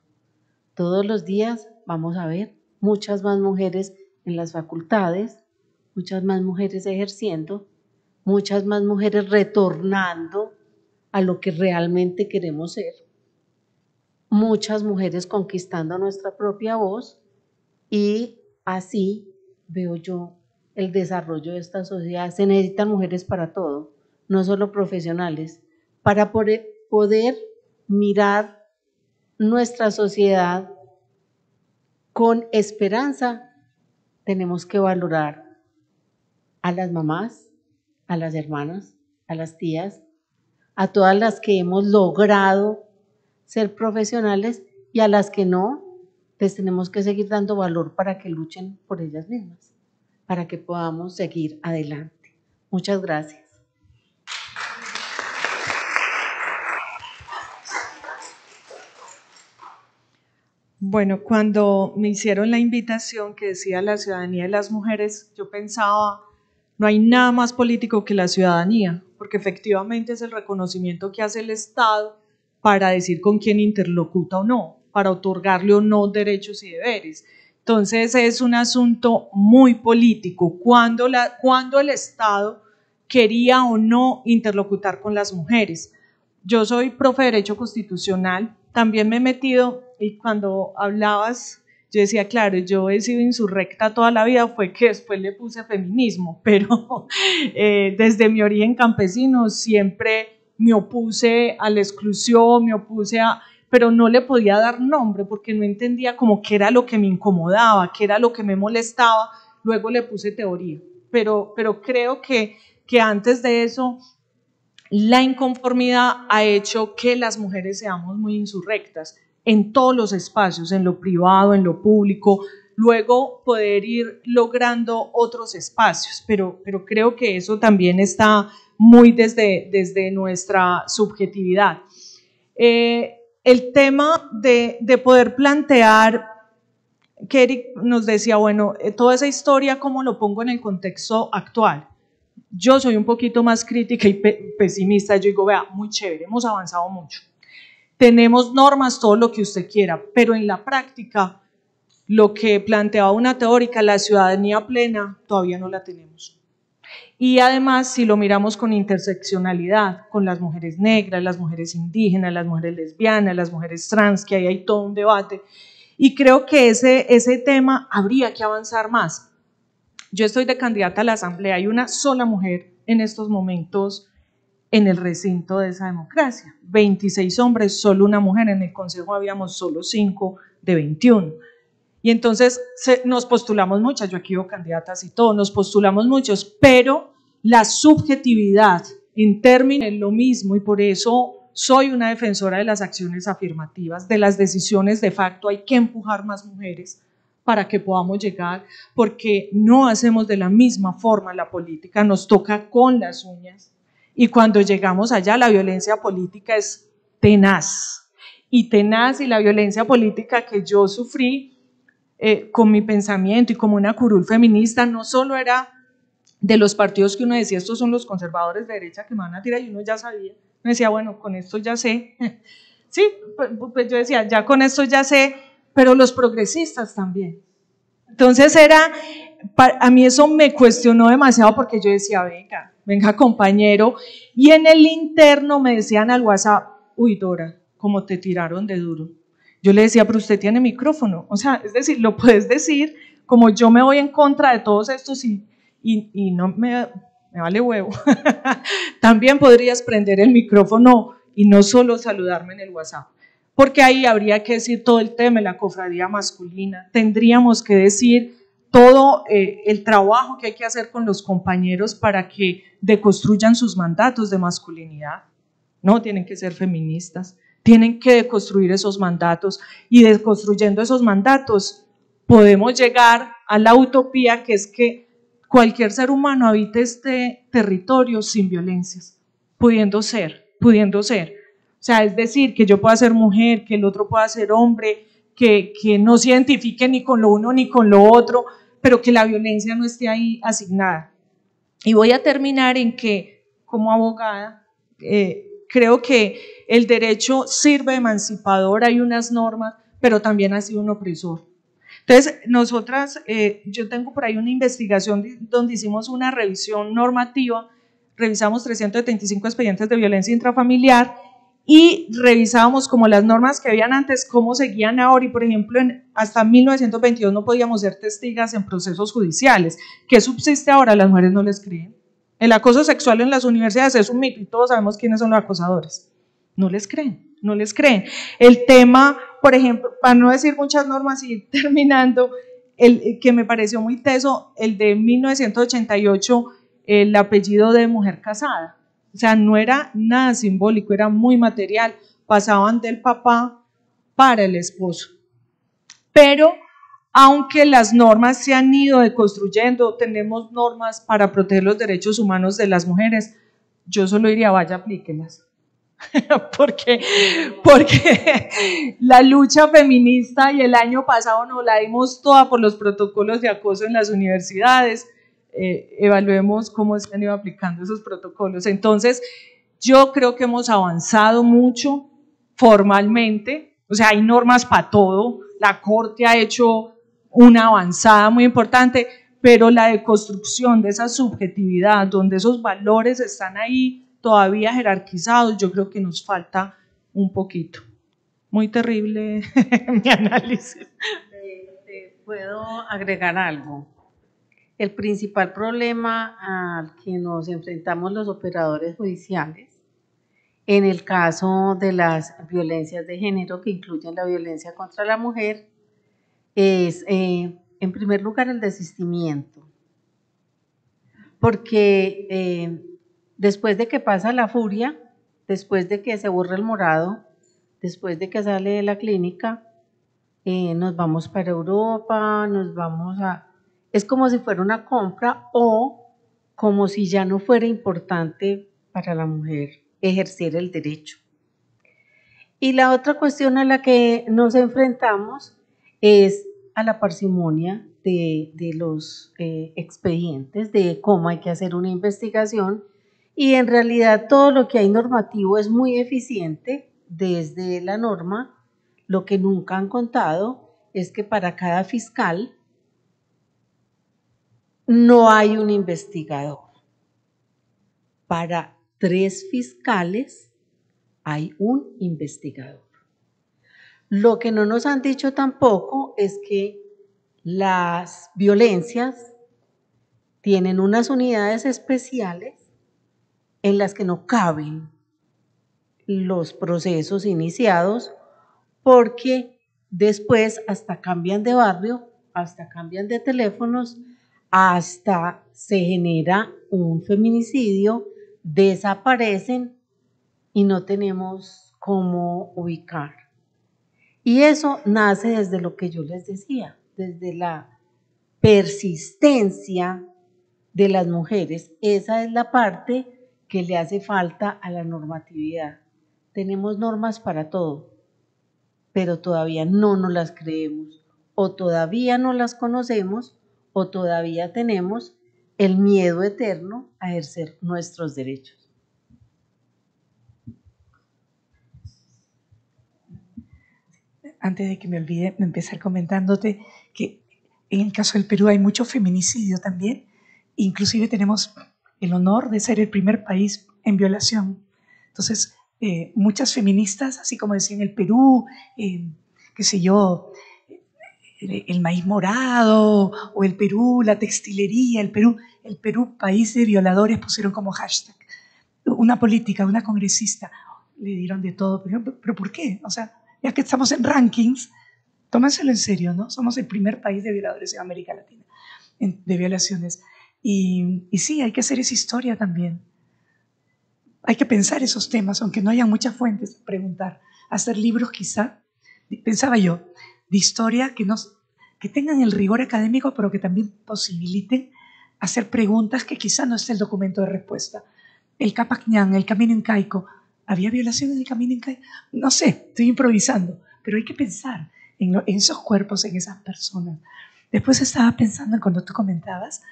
F: Todos los días vamos a ver muchas más mujeres en las facultades, muchas más mujeres ejerciendo, muchas más mujeres retornando a lo que realmente queremos ser, muchas mujeres conquistando nuestra propia voz y así veo yo el desarrollo de esta sociedad. Se necesitan mujeres para todo no solo profesionales, para poder mirar nuestra sociedad con esperanza, tenemos que valorar a las mamás, a las hermanas, a las tías, a todas las que hemos logrado ser profesionales y a las que no, les tenemos que seguir dando valor para que luchen por ellas mismas, para que podamos seguir adelante. Muchas gracias.
G: Bueno, cuando me hicieron la invitación que decía la ciudadanía de las mujeres, yo pensaba, no hay nada más político que la ciudadanía, porque efectivamente es el reconocimiento que hace el Estado para decir con quién interlocuta o no, para otorgarle o no derechos y deberes. Entonces es un asunto muy político. Cuando, la, cuando el Estado quería o no interlocutar con las mujeres. Yo soy profe de Derecho Constitucional, también me he metido y cuando hablabas, yo decía, claro, yo he sido insurrecta toda la vida, fue que después le puse feminismo, *laughs* pero eh, desde mi origen campesino siempre me opuse a la exclusión, me opuse a, pero no le podía dar nombre porque no entendía como qué era lo que me incomodaba, qué era lo que me molestaba, luego le puse teoría, pero, pero creo que, que antes de eso la inconformidad ha hecho que las mujeres seamos muy insurrectas en todos los espacios, en lo privado, en lo público, luego poder ir logrando otros espacios, pero, pero creo que eso también está muy desde, desde nuestra subjetividad. Eh, el tema de, de, poder plantear, que Eric nos decía, bueno, eh, toda esa historia, ¿cómo lo pongo en el contexto actual? Yo soy un poquito más crítica y pesimista, yo digo, vea, muy chévere, hemos avanzado mucho tenemos normas, todo lo que usted quiera, pero en la práctica, lo que planteaba una teórica, la ciudadanía plena, todavía no la tenemos. Y además, si lo miramos con interseccionalidad, con las mujeres negras, las mujeres indígenas, las mujeres lesbianas, las mujeres trans, que ahí hay todo un debate, y creo que ese, ese tema habría que avanzar más. Yo estoy de candidata a la Asamblea, hay una sola mujer en estos momentos en el recinto de esa democracia. 26 hombres, solo una mujer, en el Consejo habíamos solo 5 de 21. Y entonces nos postulamos muchas, yo aquí veo candidatas y todo, nos postulamos muchos, pero la subjetividad en términos es lo mismo y por eso soy una defensora de las acciones afirmativas, de las decisiones de facto, hay que empujar más mujeres para que podamos llegar, porque no hacemos de la misma forma la política, nos toca con las uñas. Y cuando llegamos allá, la violencia política es tenaz. Y tenaz y la violencia política que yo sufrí eh, con mi pensamiento y como una curul feminista, no solo era de los partidos que uno decía, estos son los conservadores de derecha que me van a tirar, y uno ya sabía, me decía, bueno, con esto ya sé, *laughs* sí, pues, pues yo decía, ya con esto ya sé, pero los progresistas también. Entonces era, a mí eso me cuestionó demasiado porque yo decía, venga, venga compañero, y en el interno me decían al WhatsApp, uy Dora, como te tiraron de duro. Yo le decía, pero usted tiene micrófono. O sea, es decir, lo puedes decir como yo me voy en contra de todos estos y, y, no me, me vale huevo. *laughs* También podrías prender el micrófono y no solo saludarme en el WhatsApp. Porque ahí habría que decir todo el tema de la cofradía masculina. Tendríamos que decir todo eh, el trabajo que hay que hacer con los compañeros para que deconstruyan sus mandatos de masculinidad. No, tienen que ser feministas tienen que deconstruir esos mandatos y deconstruyendo esos mandatos podemos llegar a la utopía que es que cualquier ser humano habite este territorio sin violencias, pudiendo ser, pudiendo ser. O sea, es decir, que yo pueda ser mujer, que el otro pueda ser hombre, que, que no se identifique ni con lo uno ni con lo otro, pero que la violencia no esté ahí asignada. Y voy a terminar en que, como abogada, eh, creo que el derecho sirve emancipador, hay unas normas, pero también ha sido un opresor. Entonces, nosotras, eh, yo tengo por ahí una investigación donde hicimos una revisión normativa, revisamos 375 expedientes de violencia intrafamiliar y revisábamos como las normas que habían antes, cómo seguían ahora y por ejemplo en, hasta 1922 no podíamos ser testigas en procesos judiciales. ¿Qué subsiste ahora? Las mujeres no les creen. El acoso sexual en las universidades es un mito y todos sabemos quiénes son los acosadores. No les creen, no les creen. El tema, por ejemplo, para no decir muchas normas y *laughs* terminando, el que me pareció muy teso, el de 1988, el apellido de mujer casada. O sea, no era nada simbólico, era muy material. Pasaban del papá para el esposo. Pero aunque las normas se han ido deconstruyendo, tenemos normas para proteger los derechos humanos de las mujeres, yo solo diría, vaya, aplíquelas. *laughs* porque, porque la lucha feminista y el año pasado nos la dimos toda por los protocolos de acoso en las universidades. Eh, evaluemos cómo se han ido aplicando esos protocolos. Entonces, yo creo que hemos avanzado mucho formalmente, o sea, hay normas para todo, la Corte ha hecho una avanzada muy importante, pero la deconstrucción de esa subjetividad, donde esos valores están ahí todavía jerarquizados, yo creo que nos falta un poquito. Muy terrible *laughs* mi análisis.
F: ¿Puedo agregar algo? El principal problema al que nos enfrentamos los operadores judiciales, en el caso de las violencias de género que incluyen la violencia contra la mujer, es, eh, en primer lugar, el desistimiento. Porque eh, después de que pasa la furia, después de que se borra el morado, después de que sale de la clínica, eh, nos vamos para Europa, nos vamos a... Es como si fuera una compra o como si ya no fuera importante para la mujer ejercer el derecho. Y la otra cuestión a la que nos enfrentamos es a la parsimonia de, los eh, expedientes, de cómo hay que hacer una investigación y en realidad todo lo que hay normativo es muy eficiente desde la norma. Lo que nunca han contado es que para cada fiscal no hay un investigador. Para tres fiscales hay un investigador. Lo que no nos han dicho tampoco es que las violencias tienen unas unidades especiales en las que no caben los procesos iniciados porque después hasta cambian de barrio, hasta cambian de teléfonos, hasta se genera un feminicidio, desaparecen y no tenemos cómo ubicar. Y eso nace desde lo que yo les decía, desde la persistencia de las mujeres. Esa es la parte que le hace falta a la normatividad. Tenemos normas para todo, pero todavía no nos las creemos, o todavía no las conocemos, o todavía tenemos el miedo eterno a ejercer nuestros derechos.
D: Antes de que me olvide, empezar comentándote que en el caso del Perú hay mucho feminicidio también. Inclusive tenemos el honor de ser el primer país en violación. Entonces, eh, muchas feministas, así como decía en el Perú, eh, qué sé yo, el maíz morado o el Perú, la textilería, el Perú, el Perú, país de violadores, pusieron como hashtag. Una política, una congresista, le dieron de todo. Pero, ¿pero por qué? O sea, ya que estamos en rankings, tómenselo en serio, ¿no? Somos el primer país de violadores en América Latina, de violaciones. Y, y sí, hay que hacer esa historia también. Hay que pensar esos temas, aunque no haya muchas fuentes, preguntar, hacer libros quizá. Pensaba yo, de historia que, nos, que tengan el rigor académico, pero que también posibiliten hacer preguntas que quizá no esté el documento de respuesta. El Capacñán, el Camino Incaico, ¿había violación en el Camino Incaico? No sé, estoy improvisando, pero hay que pensar en, esos cuerpos, en esas personas. Después estaba pensando en cuando tú comentabas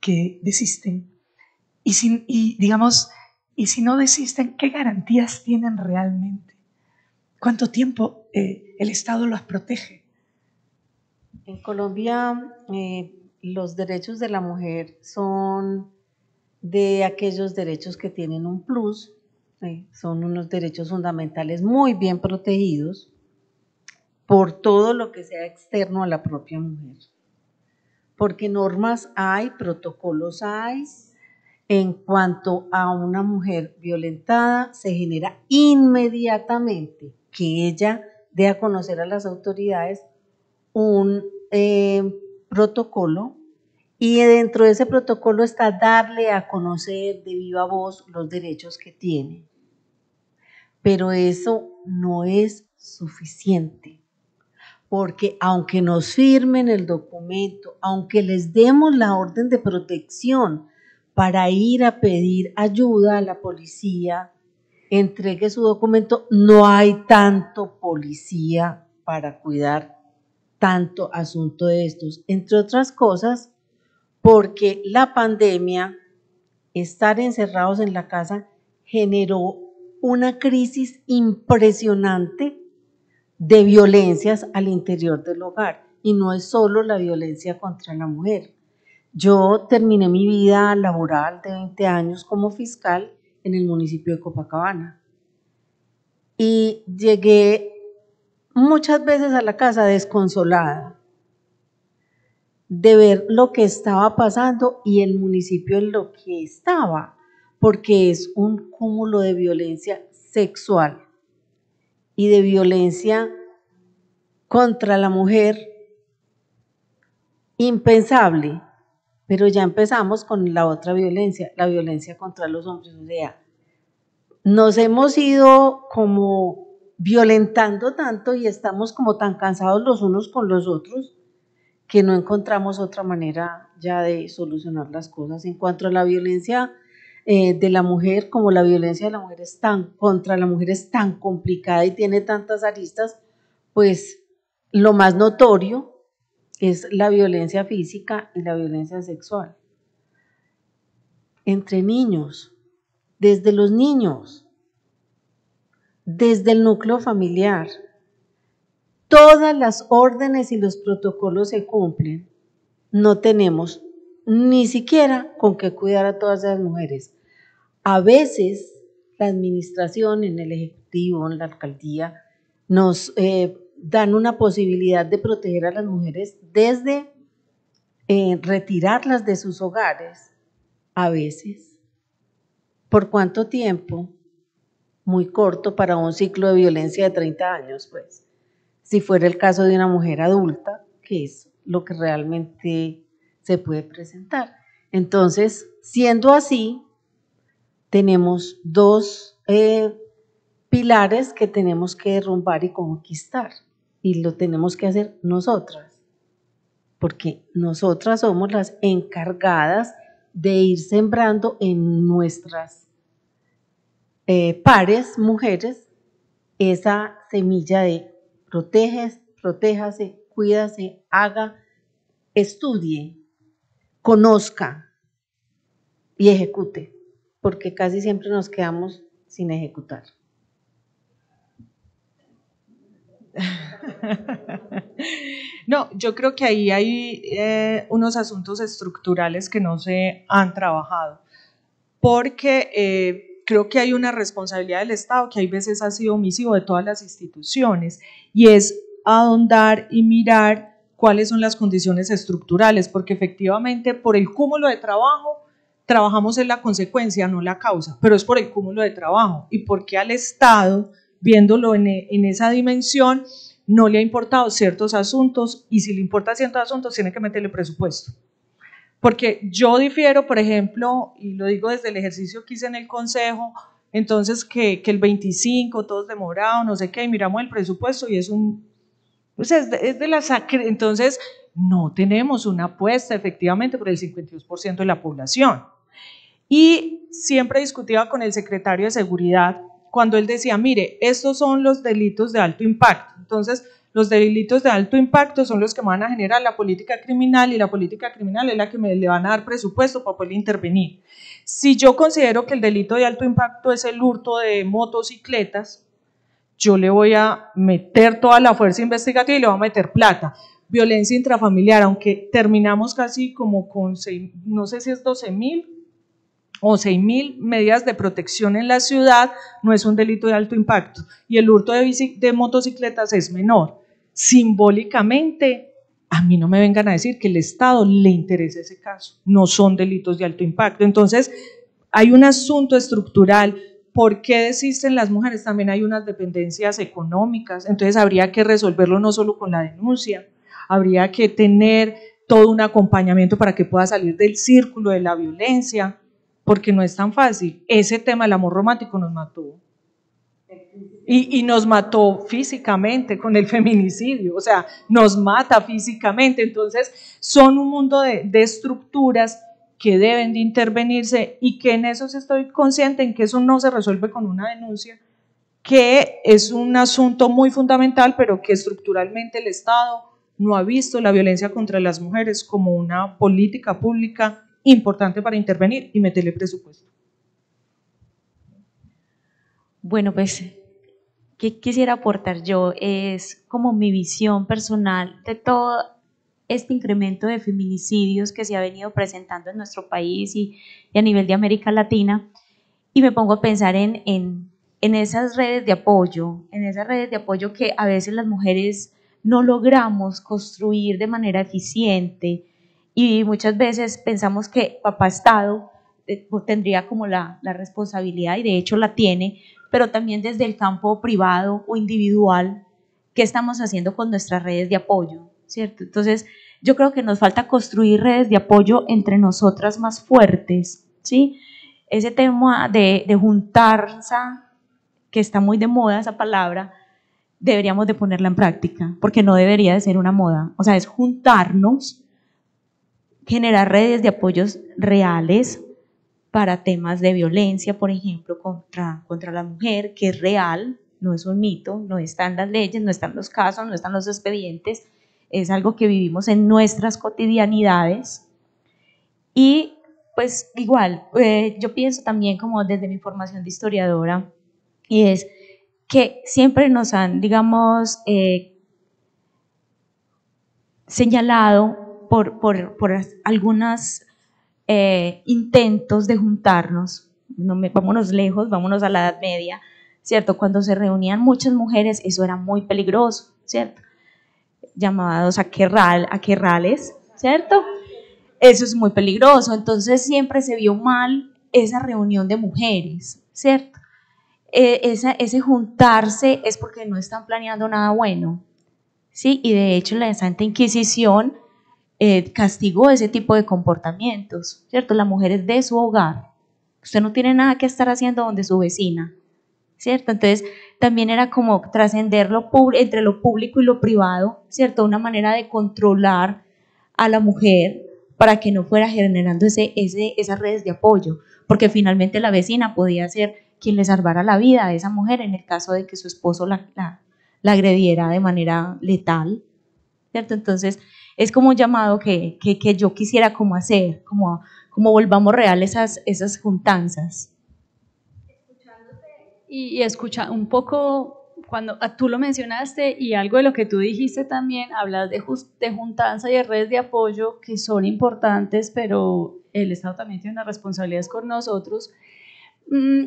D: que desisten. Y, digamos, y si no desisten, ¿qué garantías tienen realmente? ¿Cuánto tiempo eh, el Estado los protege?
F: En Colombia eh, los derechos de la mujer son de aquellos derechos que tienen un plus, son unos derechos fundamentales muy bien protegidos por todo lo que sea externo a la propia mujer. Porque normas hay, protocolos hay, en cuanto a una mujer violentada, se genera inmediatamente que ella dé a conocer a las autoridades un eh, protocolo y dentro de ese protocolo está darle a conocer de viva voz los derechos que tiene. Pero eso no es suficiente, porque aunque nos firmen el documento, aunque les demos la orden de protección para ir a pedir ayuda a la policía, entregue su documento, no hay tanto policía para cuidar tanto asunto de estos, entre otras cosas, porque la pandemia, estar encerrados en la casa, generó una crisis impresionante de violencias al interior del hogar. Y no es solo la violencia contra la mujer. Yo terminé mi vida laboral de 20 años como fiscal en el municipio de Copacabana. Y llegué muchas veces a la casa desconsolada de ver lo que estaba pasando y el municipio en lo que estaba, porque es un cúmulo de violencia sexual y de violencia contra la mujer impensable, pero ya empezamos con la otra violencia, la violencia contra los hombres, o sea, nos hemos ido como violentando tanto y estamos como tan cansados los unos con los otros que no encontramos otra manera ya de solucionar las cosas. En cuanto a la violencia eh, de la mujer, como la violencia de la mujer es tan, contra la mujer es tan complicada y tiene tantas aristas, pues lo más notorio es la violencia física y la violencia sexual. Entre niños, desde los niños, desde el núcleo familiar. Todas las órdenes y los protocolos se cumplen. No tenemos ni siquiera con qué cuidar a todas las mujeres. A veces la administración en el Ejecutivo, en la alcaldía, nos eh, dan una posibilidad de proteger a las mujeres desde eh, retirarlas de sus hogares. A veces. ¿Por cuánto tiempo? muy corto para un ciclo de violencia de 30 años, pues, si fuera el caso de una mujer adulta, que es lo que realmente se puede presentar. Entonces, siendo así, tenemos dos eh, pilares que tenemos que derrumbar y conquistar, y lo tenemos que hacer nosotras. porque nosotras somos las encargadas de ir sembrando en nuestras eh, pares, mujeres, esa semilla de proteges, protéjase, cuídase, haga, estudie, conozca y ejecute, porque casi siempre nos quedamos sin ejecutar. *laughs*
G: No, yo creo que ahí hay eh, unos asuntos estructurales que no se han trabajado, porque eh, creo que hay una responsabilidad del Estado que hay veces ha sido omisivo de todas las instituciones y es ahondar y mirar cuáles son las condiciones estructurales, porque efectivamente por el cúmulo de trabajo trabajamos en la consecuencia, no la causa, pero es por el cúmulo de trabajo y porque al Estado, viéndolo en, en esa dimensión, no le ha importado ciertos asuntos y si le importa ciertos asuntos tiene que meterle presupuesto. Porque yo difiero, por ejemplo, y lo digo desde el ejercicio que hice en el Consejo, entonces que, que el 25, todos demorados, no sé qué, y miramos el presupuesto y es un... Es de, es de entonces no tenemos una apuesta efectivamente por el 52% de la población. Y siempre discutía con el secretario de Seguridad cuando él decía, mire, estos son los delitos de alto impacto. Entonces, los delitos de alto impacto son los que van a generar la política criminal y la política criminal es la que me le van a dar presupuesto para poder intervenir. Si yo considero que el delito de alto impacto es el hurto de motocicletas, yo le voy a meter toda la fuerza investigativa y le voy a meter plata. Violencia intrafamiliar, aunque terminamos casi como con, no sé si es 12 mil o 6.000 medidas de protección en la ciudad no es un delito de alto impacto y el hurto de, de motocicletas es menor. Simbólicamente, a mí no me vengan a decir que el Estado le interesa ese caso, no son delitos de alto impacto. Entonces, hay un asunto estructural. ¿Por qué desisten las mujeres? También hay unas dependencias económicas. Entonces, habría que resolverlo no solo con la denuncia, habría que tener todo un acompañamiento para que pueda salir del círculo de la violencia porque no es tan fácil. Ese tema del amor romántico nos mató. Y, nos mató físicamente con el *laughs* feminicidio, o sea, nos mata físicamente. Entonces, son un mundo de estructuras que deben de intervenirse y que en eso estoy consciente, en que eso no se resuelve con una denuncia, que es un asunto muy fundamental, pero que estructuralmente el Estado no ha visto la violencia contra las mujeres como una política pública importante para intervenir y meterle presupuesto.
B: Bueno, pues, ¿qué quisiera aportar yo? Es como mi visión personal de todo este incremento de feminicidios que se ha venido presentando en nuestro país y, y a nivel de América Latina. Y me pongo a pensar en, en, en esas redes de apoyo, en esas redes de apoyo que a veces las mujeres no logramos construir de manera eficiente, y muchas veces pensamos que papá Estado eh, tendría como la, la, responsabilidad y de hecho la tiene, pero también desde el campo privado o individual, ¿qué estamos haciendo con nuestras redes de apoyo? ¿Cierto? Entonces, yo creo que nos falta construir redes de apoyo entre nosotras más fuertes, ¿sí? Ese tema de, de juntarse, que está muy de moda esa palabra, deberíamos de ponerla en práctica, porque no debería de ser una moda, o sea, es juntarnos generar redes de apoyos reales para temas de violencia, por ejemplo, contra, contra la mujer, que es real, no es un mito, no están las leyes, no están los casos, no están los expedientes, es algo que vivimos en nuestras cotidianidades. Y pues igual, eh, yo pienso también como desde mi formación de historiadora, y es que siempre nos han, digamos, eh, señalado por, por, por algunos eh, intentos de juntarnos, no me, vámonos lejos, vámonos a la Edad Media, ¿cierto? Cuando se reunían muchas mujeres, eso era muy peligroso, ¿cierto? Llamados a, querral, a querrales, ¿cierto? Eso es muy peligroso, entonces siempre se vio mal esa reunión de mujeres, ¿cierto? Eh, esa, ese juntarse es porque no están planeando nada bueno, ¿sí? Y de hecho la Santa Inquisición eh, castigó ese tipo de comportamientos, ¿cierto? La mujer es de su hogar. Usted no tiene nada que estar haciendo donde su vecina, ¿cierto? Entonces, también era como trascender entre lo público y lo privado, ¿cierto? Una manera de controlar a la mujer para que no fuera generando ese, ese, esas redes de apoyo, porque finalmente la vecina podía ser quien le salvara la vida a esa mujer en el caso de que su esposo la, la, agrediera de manera letal, ¿cierto? Entonces, es como un llamado que, que, que yo quisiera como hacer, como, como volvamos real esas, esas juntanzas.
E: Y, escucha un poco cuando ah, tú lo mencionaste y algo de lo que tú dijiste también, hablas de, de juntanza y de redes de apoyo que son importantes, pero el Estado también tiene una responsabilidad con nosotros. Mm,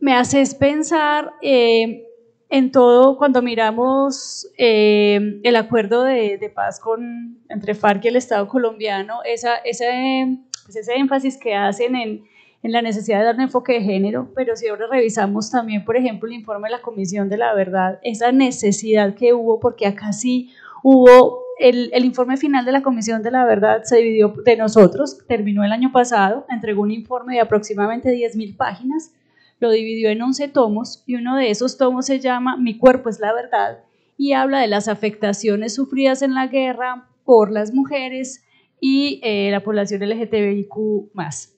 E: me haces pensar eh, en todo cuando miramos eh, el acuerdo de, paz con, entre FARC y el Estado colombiano, ese, pues ese énfasis que hacen en en la necesidad de dar un enfoque de género, pero si ahora revisamos también, por ejemplo, el informe de la Comisión de la Verdad, esa necesidad que hubo, porque acá sí hubo, el, informe final de la Comisión de la Verdad se dividió de nosotros, terminó el año pasado, entregó un informe de aproximadamente 10.000 páginas, lo dividió en 11 tomos y uno de esos tomos se llama Mi cuerpo es la verdad y habla de las afectaciones sufridas en la guerra por las mujeres y eh, la población LGTBIQ más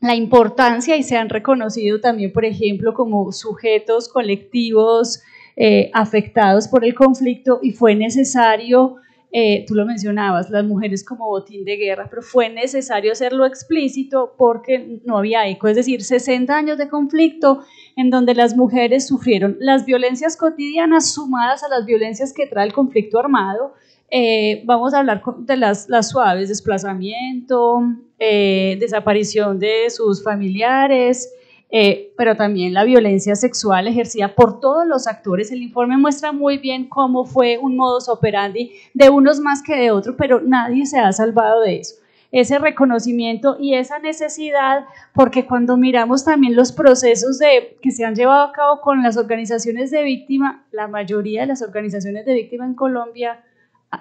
E: la importancia y se han reconocido también, por ejemplo, como sujetos colectivos eh, afectados por el conflicto y fue necesario, eh, tú lo mencionabas, las mujeres como botín de guerra, pero fue necesario hacerlo explícito porque no había eco, es decir, 60 años de conflicto en donde las mujeres sufrieron las violencias cotidianas sumadas a las violencias que trae el conflicto armado, eh, vamos a hablar de las, suaves, desplazamiento, eh, desaparición de sus familiares, eh, pero también la violencia sexual ejercida por todos los actores. El informe muestra muy bien cómo fue un modus operandi de unos más que de otros, pero nadie se ha salvado de eso. Ese reconocimiento y esa necesidad, porque cuando miramos también los procesos de, que se han llevado a cabo con las organizaciones de víctima, la mayoría de las organizaciones de víctima en Colombia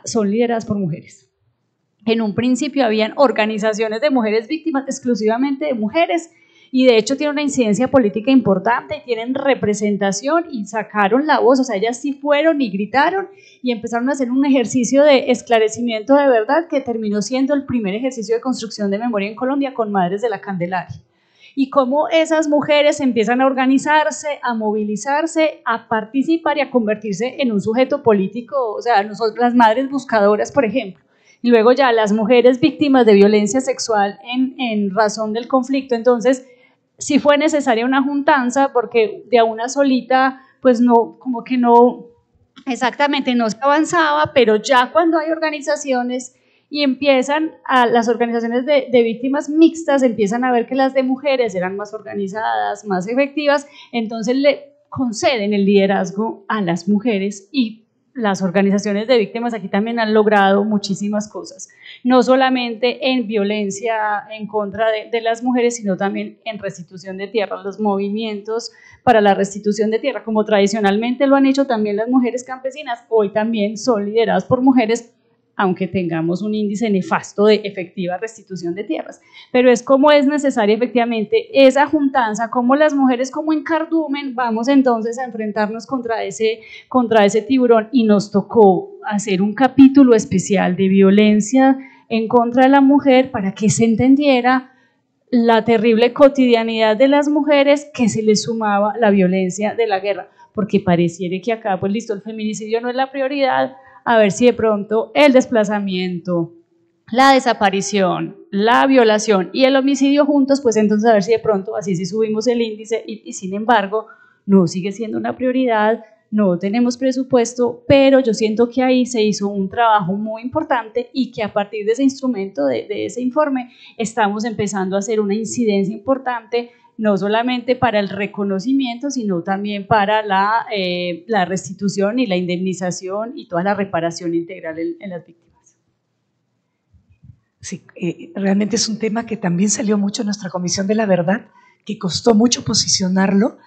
E: son lideradas por mujeres. En un principio habían organizaciones de mujeres víctimas, exclusivamente de mujeres, y de hecho tienen una incidencia política importante, tienen representación y sacaron la voz, o sea, ellas sí fueron y gritaron y empezaron a hacer un ejercicio de esclarecimiento de verdad que terminó siendo el primer ejercicio de construcción de memoria en Colombia con Madres de la Candelaria y cómo esas mujeres empiezan a organizarse, a movilizarse, a participar y a convertirse en un sujeto político, o sea, nosotros las madres buscadoras, por ejemplo. Y luego ya las mujeres víctimas de violencia sexual en, en razón del conflicto. Entonces, sí fue necesaria una juntanza porque de a una solita, pues no, como que no, exactamente no se avanzaba, pero ya cuando hay organizaciones y empiezan a las organizaciones de, víctimas mixtas, empiezan a ver que las de mujeres eran más organizadas, más efectivas, entonces le conceden el liderazgo a las mujeres y las organizaciones de víctimas aquí también han logrado muchísimas cosas, no solamente en violencia en contra de, de, las mujeres, sino también en restitución de tierra, los movimientos para la restitución de tierra, como tradicionalmente lo han hecho también las mujeres campesinas, hoy también son lideradas por mujeres aunque tengamos un índice nefasto de efectiva restitución de tierras. Pero es como es necesaria efectivamente esa juntanza, como las mujeres como en cardumen vamos entonces a enfrentarnos contra ese, contra ese tiburón y nos tocó hacer un capítulo especial de violencia en contra de la mujer para que se entendiera la terrible cotidianidad de las mujeres que se les sumaba la violencia de la guerra, porque pareciera que acá, pues listo, el feminicidio no es la prioridad, a ver si de pronto el desplazamiento, la desaparición, la violación y el homicidio juntos, pues entonces a ver si de pronto así sí subimos el índice y, sin embargo no sigue siendo una prioridad, no tenemos presupuesto, pero yo siento que ahí se hizo un trabajo muy importante y que a partir de ese instrumento, de, ese informe, estamos empezando a hacer una incidencia importante no solamente para el reconocimiento, sino también para la, eh, la restitución y la indemnización y toda la reparación integral en, las víctimas.
D: Sí, eh, realmente es un tema que también salió mucho en nuestra Comisión de la Verdad, que costó mucho posicionarlo.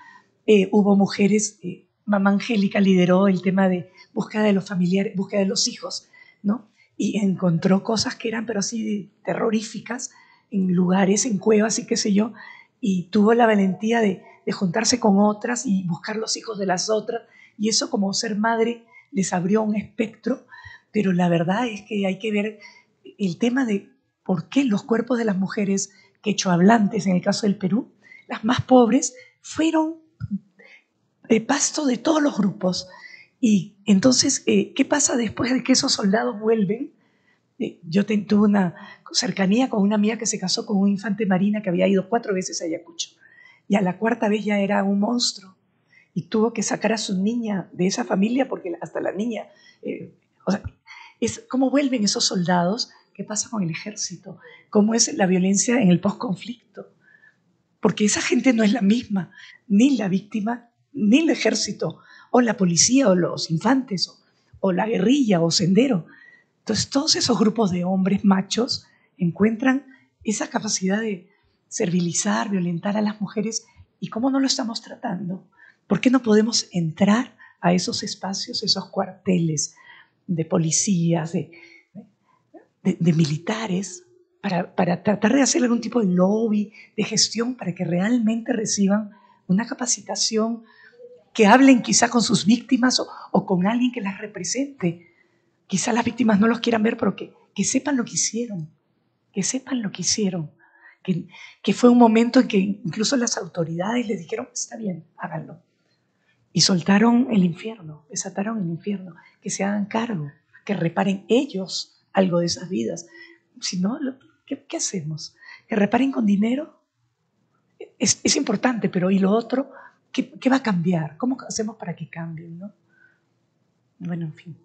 D: Eh, hubo mujeres, Mamá Angélica lideró el tema de búsqueda de los familiares, búsqueda de los hijos, ¿no? Y encontró cosas que eran, pero así terroríficas, en lugares, en cuevas y qué sé yo, y tuvo la valentía de, de, juntarse con otras y buscar los hijos de las otras. Y eso como ser madre les abrió un espectro, pero la verdad es que hay que ver el tema de por qué los cuerpos de las mujeres quechohablantes, en el caso del Perú, las más pobres, fueron eh, pasto de todos los grupos. Y entonces, eh, ¿qué pasa después de que esos soldados vuelven? Eh, yo tuve una cercanía con una amiga que se casó con un infante marina que había ido cuatro veces a Ayacucho. Y a la cuarta vez ya era un monstruo. Y tuvo que sacar a su niña de esa familia porque hasta la niña... sea, es, ¿Cómo vuelven esos soldados? ¿Qué pasa con el ejército? ¿Cómo es la violencia en el postconflicto? Porque esa gente no es la misma, ni la víctima, ni el ejército, o la policía, o los infantes, o la guerrilla, o sendero. Entonces, todos esos grupos de hombres machos encuentran esa capacidad de servilizar, violentar a las mujeres. ¿Y cómo no lo estamos tratando? ¿Por qué no podemos entrar a esos espacios, esos cuarteles de policías, de, de, militares para, para, tratar de hacer algún tipo de lobby, de gestión, para que realmente reciban una capacitación, que hablen quizá con sus víctimas o, con alguien que las represente. Quizá las víctimas no los quieran ver, pero que, que sepan lo que hicieron, que sepan lo que hicieron. Que, que, fue un momento en que incluso las autoridades les dijeron, está bien, háganlo. Y soltaron el infierno, desataron el infierno, que se hagan cargo, que reparen ellos algo de esas vidas. Si no, ¿qué, hacemos? ¿Que reparen con dinero? Es, importante, pero ¿y lo otro? ¿Qué, va a cambiar? ¿Cómo hacemos para que cambien? ¿no? Bueno, en fin.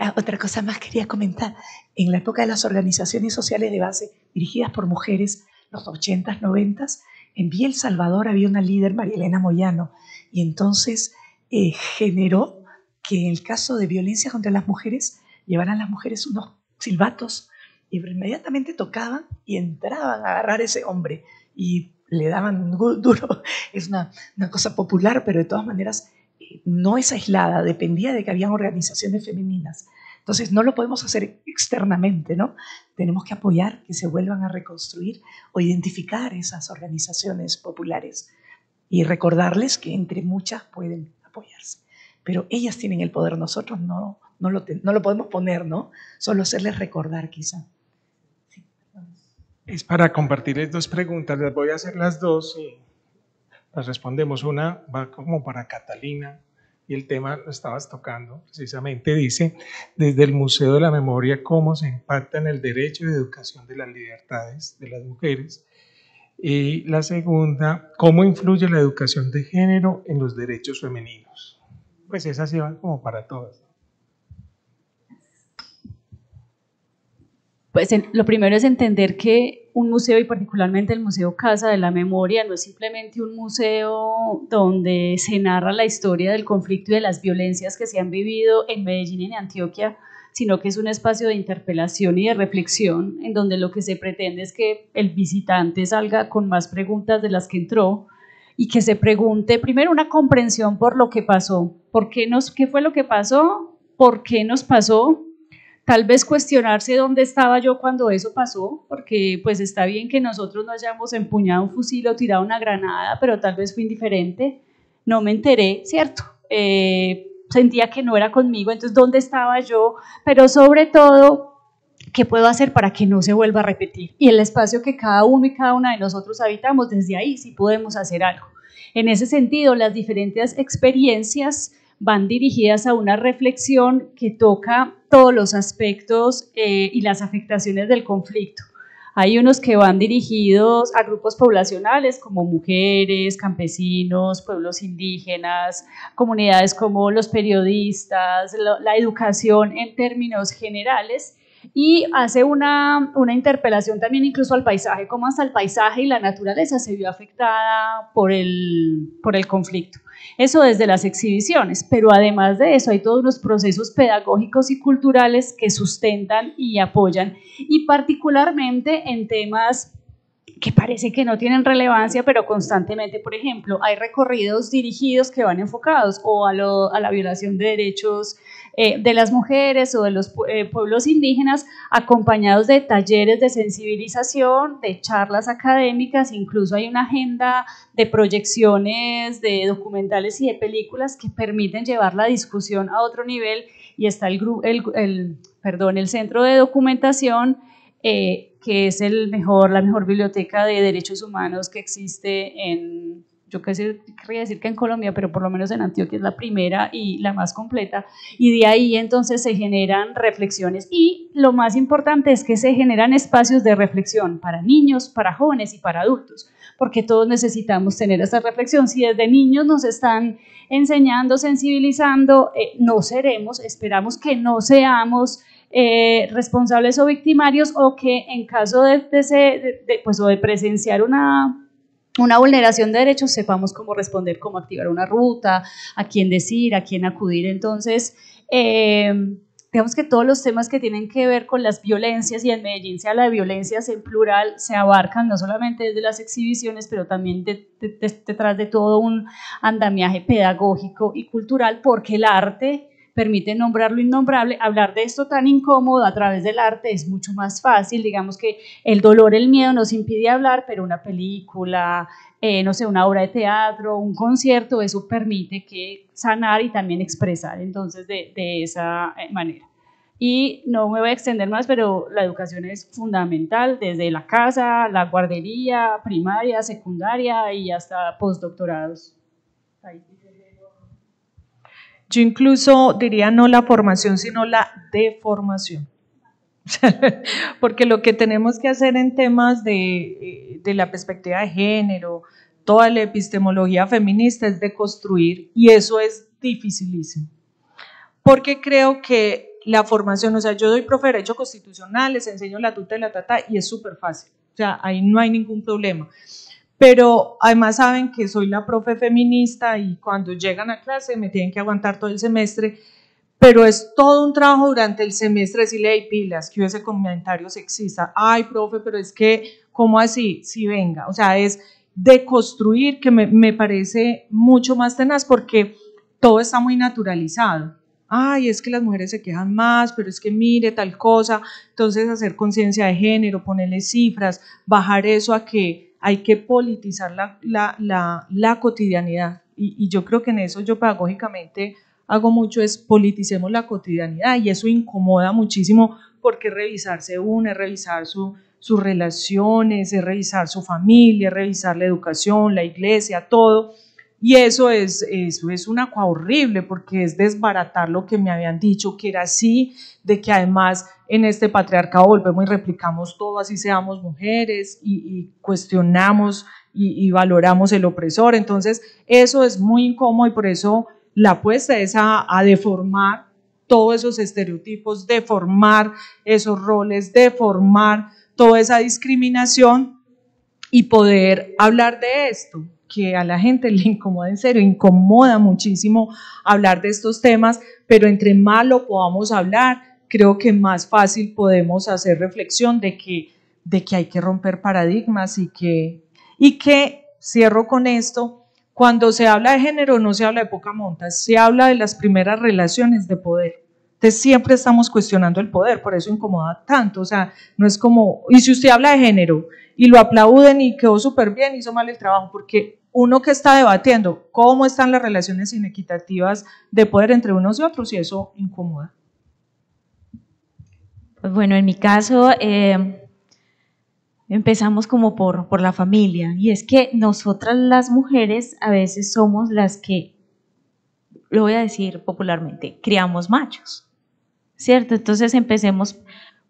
D: Ah, otra cosa más quería comentar. En la época de las organizaciones sociales de base dirigidas por mujeres, los 80s, 90s, en Biel Salvador había una líder, María Elena Moyano, y entonces eh, generó que en el caso de violencia contra las mujeres llevaran las mujeres unos silbatos y inmediatamente tocaban y entraban a agarrar a ese hombre y le daban duro. *laughs* Es una, cosa popular, pero de todas maneras no es aislada, dependía de que habían organizaciones femeninas. Entonces no lo podemos hacer externamente, ¿no? Tenemos que apoyar que se vuelvan a reconstruir o identificar esas organizaciones populares y recordarles que entre muchas pueden apoyarse. Pero ellas tienen el poder, nosotros no, no lo, no lo podemos poner, ¿no? Solo hacerles recordar quizá.
A: es para compartirles dos preguntas, les voy a hacer las dos y las respondemos. Una va como para Catalina y el tema lo estabas tocando precisamente, dice, desde el Museo de la Memoria, cómo se impacta en el derecho de educación de las libertades de las mujeres. Y la segunda, cómo influye la educación de género en los derechos femeninos. Pues esa sí va como para todas.
E: Pues lo primero es entender que un museo y particularmente el Museo Casa de la Memoria no es simplemente un museo donde se narra la historia del conflicto y de las violencias que se han vivido en Medellín y en Antioquia, sino que es un espacio de interpelación y de reflexión en donde lo que se pretende es que el visitante salga con más preguntas de las que entró y que se pregunte primero una comprensión por lo que pasó, por qué, nos, qué fue lo que pasó, por qué nos pasó, Tal vez cuestionarse dónde estaba yo cuando eso pasó, porque pues está bien que nosotros no hayamos empuñado un fusil o tirado una granada, pero tal vez fue indiferente. No me enteré, ¿cierto? Eh, sentía que no era conmigo, entonces ¿dónde estaba yo? Pero sobre todo, ¿qué puedo hacer para que no se vuelva a repetir? Y el espacio que cada uno y cada una de nosotros habitamos, desde ahí sí podemos hacer algo. En ese sentido, las diferentes experiencias van dirigidas a una reflexión que toca todos los aspectos eh, y las afectaciones del conflicto. Hay unos que van dirigidos a grupos poblacionales como mujeres, campesinos, pueblos indígenas, comunidades como los periodistas, la educación en términos generales y hace una, una, interpelación también incluso al paisaje, cómo hasta el paisaje y la naturaleza se vio afectada por el, por el conflicto. Eso desde las exhibiciones, pero además de eso hay todos unos procesos pedagógicos y culturales que sustentan y apoyan, y particularmente en temas que parece que no tienen relevancia, pero constantemente, por ejemplo, hay recorridos dirigidos que van enfocados o a, a la violación de derechos eh, de las mujeres o de los eh, pueblos indígenas, acompañados de talleres de sensibilización, de charlas académicas, incluso hay una agenda de proyecciones de documentales y de películas que permiten llevar la discusión a otro nivel y está el, el, el, perdón, el centro de documentación eh, que es el mejor, la mejor biblioteca de derechos humanos que existe en, yo qué sé, querría decir que en Colombia, pero por lo menos en Antioquia es la primera y la más completa, y de ahí entonces se generan reflexiones y lo más importante es que se generan espacios de reflexión para niños, para jóvenes y para adultos, porque todos necesitamos tener esta reflexión. Si desde niños nos están enseñando, sensibilizando, eh, no seremos, esperamos que no seamos eh, responsables o victimarios o que en caso de, pues, o de presenciar una una vulneración de derechos, sepamos cómo responder, cómo activar una ruta, a quién decir, a quién acudir. Entonces, eh, digamos que todos los temas que tienen que ver con las violencias, y en Medellín se habla de violencias en plural, se abarcan no solamente desde las exhibiciones, pero también detrás de todo un andamiaje pedagógico y cultural, porque el arte permite nombrar lo innombrable, hablar de esto tan incómodo a través del arte es mucho más fácil, digamos que el dolor, el miedo nos impide hablar, pero una película, eh, no sé, una obra de teatro, un concierto, eso permite que sanar y también expresar entonces de, de esa eh, manera. Y no me voy a extender más, pero la educación es fundamental desde la casa, la guardería, primaria, secundaria y hasta postdoctorados.
G: Yo incluso diría no la formación, sino la deformación. *laughs* Porque lo que tenemos que hacer en temas de, de, la perspectiva de género, toda la epistemología feminista es deconstruir y eso es dificilísimo. Porque creo que la formación, o sea, yo doy profe de Derecho Constitucional, les enseño la tuta y la tata y es súper fácil. O sea, ahí no hay ningún problema pero además saben que soy la profe feminista y cuando llegan a clase me tienen que aguantar todo el semestre, pero es todo un trabajo durante el semestre decirle, hay pilas, que ese comentario sexista, ay, profe, pero es que, ¿cómo así? Si venga, o sea, es deconstruir que me, me parece mucho más tenaz porque todo está muy naturalizado. Ay, es que las mujeres se quejan más, pero es que mire tal cosa. Entonces, hacer conciencia de género, ponerle cifras, bajar eso a que hay que politizar la, la, la, la cotidianidad. Y, y, yo creo que en eso yo pedagógicamente hago mucho, es politicemos la cotidianidad y eso incomoda muchísimo porque revisarse es revisar su, sus relaciones, es revisar su familia, revisar la educación, la iglesia, todo. Y eso es, eso es una cosa horrible porque es desbaratar lo que me habían dicho que era así, de que además en este patriarcado volvemos y replicamos todo, así seamos mujeres y, cuestionamos y, valoramos el opresor. Entonces, eso es muy incómodo y por eso la apuesta es a, a deformar todos esos estereotipos, deformar esos roles, deformar toda esa discriminación y poder hablar de esto que a la gente le incomoda en serio, incomoda muchísimo hablar de estos temas, pero entre más lo podamos hablar, creo que más fácil podemos hacer reflexión de que, de que hay que romper paradigmas y que, y que, cierro con esto, cuando se habla de género no se habla de poca monta, se habla de las primeras relaciones de poder. Entonces siempre estamos cuestionando el poder, por eso incomoda tanto. O sea, no es como, y si usted habla de género y lo aplauden y quedó súper bien, hizo mal el trabajo, porque uno que está debatiendo cómo están las relaciones inequitativas de poder entre unos y otros y eso incomoda.
B: Pues bueno, en mi caso eh, empezamos como por, por la familia y es que nosotras las mujeres a veces somos las que, lo voy a decir popularmente, criamos machos, ¿cierto? Entonces empecemos,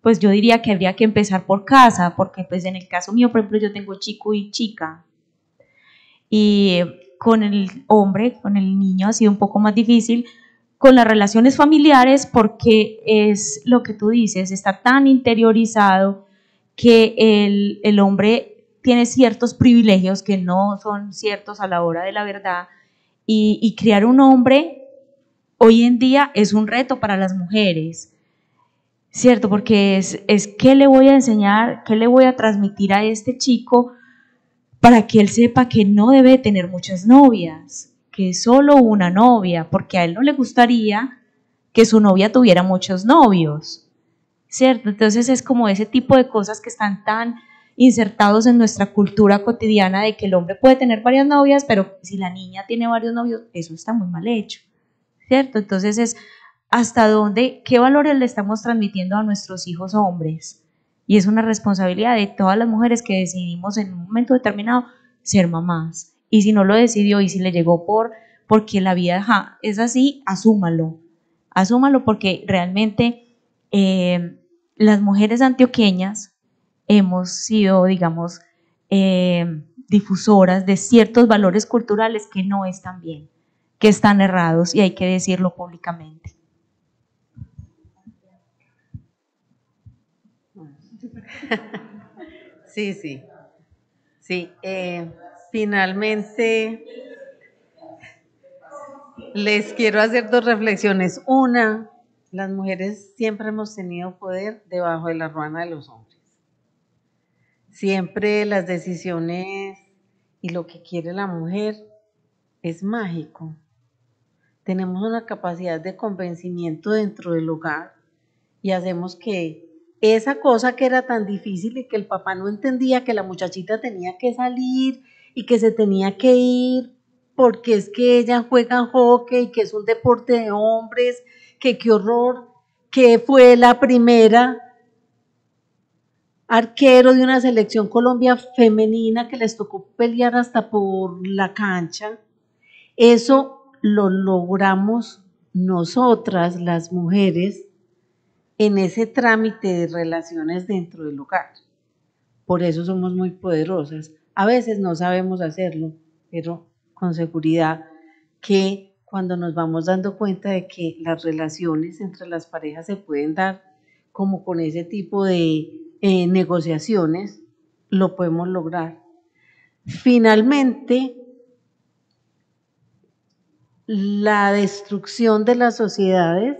B: pues yo diría que habría que empezar por casa, porque pues en el caso mío, por ejemplo, yo tengo chico y chica, y con el hombre, con el niño ha sido un poco más difícil, con las relaciones familiares porque es lo que tú dices, está tan interiorizado que el, el hombre tiene ciertos privilegios que no son ciertos a la hora de la verdad y, y criar un hombre hoy en día es un reto para las mujeres. ¿Cierto? Porque es, es qué le voy a enseñar, qué le voy a transmitir a este chico para que él sepa que no debe tener muchas novias, que es solo una novia, porque a él no le gustaría que su novia tuviera muchos novios, ¿cierto? Entonces es como ese tipo de cosas que están tan insertados en nuestra cultura cotidiana de que el hombre puede tener varias novias, pero si la niña tiene varios novios, eso está muy mal hecho, ¿cierto? Entonces es hasta dónde, qué valores le estamos transmitiendo a nuestros hijos hombres y es una responsabilidad de todas las mujeres que decidimos en un momento determinado ser mamás. Y si no lo decidió y si le llegó por porque la vida es así, asúmalo. Asúmalo porque realmente eh, las mujeres antioqueñas hemos sido, digamos, eh, difusoras de ciertos valores culturales que no están bien, que están errados y hay que decirlo públicamente. *laughs*
F: Sí, sí. Sí, eh, finalmente les quiero hacer dos reflexiones. Una, las mujeres siempre hemos tenido poder debajo de la ruana de los hombres. Siempre las decisiones y lo que quiere la mujer es mágico. Tenemos una capacidad de convencimiento dentro del hogar y hacemos que esa cosa que era tan difícil y que el papá no entendía que la muchachita tenía que salir y que se tenía que ir porque es que ella juega hockey, que es un deporte de hombres, que qué horror, que fue la primera arquero de una selección Colombia femenina que les tocó pelear hasta por la cancha. Eso lo logramos nosotras, las mujeres, en ese trámite de relaciones dentro del hogar. Por eso somos muy poderosas. A veces no sabemos hacerlo, pero con seguridad que cuando nos vamos dando cuenta de que las relaciones entre las parejas se pueden dar como con ese tipo de eh, negociaciones, lo podemos lograr. Finalmente, la destrucción de las sociedades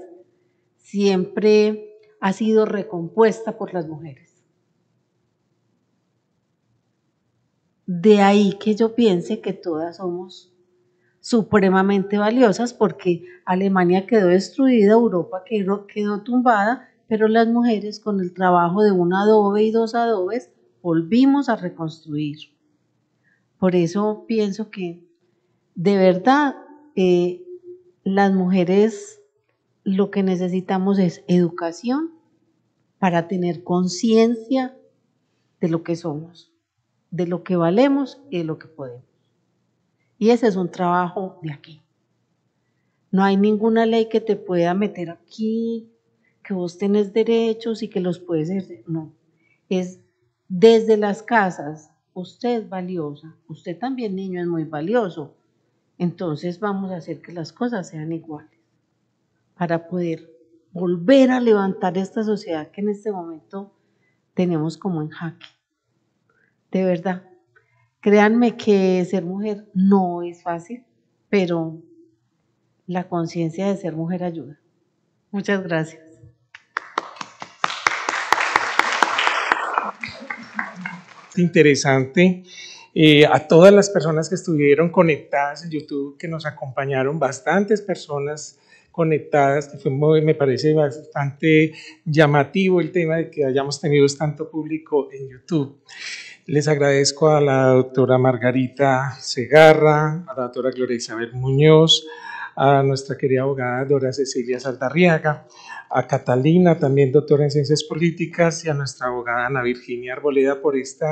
F: siempre ha sido recompuesta por las mujeres. De ahí que yo piense que todas somos supremamente valiosas porque Alemania quedó destruida, Europa quedó, tumbada, pero las mujeres con el trabajo de un adobe y dos adobes volvimos a reconstruir. Por eso pienso que de verdad eh, las mujeres lo que necesitamos es educación para tener conciencia de lo que somos, de lo que valemos y de lo que podemos. Y ese es un trabajo de aquí. No hay ninguna ley que te pueda meter aquí, que vos tenés derechos y que los puedes ejercer. No, es desde las casas. Usted es valiosa, usted también niño es muy valioso. Entonces vamos a hacer que las cosas sean iguales para poder volver a levantar esta sociedad que en este momento tenemos como en jaque. De verdad, créanme que ser mujer no es fácil, pero la conciencia de ser mujer ayuda. Muchas gracias.
A: Interesante. Eh, a todas las personas que estuvieron conectadas en YouTube, que nos acompañaron, bastantes personas conectadas, que fue me parece bastante llamativo el tema de que hayamos tenido tanto público en YouTube. Les agradezco a la doctora Margarita Segarra, a la doctora Gloria Isabel Muñoz, a nuestra querida abogada Dora Cecilia Saldarriaga, a Catalina, también doctora en Ciencias Políticas, y a nuestra abogada Ana Virginia Arboleda por este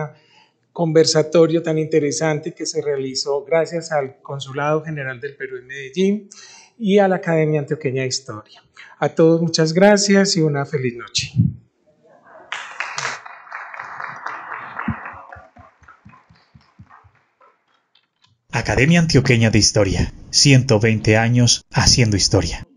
A: conversatorio tan interesante que se realizó gracias al Consulado General del Perú en Medellín y a la Academia Antioqueña de Historia. A todos muchas gracias y una feliz noche.
H: Academia Antioqueña de Historia, 120 años haciendo historia.